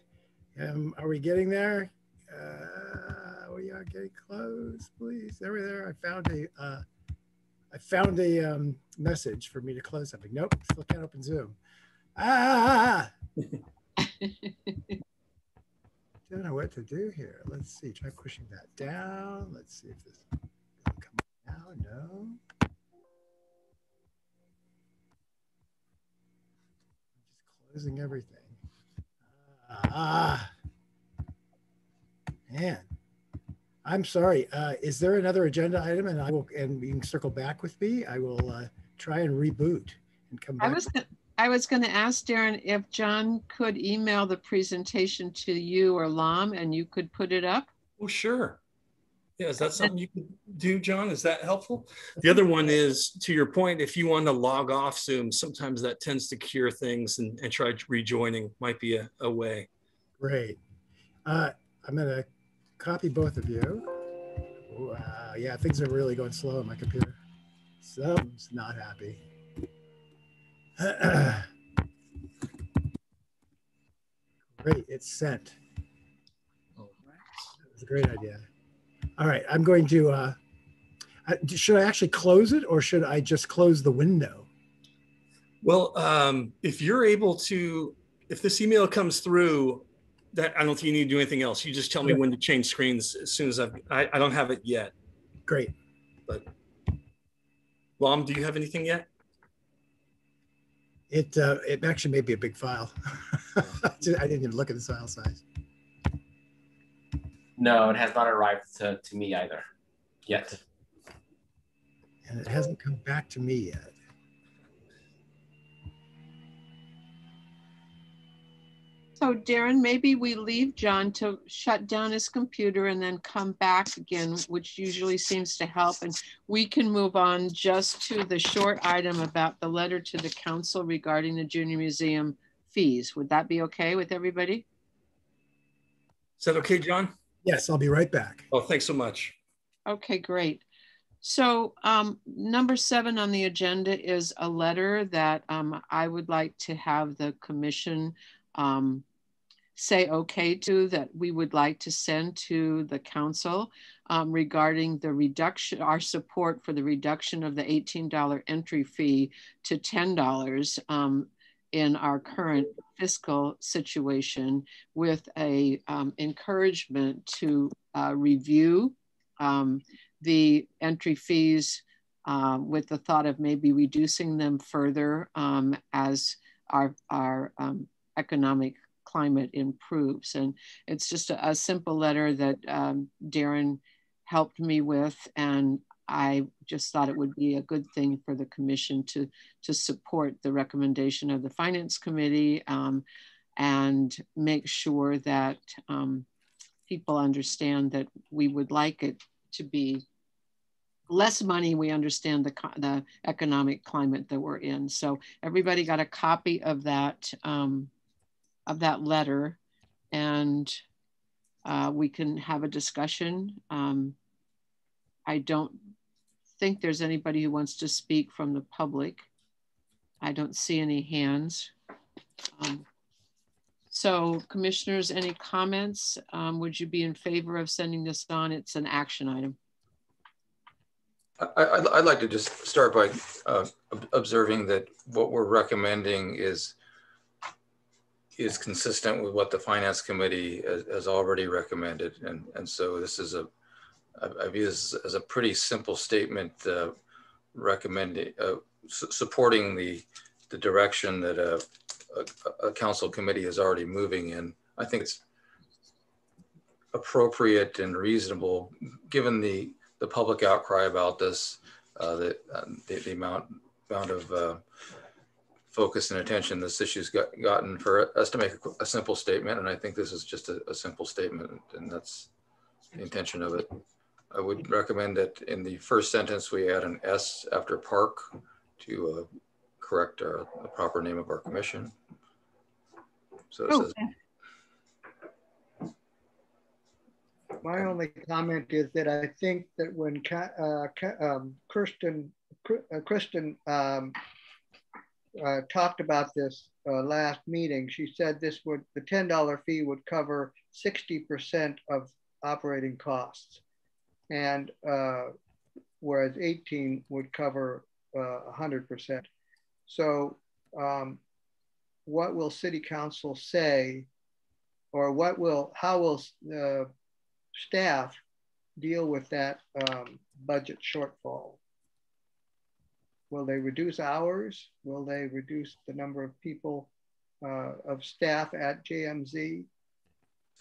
Um, are we getting there? Uh, we are getting close. Please, there we there. I found a uh, I found a um, message for me to close something. Nope, still can't open Zoom. Ah! don't know what to do here. Let's see. Try pushing that down. Let's see if this come down. No. I'm just closing everything. Ah, man. I'm sorry. Uh, is there another agenda item? And I will, and you can circle back with me. I will uh, try and reboot and come back. I back. was, gonna- I was going to ask Daren if John could email the presentation to you or Lam and you could put it up. Oh, sure. Yeah, is that something you could do, John? Is that helpful? The other one is, to your point, if you want to log off Zoom, sometimes that tends to cure things and, and try rejoining might be a, a way. Great. Uh, I'm going to copy both of you. Wow. Yeah, things are really going slow on my computer. Some's not happy. Great, it's sent. All right. That was a great idea. All right, I'm going to, uh, should I actually close it or should I just close the window? Well, um, if you're able to, if this email comes through, that I don't think you need to do anything else. You just tell me when to change screens as soon as I've, I, I don't have it yet. Great. But Lam, do you have anything yet? It, uh, it actually may be a big file. I didn't even look at the file size. No, it has not arrived to, to me either yet. And it hasn't come back to me yet. So Daren, maybe we leave John to shut down his computer and then come back again, which usually seems to help. And we can move on just to the short item about the letter to the council regarding the junior museum fees. Would that be okay with everybody? Is that okay, John? Yes, I'll be right back. Oh, thanks so much. Okay, great. So um, number seven on the agenda is a letter that um, I would like to have the commission um, say okay to that we would like to send to the council um, regarding the reduction, our support for the reduction of the $18 entry fee to $10 um, in our current fiscal situation with a um, encouragement to uh, review um, the entry fees uh, with the thought of maybe reducing them further um, as our, our um, economic climate improves. And it's just a, a simple letter that um, Daren helped me with. And I just thought it would be a good thing for the commission to, to support the recommendation of the finance committee um, and make sure that um, people understand that we would like it to be less money, we understand the, the economic climate that we're in. So everybody got a copy of that um, of that letter and uh, we can have a discussion. Um, I don't think there's anybody who wants to speak from the public. I don't see any hands. Um, so commissioners, any comments? Um, would you be in favor of sending this on? It's an action item. I, would like to just start by uh, observing that what we're recommending is is consistent with what the finance committee has, has already recommended. And, and so this is a, I, view this as a pretty simple statement uh, recommending, uh, su supporting the, the direction that a, a, a, council committee is already moving in. I think it's appropriate and reasonable given the, the public outcry about this, uh, the, uh, the, the, amount, amount of uh, focus and attention this issue's got, gotten for us to make a, a, simple statement. And I think this is just a, a, simple statement and that's the intention of it. I would recommend that in the first sentence, we add an S after park to uh, correct our, the proper name of our commission. So it says, My only comment is that I think that when uh, um, Kirsten, uh, Kristen um, uh, talked about this uh, last meeting. She said this would, the $10 fee would cover 60% of operating costs. And uh, whereas 18 would cover 100%. Uh, so um, what will city council say or what will, how will uh, staff deal with that um, budget shortfall? Will they reduce hours? Will they reduce the number of people uh, of staff at JMZ?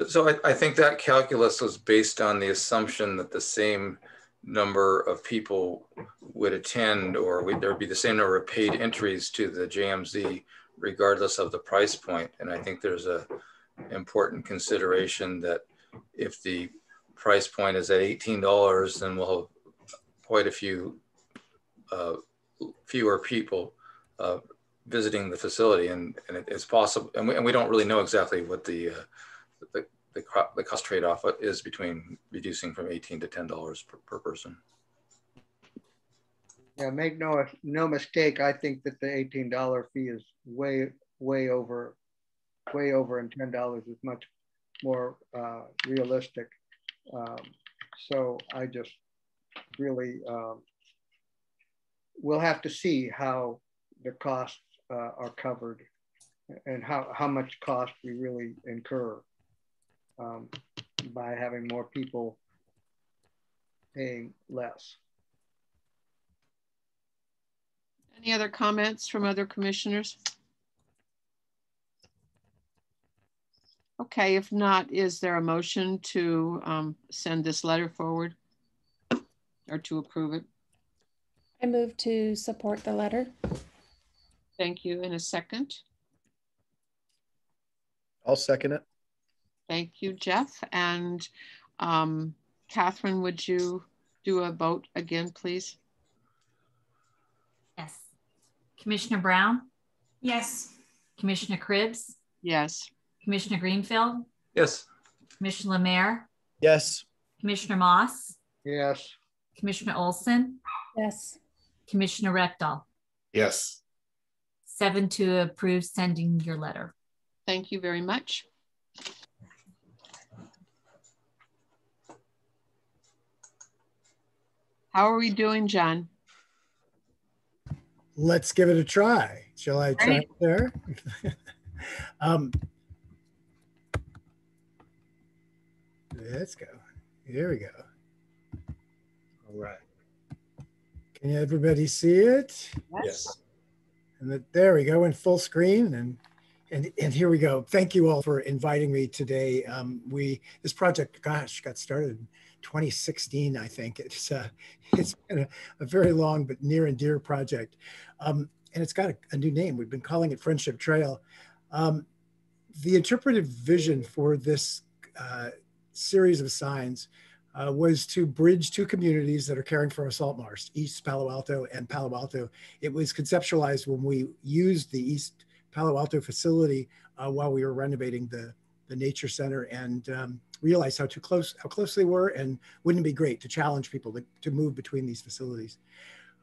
So I, I, think that calculus was based on the assumption that the same number of people would attend or there would be the same number of paid entries to the JMZ regardless of the price point. And I think there's a important consideration that if the price point is at $18, then we'll have quite a few uh, fewer people uh, visiting the facility, and, and it's possible, and we, and we don't really know exactly what the uh, the, the, the cost trade-off is between reducing from 18 to 10 dollars per, per person. Yeah, make no no mistake. I think that the $18 fee is way way over way over and $10 is much more uh, realistic. Um, so I just really, um, we'll have to see how the costs uh, are covered and how, how much cost we really incur um, by having more people paying less. Any other comments from other commissioners? Okay, if not, is there a motion to um, send this letter forward or to approve it? I move to support the letter. Thank you. In a second. I'll second it. Thank you, Jeff. And um, Catherine, would you do a vote again, please? Yes. Commissioner Brown? Yes. Commissioner Cribbs? Yes. Commissioner Greenfield? Yes. Commissioner LaMere? Yes. Commissioner Moss? Yes. Commissioner Olson? Yes. Commissioner Reckdahl? Yes. Seven to approve sending your letter. Thank you very much. How are we doing, John? Let's give it a try. Shall I try Right. there? um, let's go. Here we go. All right. Can everybody see it? Yes. And that, there we go in full screen and and and here we go. Thank you all for inviting me today. Um, we this project, gosh, got started in 2016, I think. It's uh, it's been a, a very long but near and dear project, um, and it's got a, a, new name. We've been calling it Friendship Trail. Um, the interpretive vision for this uh, series of signs uh, was to bridge two communities that are caring for a salt marsh, East Palo Alto and Palo Alto. It was conceptualized when we used the East Palo Alto facility uh, while we were renovating the, the nature center and um, how too close how close they were and wouldn't it be great to challenge people to, to move between these facilities.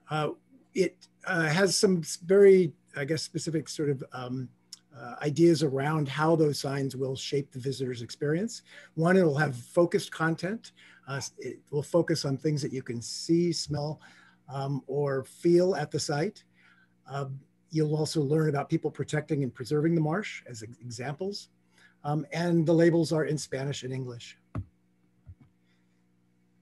Uh, it uh, has some very, I guess, specific sort of um, uh, ideas around how those signs will shape the visitor's experience. One, it'll have focused content. Uh, it will focus on things that you can see, smell, um, or feel at the site. Um, You'll also learn about people protecting and preserving the marsh as examples. Um, and the labels are in Spanish and English.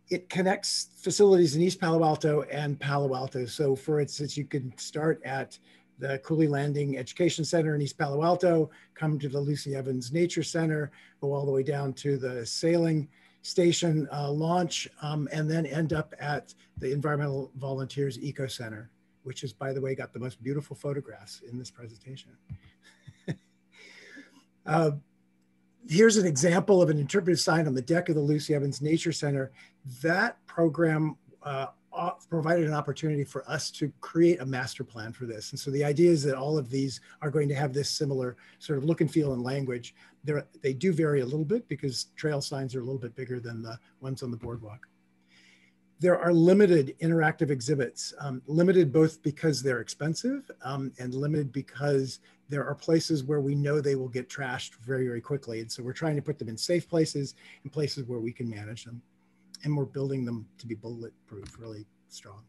It connects facilities in East Palo Alto and Palo Alto. So for instance, you can start at the Cooley Landing Education Center in East Palo Alto, come to the Lucy Evans Nature Center, go all the way down to the sailing station uh, launch, um, and then end up at the Environmental Volunteers Eco Center which is, by the way, got the most beautiful photographs in this presentation. uh, here's an example of an interpretive sign on the deck of the Lucy Evans Nature Center. That program uh, provided an opportunity for us to create a master plan for this. And so the idea is that all of these are going to have this similar sort of look and feel and language. They're, they do vary a little bit because trail signs are a little bit bigger than the ones on the boardwalk there are limited interactive exhibits, um, limited both because they're expensive um, and limited because there are places where we know they will get trashed very, very quickly. And so we're trying to put them in safe places and places where we can manage them. And we're building them to be bulletproof, really strong.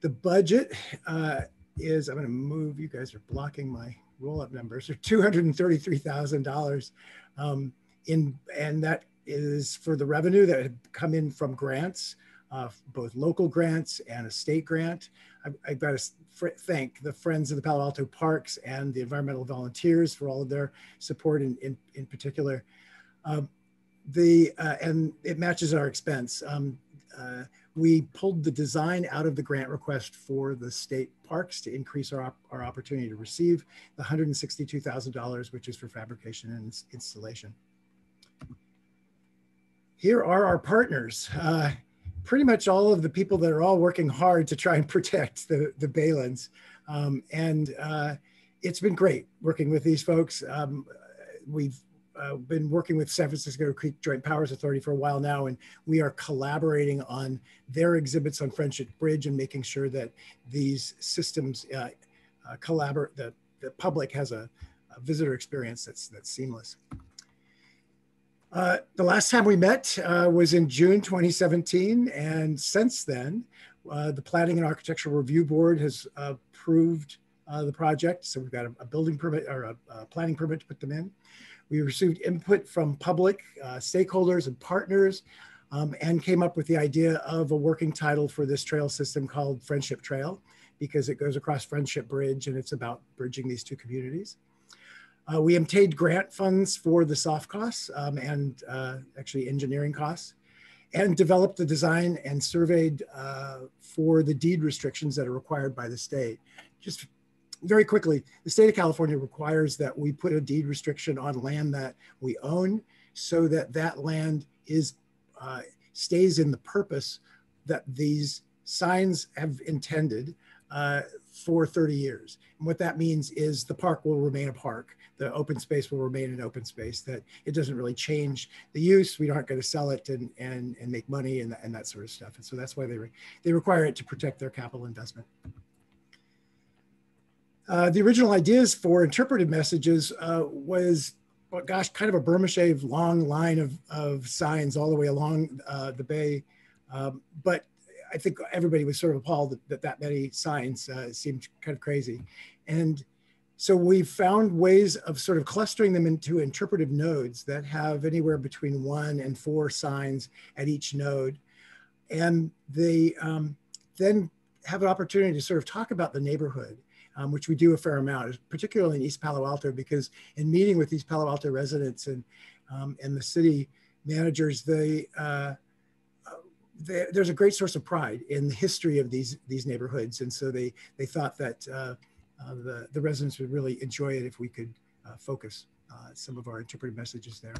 The budget uh, is, I'm gonna move, you guys are blocking my roll up numbers, are $233,000 um, in, and that is for the revenue that had come in from grants, uh, both local grants and a state grant. I've, I've got to thank the Friends of the Palo Alto Parks and the environmental volunteers for all of their support in, in, in particular. Um, the, uh, and it matches our expense. Um, uh, we pulled the design out of the grant request for the state parks to increase our, our opportunity to receive the $162,000, which is for fabrication and installation here are our partners. Uh, pretty much all of the people that are all working hard to try and protect the, the Baylands. Um, and uh, it's been great working with these folks. Um, we've uh, been working with San Francisquito Creek Joint Powers Authority for a while now, and we are collaborating on their exhibits on Friendship Bridge and making sure that these systems uh, uh, collaborate, that the public has a, visitor experience that's, that's seamless. Uh, the last time we met uh, was in June 2017, and since then, uh, the Planning and Architectural Review Board has approved uh, the project. So we've got a, a building permit or a, a, planning permit to put them in. We received input from public uh, stakeholders and partners um, and came up with the idea of a working title for this trail system called Friendship Trail because it goes across Friendship Bridge and it's about bridging these two communities. Uh, we obtained grant funds for the soft costs um, and uh, actually engineering costs and developed the design and surveyed uh, for the deed restrictions that are required by the state. Just very quickly, the state of California requires that we put a deed restriction on land that we own so that that land is uh, stays in the purpose that these signs have intended uh, for 30 years. And what that means is the park will remain a park the open space will remain an open space, that it doesn't really change the use. We aren't going to sell it and, and, and make money and, and that sort of stuff. And so that's why they, re, they require it to protect their capital investment. Uh, the original ideas for interpretive messages uh, was, well, gosh, kind of a Burma shave long line of, of signs all the way along uh, the bay. Um, but I think everybody was sort of appalled that that, that many signs uh, seemed kind of crazy. And so we've found ways of sort of clustering them into interpretive nodes that have anywhere between one and four signs at each node. And they um, then have an opportunity to sort of talk about the neighborhood, um, which we do a fair amount, particularly in East Palo Alto, because in meeting with these Palo Alto residents and, um, and the city managers, they, uh, they, there's a great source of pride in the history of these, these neighborhoods. And so they, they thought that uh, uh, the, the residents would really enjoy it if we could uh, focus uh, some of our interpretive messages there.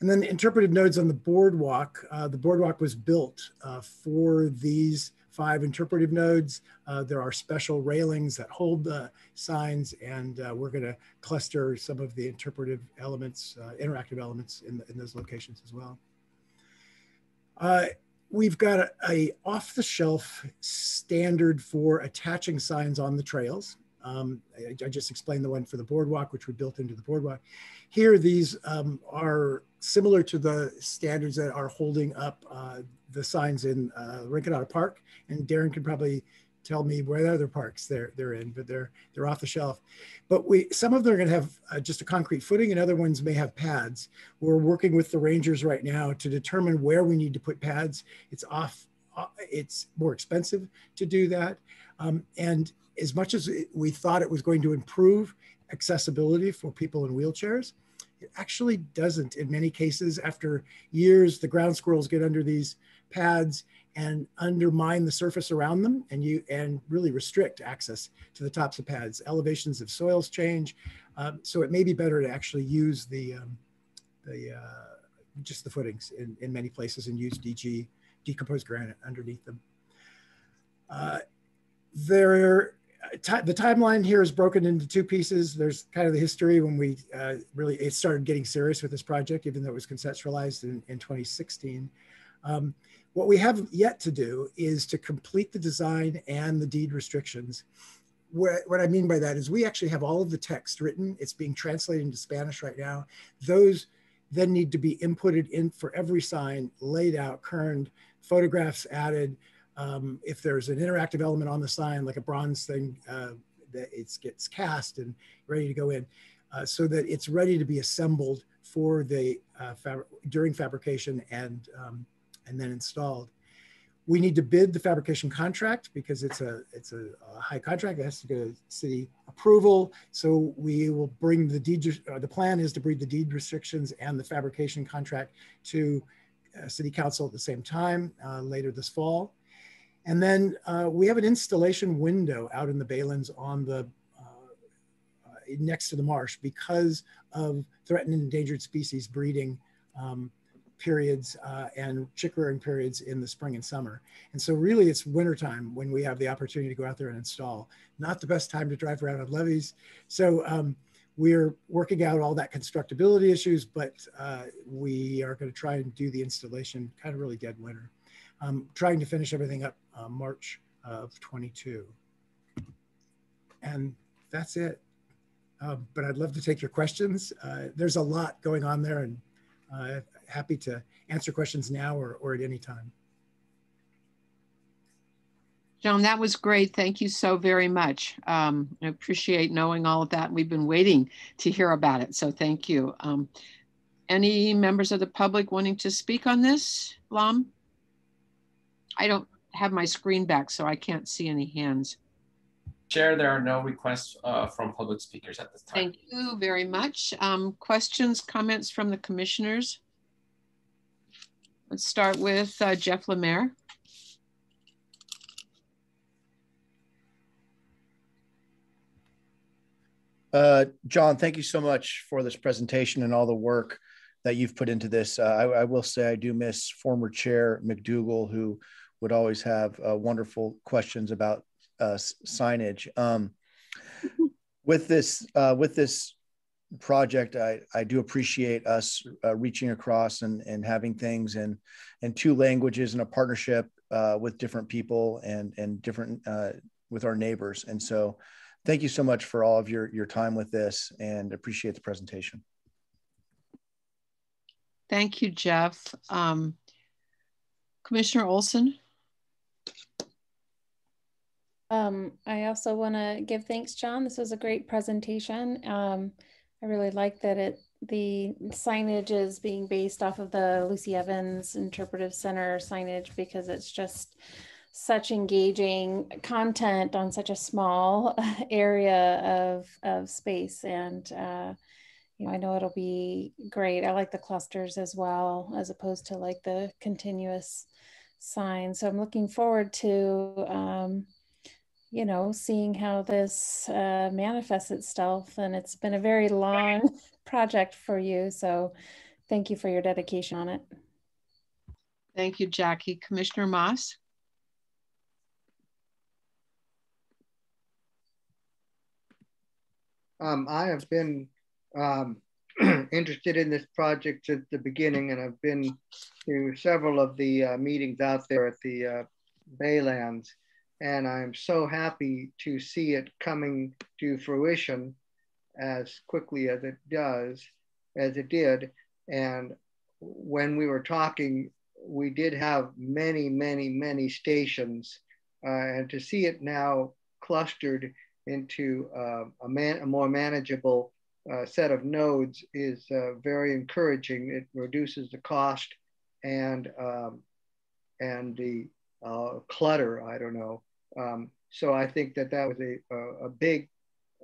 And then the interpretive nodes on the boardwalk. Uh, the boardwalk was built uh, for these five interpretive nodes. Uh, there are special railings that hold the signs and we're gonna cluster some of the interpretive elements, interactive elements in, in those locations as well we've got a, a off-the-shelf standard for attaching signs on the trails. Um, I, I, just explained the one for the boardwalk, which we built into the boardwalk. Here, these um, are similar to the standards that are holding up uh, the signs in uh, Rinconada Park. And Daren could probably tell me where other parks they're they're in, but they're they're off the shelf. But we some of them are going to have uh, just a concrete footing, and other ones may have pads. We're working with the rangers right now to determine where we need to put pads. It's off. Uh, it's more expensive to do that, um, and as much as we thought it was going to improve accessibility for people in wheelchairs, it actually doesn't in many cases. After years, the ground squirrels get under these pads and undermine the surface around them and you and really restrict access to the tops of pads. Elevations of soils change. Um, so it may be better to actually use the, um, the uh, just the footings in, in many places and use DG, decomposed granite underneath them. Uh, there, the timeline here is broken into two pieces. There's kind of the history when we uh, really it started getting serious with this project, even though it was conceptualized in, in 2016. Um, what we have yet to do is to complete the design and the deed restrictions. What, I mean by that is we actually have all of the text written. It's being translated into Spanish right now. Those then need to be inputted in for every sign, laid out, kerned, photographs added. Um, if there's an interactive element on the sign, like a bronze thing, uh, that it gets cast and ready to go in, uh, so that it's ready to be assembled for the uh, fab during fabrication and um, and then installed. We need to bid the fabrication contract because it's a it's a, a high contract. It has to go to city approval. So we will bring the deed. Uh, the plan is to bring the deed restrictions and the fabrication contract to uh, city council at the same time uh, later this fall. And then uh, we have an installation window out in the Baylands on the uh, next to the marsh because of threatened and endangered species breeding um, periods uh, and chick rearing periods in the spring and summer. And so really it's wintertime when we have the opportunity to go out there and install. Not the best time to drive around on levees. So um, we're working out all that constructability issues, but uh, we are gonna try and do the installation kind of really dead winter. Um, trying to finish everything up uh, March of 22. And that's it. uh, but I'd love to take your questions. Uh, there's a lot going on there and uh, happy to answer questions now or, or at any time. John, that was great. Thank you so very much. Um, I appreciate knowing all of that. We've been waiting to hear about it, so thank you. Um, any members of the public wanting to speak on this, Lam? I don't have my screen back, so I can't see any hands. Chair, there are no requests uh, from public speakers at this time. Thank you very much. Um, questions, comments from the commissioners? Let's start with uh, Jeff LaMere. Uh, John, thank you so much for this presentation and all the work that you've put into this. Uh, I, I, will say I do miss former Chair McDougall, who would always have uh, wonderful questions about uh, signage. Um, with this, uh, with this project, I, I do appreciate us uh, reaching across and, and having things in, in two languages and a partnership uh, with different people and, and different uh, with our neighbors. And so thank you so much for all of your, your time with this and appreciate the presentation. Thank you, Jeff. Um, Commissioner Olson. Um, I also want to give thanks, John. This was a great presentation. Um, I really like that it the signage is being based off of the Lucy Evans Interpretive Center signage because it's just such engaging content on such a small area of, of space. And, uh, you know, I know it'll be great. I like the clusters as well, as opposed to like the continuous sign. So I'm looking forward to, um, you know, seeing how this uh, manifests itself. And it's been a very long project for you. So thank you for your dedication on it. Thank you, Jackie. Commissioner Moss. Um, I have been um, interested in this project since the beginning, and I've been to several of the uh, meetings out there at the uh, Baylands and I'm so happy to see it coming to fruition as quickly as it does, as it did. And when we were talking, we did have many, many, many stations. Uh, and to see it now clustered into uh, a, man, a more manageable uh, set of nodes is uh, very encouraging. It reduces the cost and um, and the uh, clutter. I don't know. Um, so I think that that was a, a, a big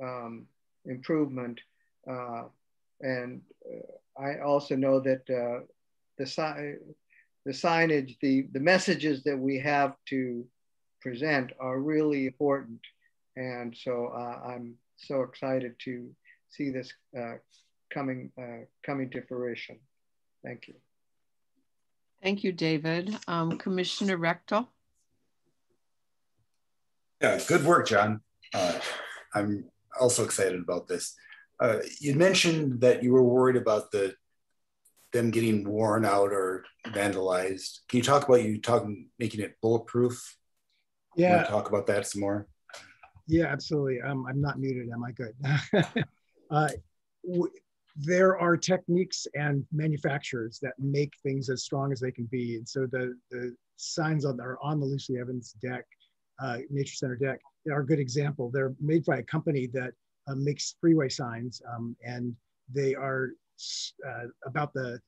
um, improvement. Uh, and uh, I also know that uh, the, si the signage, the, the messages that we have to present are really important. And so uh, I'm so excited to see this uh, coming, uh, coming to fruition. Thank you. Thank you, David. Um, Commissioner Reckdahl. Yeah, good work, John. Uh, I'm also excited about this. Uh, you mentioned that you were worried about the them getting worn out or vandalized. Can you talk about you talking making it bulletproof? Yeah, talk about that some more. Yeah, absolutely. Um, I'm not muted, am I? Good. uh, there are techniques and manufacturers that make things as strong as they can be, and so the the signs on are on the Lucy Evans deck uh, Nature Center deck are a good example. They're made by a company that uh, makes freeway signs, um, and they are uh, about the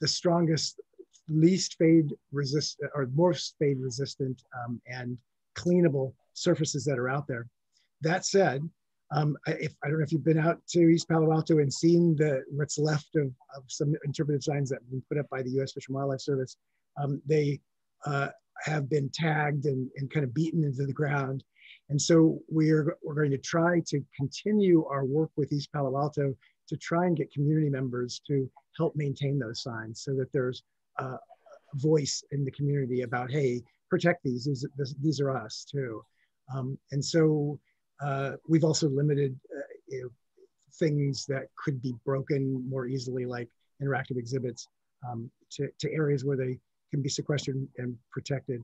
the strongest, least fade resist or most fade resistant um, and cleanable surfaces that are out there. That said, um, if I don't know if you've been out to East Palo Alto and seen the what's left of, of some interpretive signs that have been put up by the U.S. Fish and Wildlife Service, um, they uh, have been tagged and, and kind of beaten into the ground. And so we're, we're going to try to continue our work with East Palo Alto to try and get community members to help maintain those signs so that there's a voice in the community about, hey, protect these, these, these are us too. Um, and so uh, we've also limited uh, you know, things that could be broken more easily, like interactive exhibits, um, to, to areas where they can be sequestered and protected.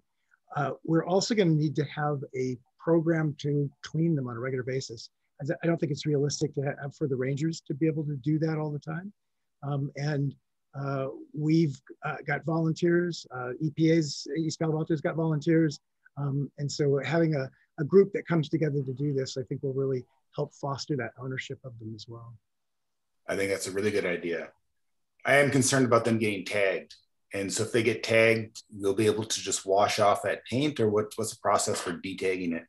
Uh, we're also going to need to have a program to clean them on a regular basis. I don't think it's realistic have for the rangers to be able to do that all the time. Um, and uh, we've uh, got volunteers, uh, EPA's, East Palo Alto's got volunteers. Um, and so having a, a group that comes together to do this, I think will really help foster that ownership of them as well. I think that's a really good idea. I am concerned about them getting tagged. And so if they get tagged, you'll be able to just wash off that paint or what, what's the process for detagging it?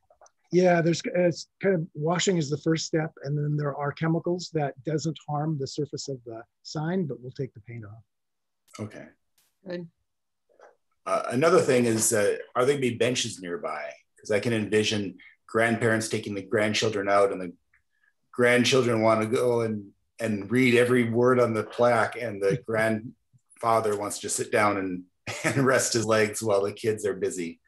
Yeah, there's it's kind of washing is the first step. And then there are chemicals that doesn't harm the surface of the sign, but will take the paint off. Okay. Good. Uh, another thing is, uh, are there gonna be benches nearby? Because I can envision grandparents taking the grandchildren out and the grandchildren want to go and, and read every word on the plaque and the grandfather wants to sit down and, and rest his legs while the kids are busy.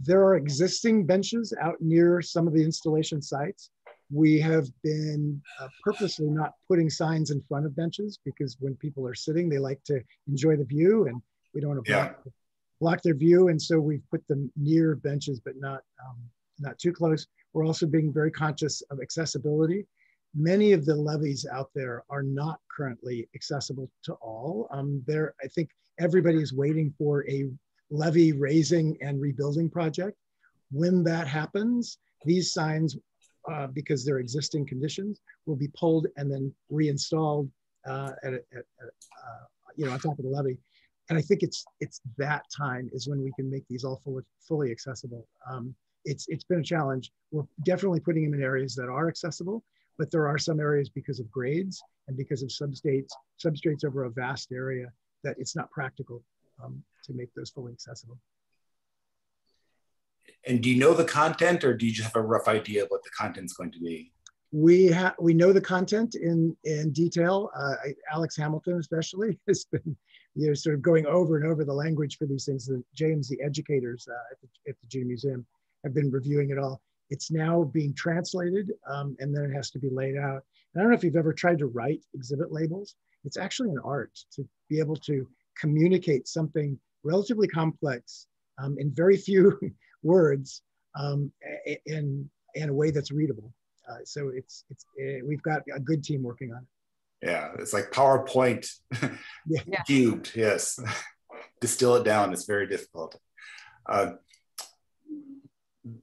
There are existing benches out near some of the installation sites. We have been uh, purposely not putting signs in front of benches because when people are sitting, they like to enjoy the view and we don't want to block, yeah. block their view. And so we've put them near benches, but not, um, not too close. We're also being very conscious of accessibility. Many of the levees out there are not currently accessible to all. Um, there, I think everybody is waiting for a levee raising and rebuilding project. When that happens, these signs, uh, because they're existing conditions, will be pulled and then reinstalled uh, at, at, at uh, you know on top of the levee. And I think it's it's that time is when we can make these all fully fully accessible. Um, it's it's been a challenge. We're definitely putting them in areas that are accessible, but there are some areas because of grades and because of substrates substrates over a vast area that it's not practical um, to make those fully accessible. And do you know the content or do you just have a rough idea of what the content's going to be? We have we know the content in in detail. Uh, Alex Hamilton, especially, has been you know sort of going over and over the language for these things. The James, the educators uh, at, the, at the Gene Museum, have been reviewing it all. It's now being translated, um, and then it has to be laid out. And I don't know if you've ever tried to write exhibit labels. It's actually an art to be able to communicate something relatively complex um, in very few words um, in, in a way that's readable. Uh, so it's, it's it, we've got a good team working on it. Yeah, it's like PowerPoint yeah. cubed. Yes, distill it down. It's very difficult. Uh,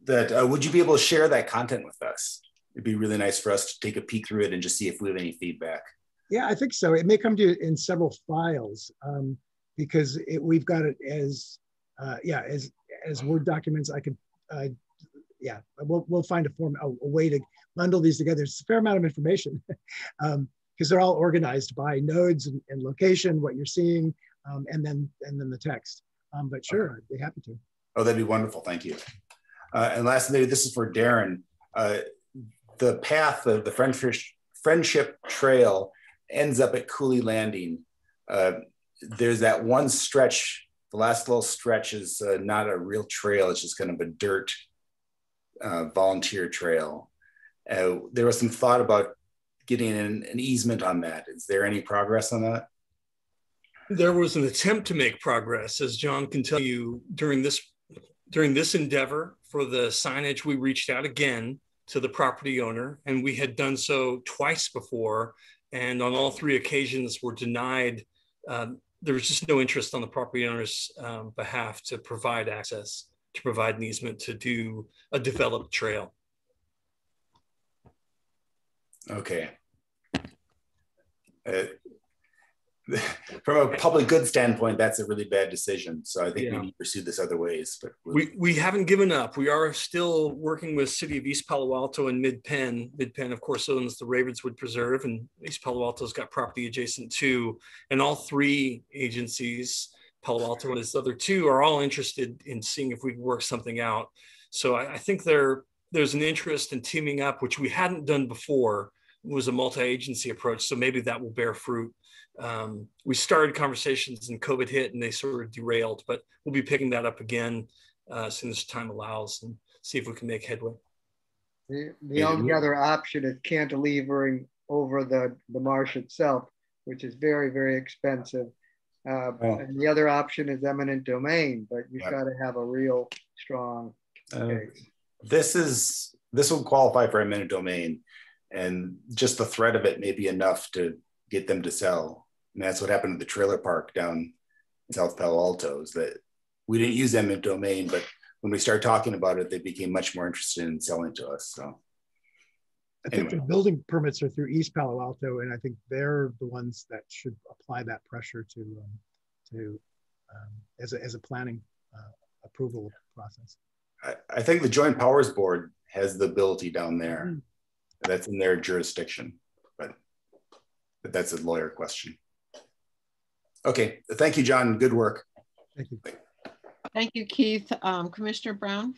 that uh, would you be able to share that content with us? It'd be really nice for us to take a peek through it and just see if we have any feedback. Yeah, I think so. It may come to you in several files. Um, because it, we've got it as uh, yeah as as word documents i could uh, yeah we'll, we'll find a form a, a, way to bundle these together it's a fair amount of information because um, they're all organized by nodes and, and location what you're seeing um, and then and then the text um, but sure i'd be happy to oh that'd be wonderful thank you uh, and lastly this is for Daren uh, the path of the friendship friendship trail ends up at Cooley Landing. Uh, there's that one stretch, the last little stretch is uh, not a real trail, it's just kind of a dirt uh, volunteer trail. Uh, there was some thought about getting an, an easement on that. Is there any progress on that? There was an attempt to make progress, as John can tell you, during this during this endeavor for the signage. We reached out again to the property owner, and we had done so twice before, and on all three occasions were denied um, there was just no interest on the property owner's um, behalf to provide access, to provide an easement to do a developed trail. Okay. Uh, from a public good standpoint, that's a really bad decision. So I think yeah. we need to pursue this other ways. But we, we haven't given up. We are still working with City of East Palo Alto and Mid Penn. Mid Penn, of course, owns the Ravenswood Preserve, and East Palo Alto's got property adjacent to. And all three agencies, Palo Alto and its other two, are all interested in seeing if we can work something out. So I, I think there there's an interest in teaming up, which we hadn't done before. It was a multi-agency approach, so maybe that will bear fruit um, we started conversations and COVID hit and they sort of derailed, but we'll be picking that up again uh, as soon as time allows and see if we can make headway. The, the only other option is cantilevering over the, the marsh itself, which is very, very expensive. Uh, oh. And the other option is eminent domain, but you've yep. got to have a real strong uh, This is this will qualify for eminent domain, and just the threat of it may be enough to get them to sell. And that's what happened at the trailer park down in South Palo Alto. Is that we didn't use eminent domain, but when we started talking about it, they became much more interested in selling to us. So. I think anyway. the building permits are through East Palo Alto, and I think they're the ones that should apply that pressure to um, to um, as a as a planning uh, approval process. I, I, think the Joint Powers Board has the ability down there. Mm. That's in their jurisdiction, but but that's a lawyer question. Okay, thank you, John. Good work. Thank you. Thank you, Keith. Um, Commissioner Brown.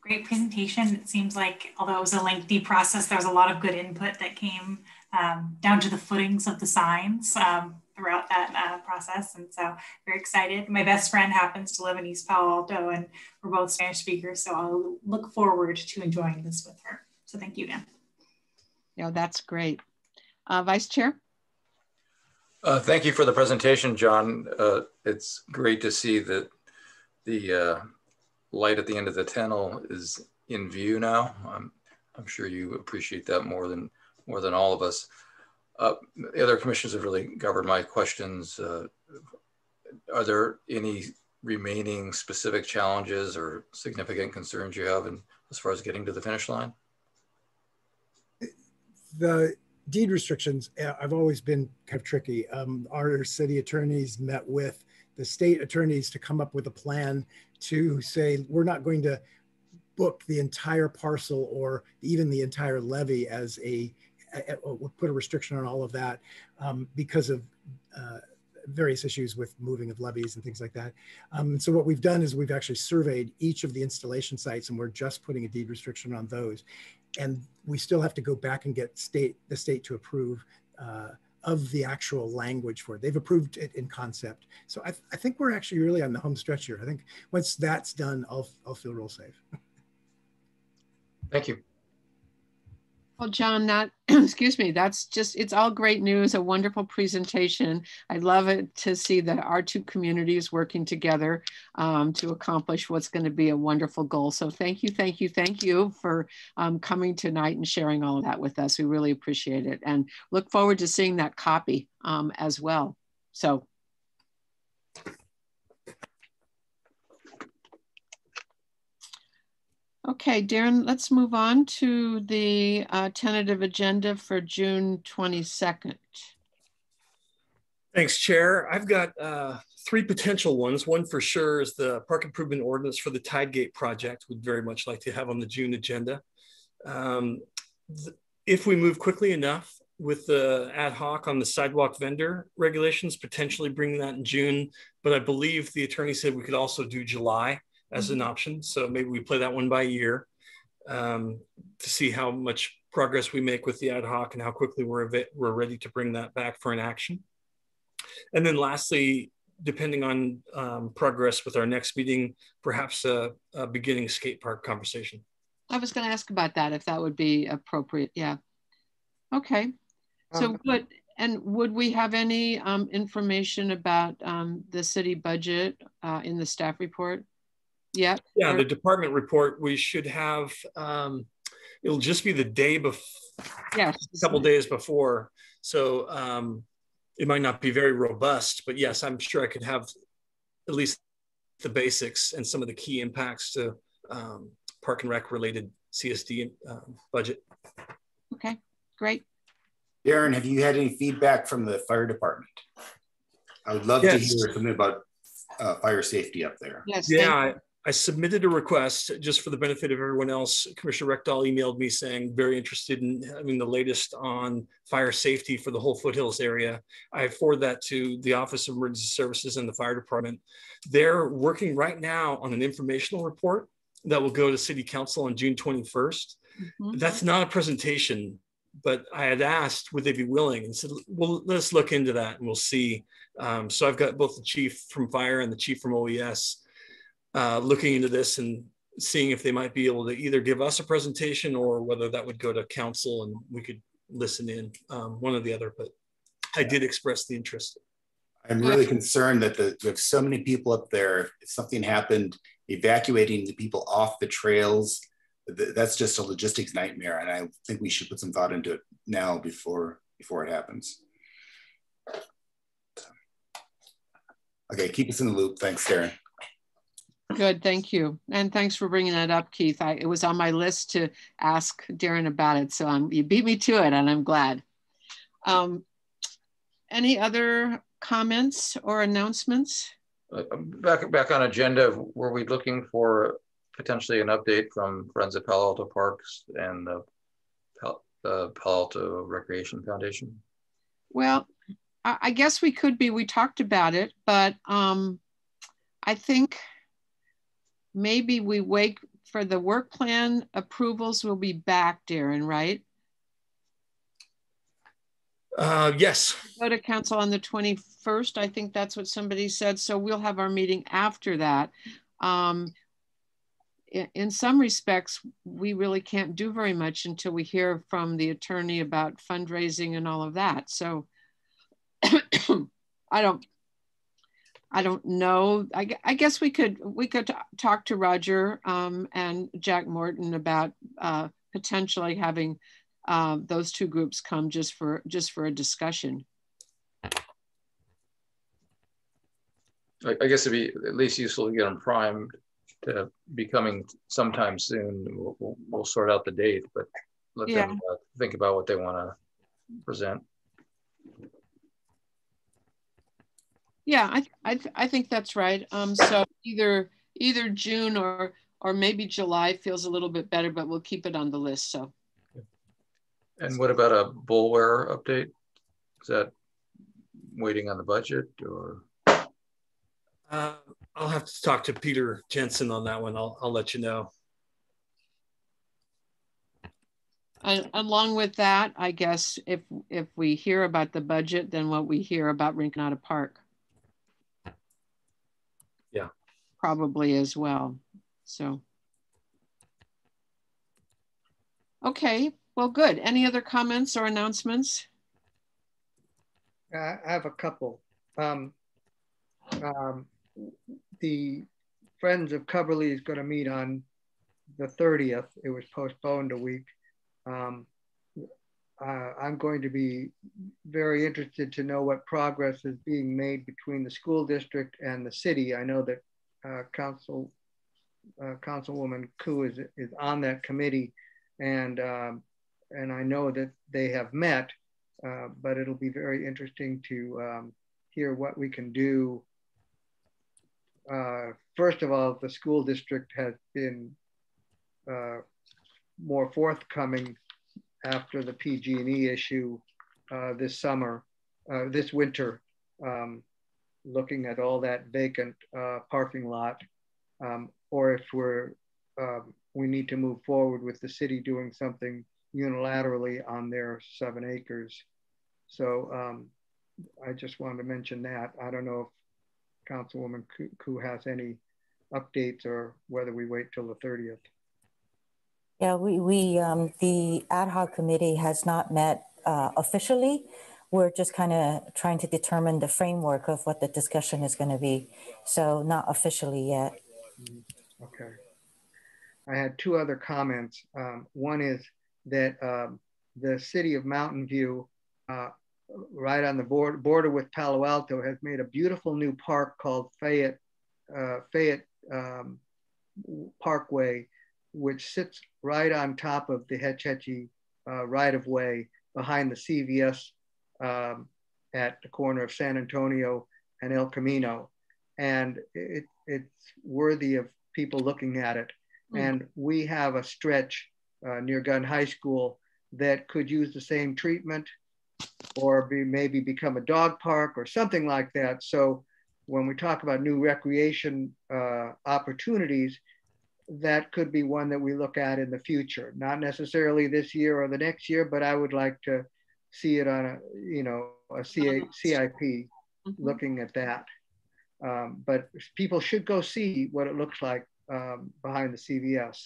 Great presentation. It seems like, although it was a lengthy process, there was a lot of good input that came um, down to the footings of the signs um, throughout that uh, process. And so very excited. My best friend happens to live in East Palo Alto and we're both Spanish speakers. So I'll look forward to enjoying this with her. So thank you again. Yeah, that's great. Uh, Vice Chair? Uh, thank you for the presentation, John. Uh, it's great to see that the uh, light at the end of the tunnel is in view now. I'm, I'm sure you appreciate that more than more than all of us. Uh, the other commissions have really covered my questions. Uh, are there any remaining specific challenges or significant concerns you have in, as far as getting to the finish line? The deed restrictions, uh, I've always been kind of tricky. Um, our city attorneys met with the state attorneys to come up with a plan to say we're not going to book the entire parcel or even the entire levee as a, a, a put a restriction on all of that um, because of uh, various issues with moving of levees and things like that. Um, so what we've done is we've actually surveyed each of the installation sites and we're just putting a deed restriction on those. And we still have to go back and get state the state to approve uh, of the actual language for it. They've approved it in concept. So I, I think we're actually really on the home stretch here. I think once that's done, I'll, I'll feel real safe. Thank you. Well, John, that, excuse me, that's just, it's all great news, a wonderful presentation. I love it to see that our two communities working together um, to accomplish what's going to be a wonderful goal. So thank you, thank you, thank you for um, coming tonight and sharing all of that with us. We really appreciate it and look forward to seeing that copy um, as well. So Okay, Daren, let's move on to the uh, tentative agenda for June 22nd. Thanks, Chair. I've got uh, three potential ones. One for sure is the park improvement ordinance for the Tidegate project. We'd very much like to have on the June agenda. Um, if we move quickly enough with the ad hoc on the sidewalk vendor regulations, potentially bring that in June. But I believe the attorney said we could also do July as an mm-hmm. option. So maybe we play that one by year um, to see how much progress we make with the ad hoc and how quickly we're, we're ready to bring that back for an action. And then lastly, depending on um, progress with our next meeting, perhaps a, a beginning skate park conversation. I was going to ask about that if that would be appropriate. Yeah. Okay. So um, what and would we have any um, information about um, the city budget uh, in the staff report? Yeah. Yeah, the department report, we should have, um, it'll just be the day before, yes. a couple days before. So um, it might not be very robust, but yes, I'm sure I could have at least the basics and some of the key impacts to um, park and rec related CSD um, budget. Okay, great. Daren, have you had any feedback from the fire department? I would love yes. to hear something about uh, fire safety up there. Yes. Yeah, I submitted a request just for the benefit of everyone else. Commissioner Reckdahl emailed me saying very interested in having the latest on fire safety for the whole foothills area. I forward that to the Office of Emergency Services and the fire department. They're working right now on an informational report that will go to City Council on June 21st. Mm-hmm. That's not a presentation, but I had asked would they be willing and said, well, let's look into that and we'll see. Um, so I've got both the chief from fire and the chief from OES uh, looking into this and seeing if they might be able to either give us a presentation or whether that would go to council and we could listen in, um, one or the other. But I did express the interest. I'm really concerned that the, have so many people up there. If something happened evacuating the people off the trails, that's just a logistics nightmare. And I think we should put some thought into it now before, before it happens. Okay, keep us in the loop. Thanks, Daren. Good, thank you. And thanks for bringing that up, Keith. I, it was on my list to ask Daren about it. So um, you beat me to it and I'm glad. Um, any other comments or announcements? Uh, back, back on agenda, were we looking for potentially an update from Friends of Palo Alto Parks and the Palo Alto Recreation Foundation? Well, I, I guess we could be. We talked about it, but um, I think maybe we wait for the work plan approvals. We'll be back, Daren, right? Uh, yes. Go to council on the 21st. I think that's what somebody said. So we'll have our meeting after that. Um, in, in some respects, we really can't do very much until we hear from the attorney about fundraising and all of that. So I don't, I don't know. I, I, guess we could we could talk to Roger um, and Jack Morton about uh, potentially having uh, those two groups come just for just for a discussion. I, I guess it'd be at least useful to get them primed to be coming sometime soon. We'll, we'll, we'll sort out the date, but let yeah. them uh, think about what they want to present. Yeah, I, I, I think that's right. Um, so either either June or or maybe July feels a little bit better, but we'll keep it on the list. So. And what about a Boulware update? Is that waiting on the budget or? Uh, I'll have to talk to Peter Jensen on that one. I'll, I'll let you know. And along with that, I guess if if we hear about the budget, then what we hear about Rinconada Park. Yeah. Probably as well. So. Okay, well, good. Any other comments or announcements? I have a couple. Um, um, the Friends of Cubberley is going to meet on the 30th. It was postponed a week. Um, uh, I'm going to be very interested to know what progress is being made between the school district and the city. I know that uh, Council uh, Councilwoman Kou is, is on that committee, and um, and I know that they have met, uh, but it'll be very interesting to um, hear what we can do. Uh, first of all, the school district has been uh, more forthcoming after the PG&E issue this summer, this winter, um, looking at all that vacant uh, parking lot, um, or if we're um, we need to move forward with the city doing something unilaterally on their seven acres. So um, I just wanted to mention that. I don't know if Councilwoman Kou has any updates or whether we wait till the 30th. Yeah, we, we um, the ad hoc committee has not met uh, officially. We're just kind of trying to determine the framework of what the discussion is going to be. So not officially yet. Okay. I had two other comments. Um, one is that um, the city of Mountain View, uh, right on the board, border with Palo Alto, has made a beautiful new park called Fayette, uh, Fayette um, Parkway, which sits right on top of the Hetch Hetchy uh, right of way behind the CVS um, at the corner of San Antonio and El Camino. And it, it's worthy of people looking at it. Mm. And we have a stretch uh, near Gunn High School that could use the same treatment or be, maybe become a dog park or something like that. So when we talk about new recreation uh, opportunities, that could be one that we look at in the future. Not necessarily this year or the next year, but I would like to see it on a, you know, a CA, CIP mm-hmm. looking at that. Um, but people should go see what it looks like um, behind the CVS.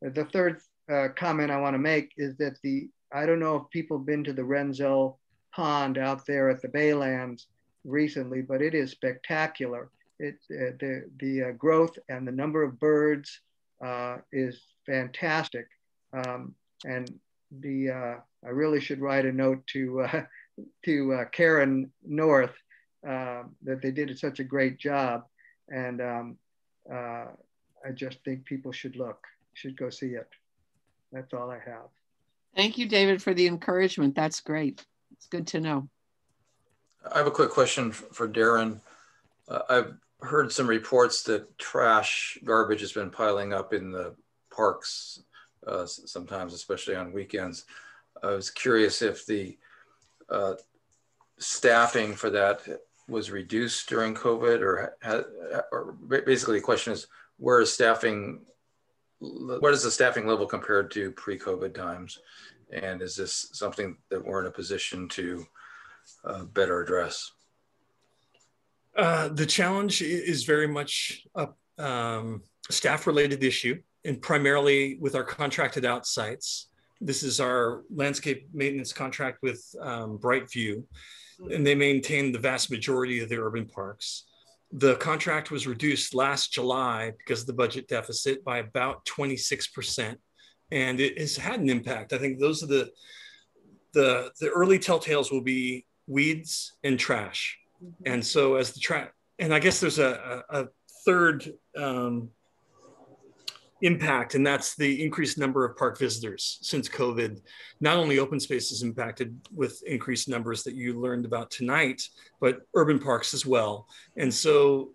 The third uh, comment I want to make is that the I don't know if people have been to the Renzel Pond out there at the Baylands recently, but it is spectacular. it, uh, the, the uh, growth and the number of birds uh, is fantastic. Um, and the, uh, I really should write a note to, uh, to uh, Karen North that they did such a great job. And um, I just think people should look, should go see it. That's all I have. Thank you, David, for the encouragement. That's great. It's good to know. I have a quick question for Daren. Uh, I've heard some reports that trash garbage has been piling up in the parks uh, sometimes, especially on weekends. I was curious if the uh, staffing for that was reduced during COVID or, or basically the question is where is staffing, what is the staffing level compared to pre-COVID times? And is this something that we're in a position to uh, better address? Uh, the challenge is very much a um, staff related issue and primarily with our contracted out sites. This is our landscape maintenance contract with um, Brightview, and they maintain the vast majority of the urban parks. The contract was reduced last July because of the budget deficit by about 26%. And it has had an impact. I think those are the the the early telltales will be weeds and trash. Mm-hmm. And so as the track, and I guess there's a, a, a third um, impact, and that's the increased number of park visitors since COVID. Not only open space is impacted with increased numbers that you learned about tonight, but urban parks as well. And so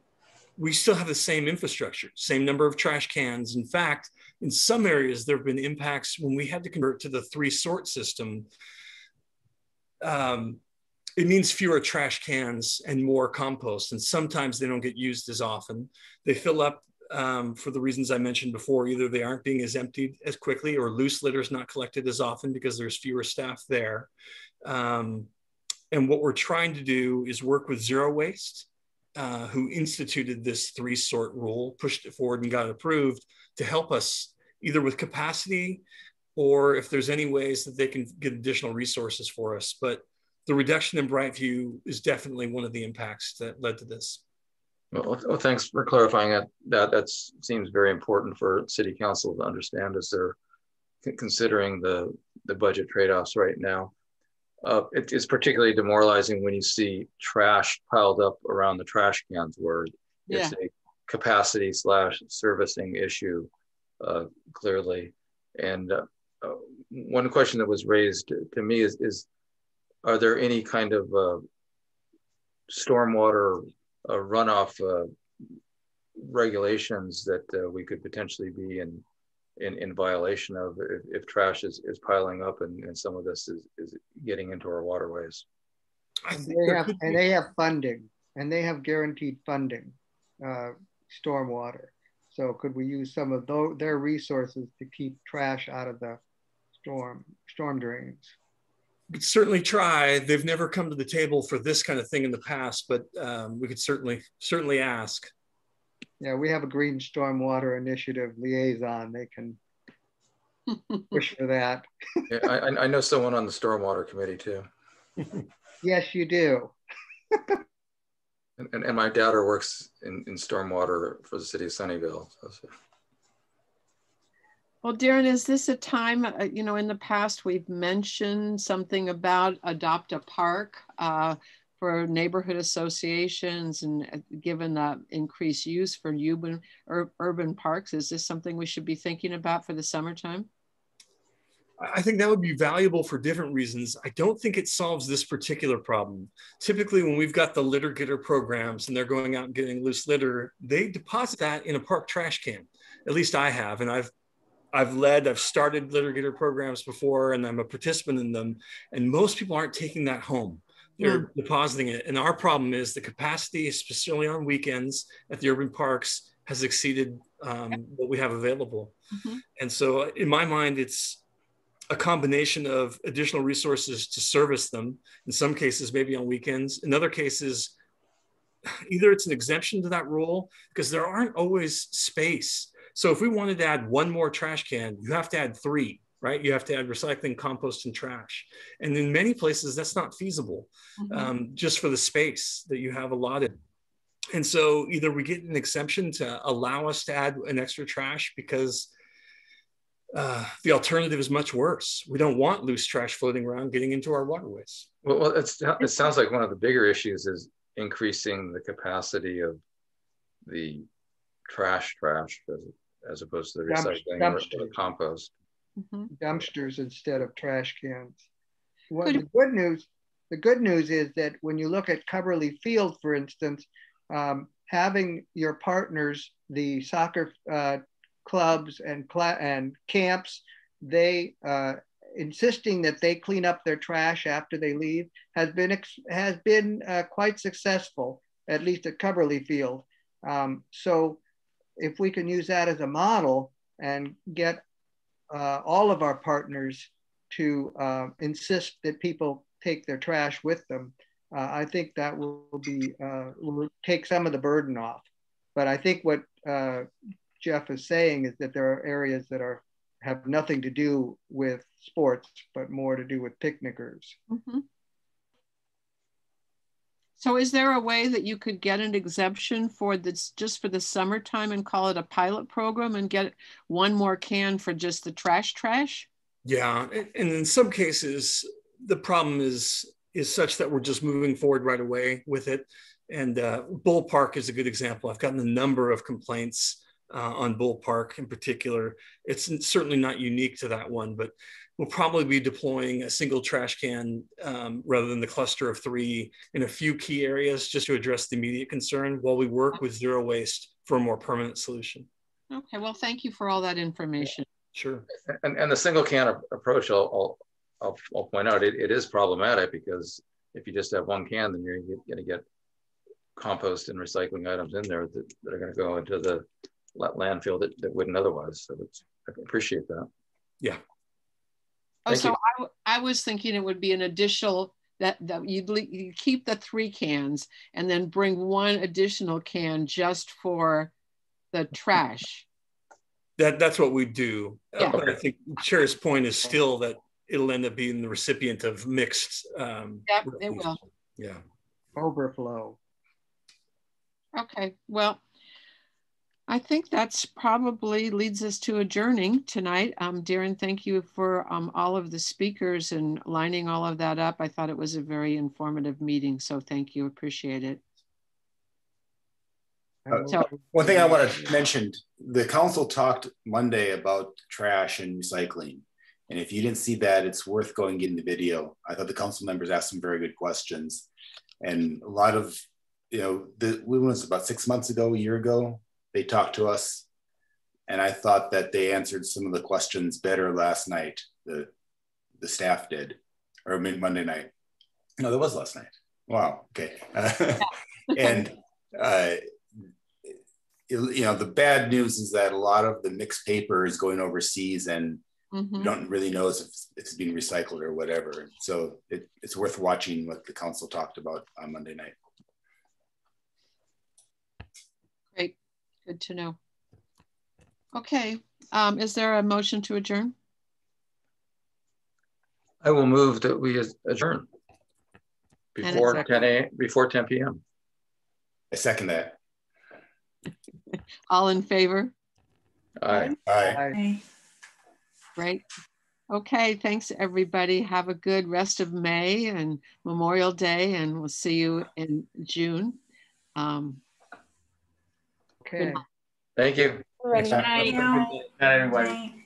we still have the same infrastructure, same number of trash cans. In fact, in some areas, there have been impacts when we had to convert to the three sort system. Um, it means fewer trash cans and more compost. And sometimes they don't get used as often. They fill up um, for the reasons I mentioned before. Either they aren't being as emptied as quickly or loose litter is not collected as often because there's fewer staff there. Um, and what we're trying to do is work with Zero Waste, uh, who instituted this three sort rule, pushed it forward and got it approved to help us either with capacity or if there's any ways that they can get additional resources for us. But the reduction in Brightview is definitely one of the impacts that led to this. Well, well thanks for clarifying that. That that seems very important for City Council to understand as they're considering the the budget trade-offs right now. Uh, it is particularly demoralizing when you see trash piled up around the trash cans, where yeah. it's a capacity slash servicing issue, uh, clearly. And uh, uh one question that was raised to me is, is are there any kind of uh, stormwater runoff uh, regulations that uh, we could potentially be in in, in violation of if, if trash is, is piling up and, and some of this is, is getting into our waterways? They have, and they have funding and they have guaranteed funding, uh, stormwater. So could we use some of their resources to keep trash out of the storm storm drains? Could certainly try. They've never come to the table for this kind of thing in the past, but um, we could certainly certainly ask. Yeah, we have a Green Stormwater Initiative liaison. They can push for that. yeah, I, I know someone on the Stormwater Committee too. yes, you do. and, and, my daughter works in, in stormwater for the city of Sunnyvale. So. Well, Daren, is this a time, uh, you know, in the past we've mentioned something about adopt a park uh, for neighborhood associations and uh, given the increased use for urban, ur urban parks, is this something we should be thinking about for the summertime? I think that would be valuable for different reasons. I don't think it solves this particular problem. Typically, when we've got the litter getter programs and they're going out and getting loose litter, they deposit that in a park trash can. At least I have, and I've I've led, I've started litter getter programs before, and I'm a participant in them. And most people aren't taking that home. They're mm. depositing it. And our problem is the capacity, especially on weekends at the urban parks, has exceeded um, what we have available. Mm-hmm. And so, in my mind, it's a combination of additional resources to service them. In some cases, maybe on weekends. In other cases, either it's an exemption to that rule because there aren't always space so if we wanted to add one more trash can, you have to add three, right? You have to add recycling, compost, and trash. And in many places, that's not feasible mm-hmm. um, just for the space that you have allotted. And so either we get an exemption to allow us to add an extra trash because uh, the alternative is much worse. We don't want loose trash floating around getting into our waterways. Well, well it's, it sounds like one of the bigger issues is increasing the capacity of the trash trash as, as opposed to the recycling or, or the compost. Mm -hmm. Dumpsters instead of trash cans. Well, the good news, the good news is that when you look at Cubberley Field, for instance, um, having your partners, the soccer uh, clubs and, cl and camps, they uh, insisting that they clean up their trash after they leave has been has been uh, quite successful, at least at Cubberley Field. Um, so if we can use that as a model and get uh, all of our partners to uh, insist that people take their trash with them, uh, I think that will be uh, will take some of the burden off. But I think what uh, Jeff is saying is that there are areas that are have nothing to do with sports, but more to do with picnickers. Mm -hmm. So is there a way that you could get an exemption for this just for the summertime and call it a pilot program and get one more can for just the trash trash? Yeah, and in some cases the problem is is such that we're just moving forward right away with it. And uh, Bol Park is a good example. I've gotten a number of complaints uh, on Bol Park in particular. It's certainly not unique to that one, but we'll probably be deploying a single trash can um, rather than the cluster of three in a few key areas just to address the immediate concern while we work with zero waste for a more permanent solution. Okay, well, thank you for all that information. Sure. And, and the single can approach, I'll, I'll, I'll, I'll point out, it, it is problematic because if you just have one can, then you're going to get compost and recycling items in there that, that are going to go into the landfill that, that wouldn't otherwise. So I appreciate that. Yeah. Oh, so I, I was thinking it would be an additional that, that you'd, you'd keep the three cans and then bring one additional can just for the trash. That that's what we do. Yeah. Uh, I think Chair's point is still that it'll end up being the recipient of mixed. Um, yep, it will. Yeah. Overflow. Okay. Well, I think that's probably leads us to adjourning tonight. Um, Daren, thank you for um, all of the speakers and lining all of that up. I thought it was a very informative meeting, so thank you. Appreciate it. Uh, so, one thing I want to mention, the council talked Monday about trash and recycling. And if you didn't see that, it's worth going getting the video. I thought the council members asked some very good questions. And a lot of, you know, the, when was about six months ago, a year ago, they talked to us, and I thought that they answered some of the questions better last night. The the staff did, or Monday night. No, that was last night. Wow. Okay. Uh, and uh, you know, the bad news is that a lot of the mixed paper is going overseas, and mm-hmm. you don't really know if it's being recycled or whatever. So it, it's worth watching what the council talked about on Monday night. Good to know. Okay, um, is there a motion to adjourn? I will move that we adjourn before 10 a before 10 p.m. I second that. All in favor? Aye. Aye. Aye. Great. Okay, thanks everybody. Have a good rest of May and Memorial Day, and we'll see you in June. Um, Okay. Thank you. Good night. Good night, everybody.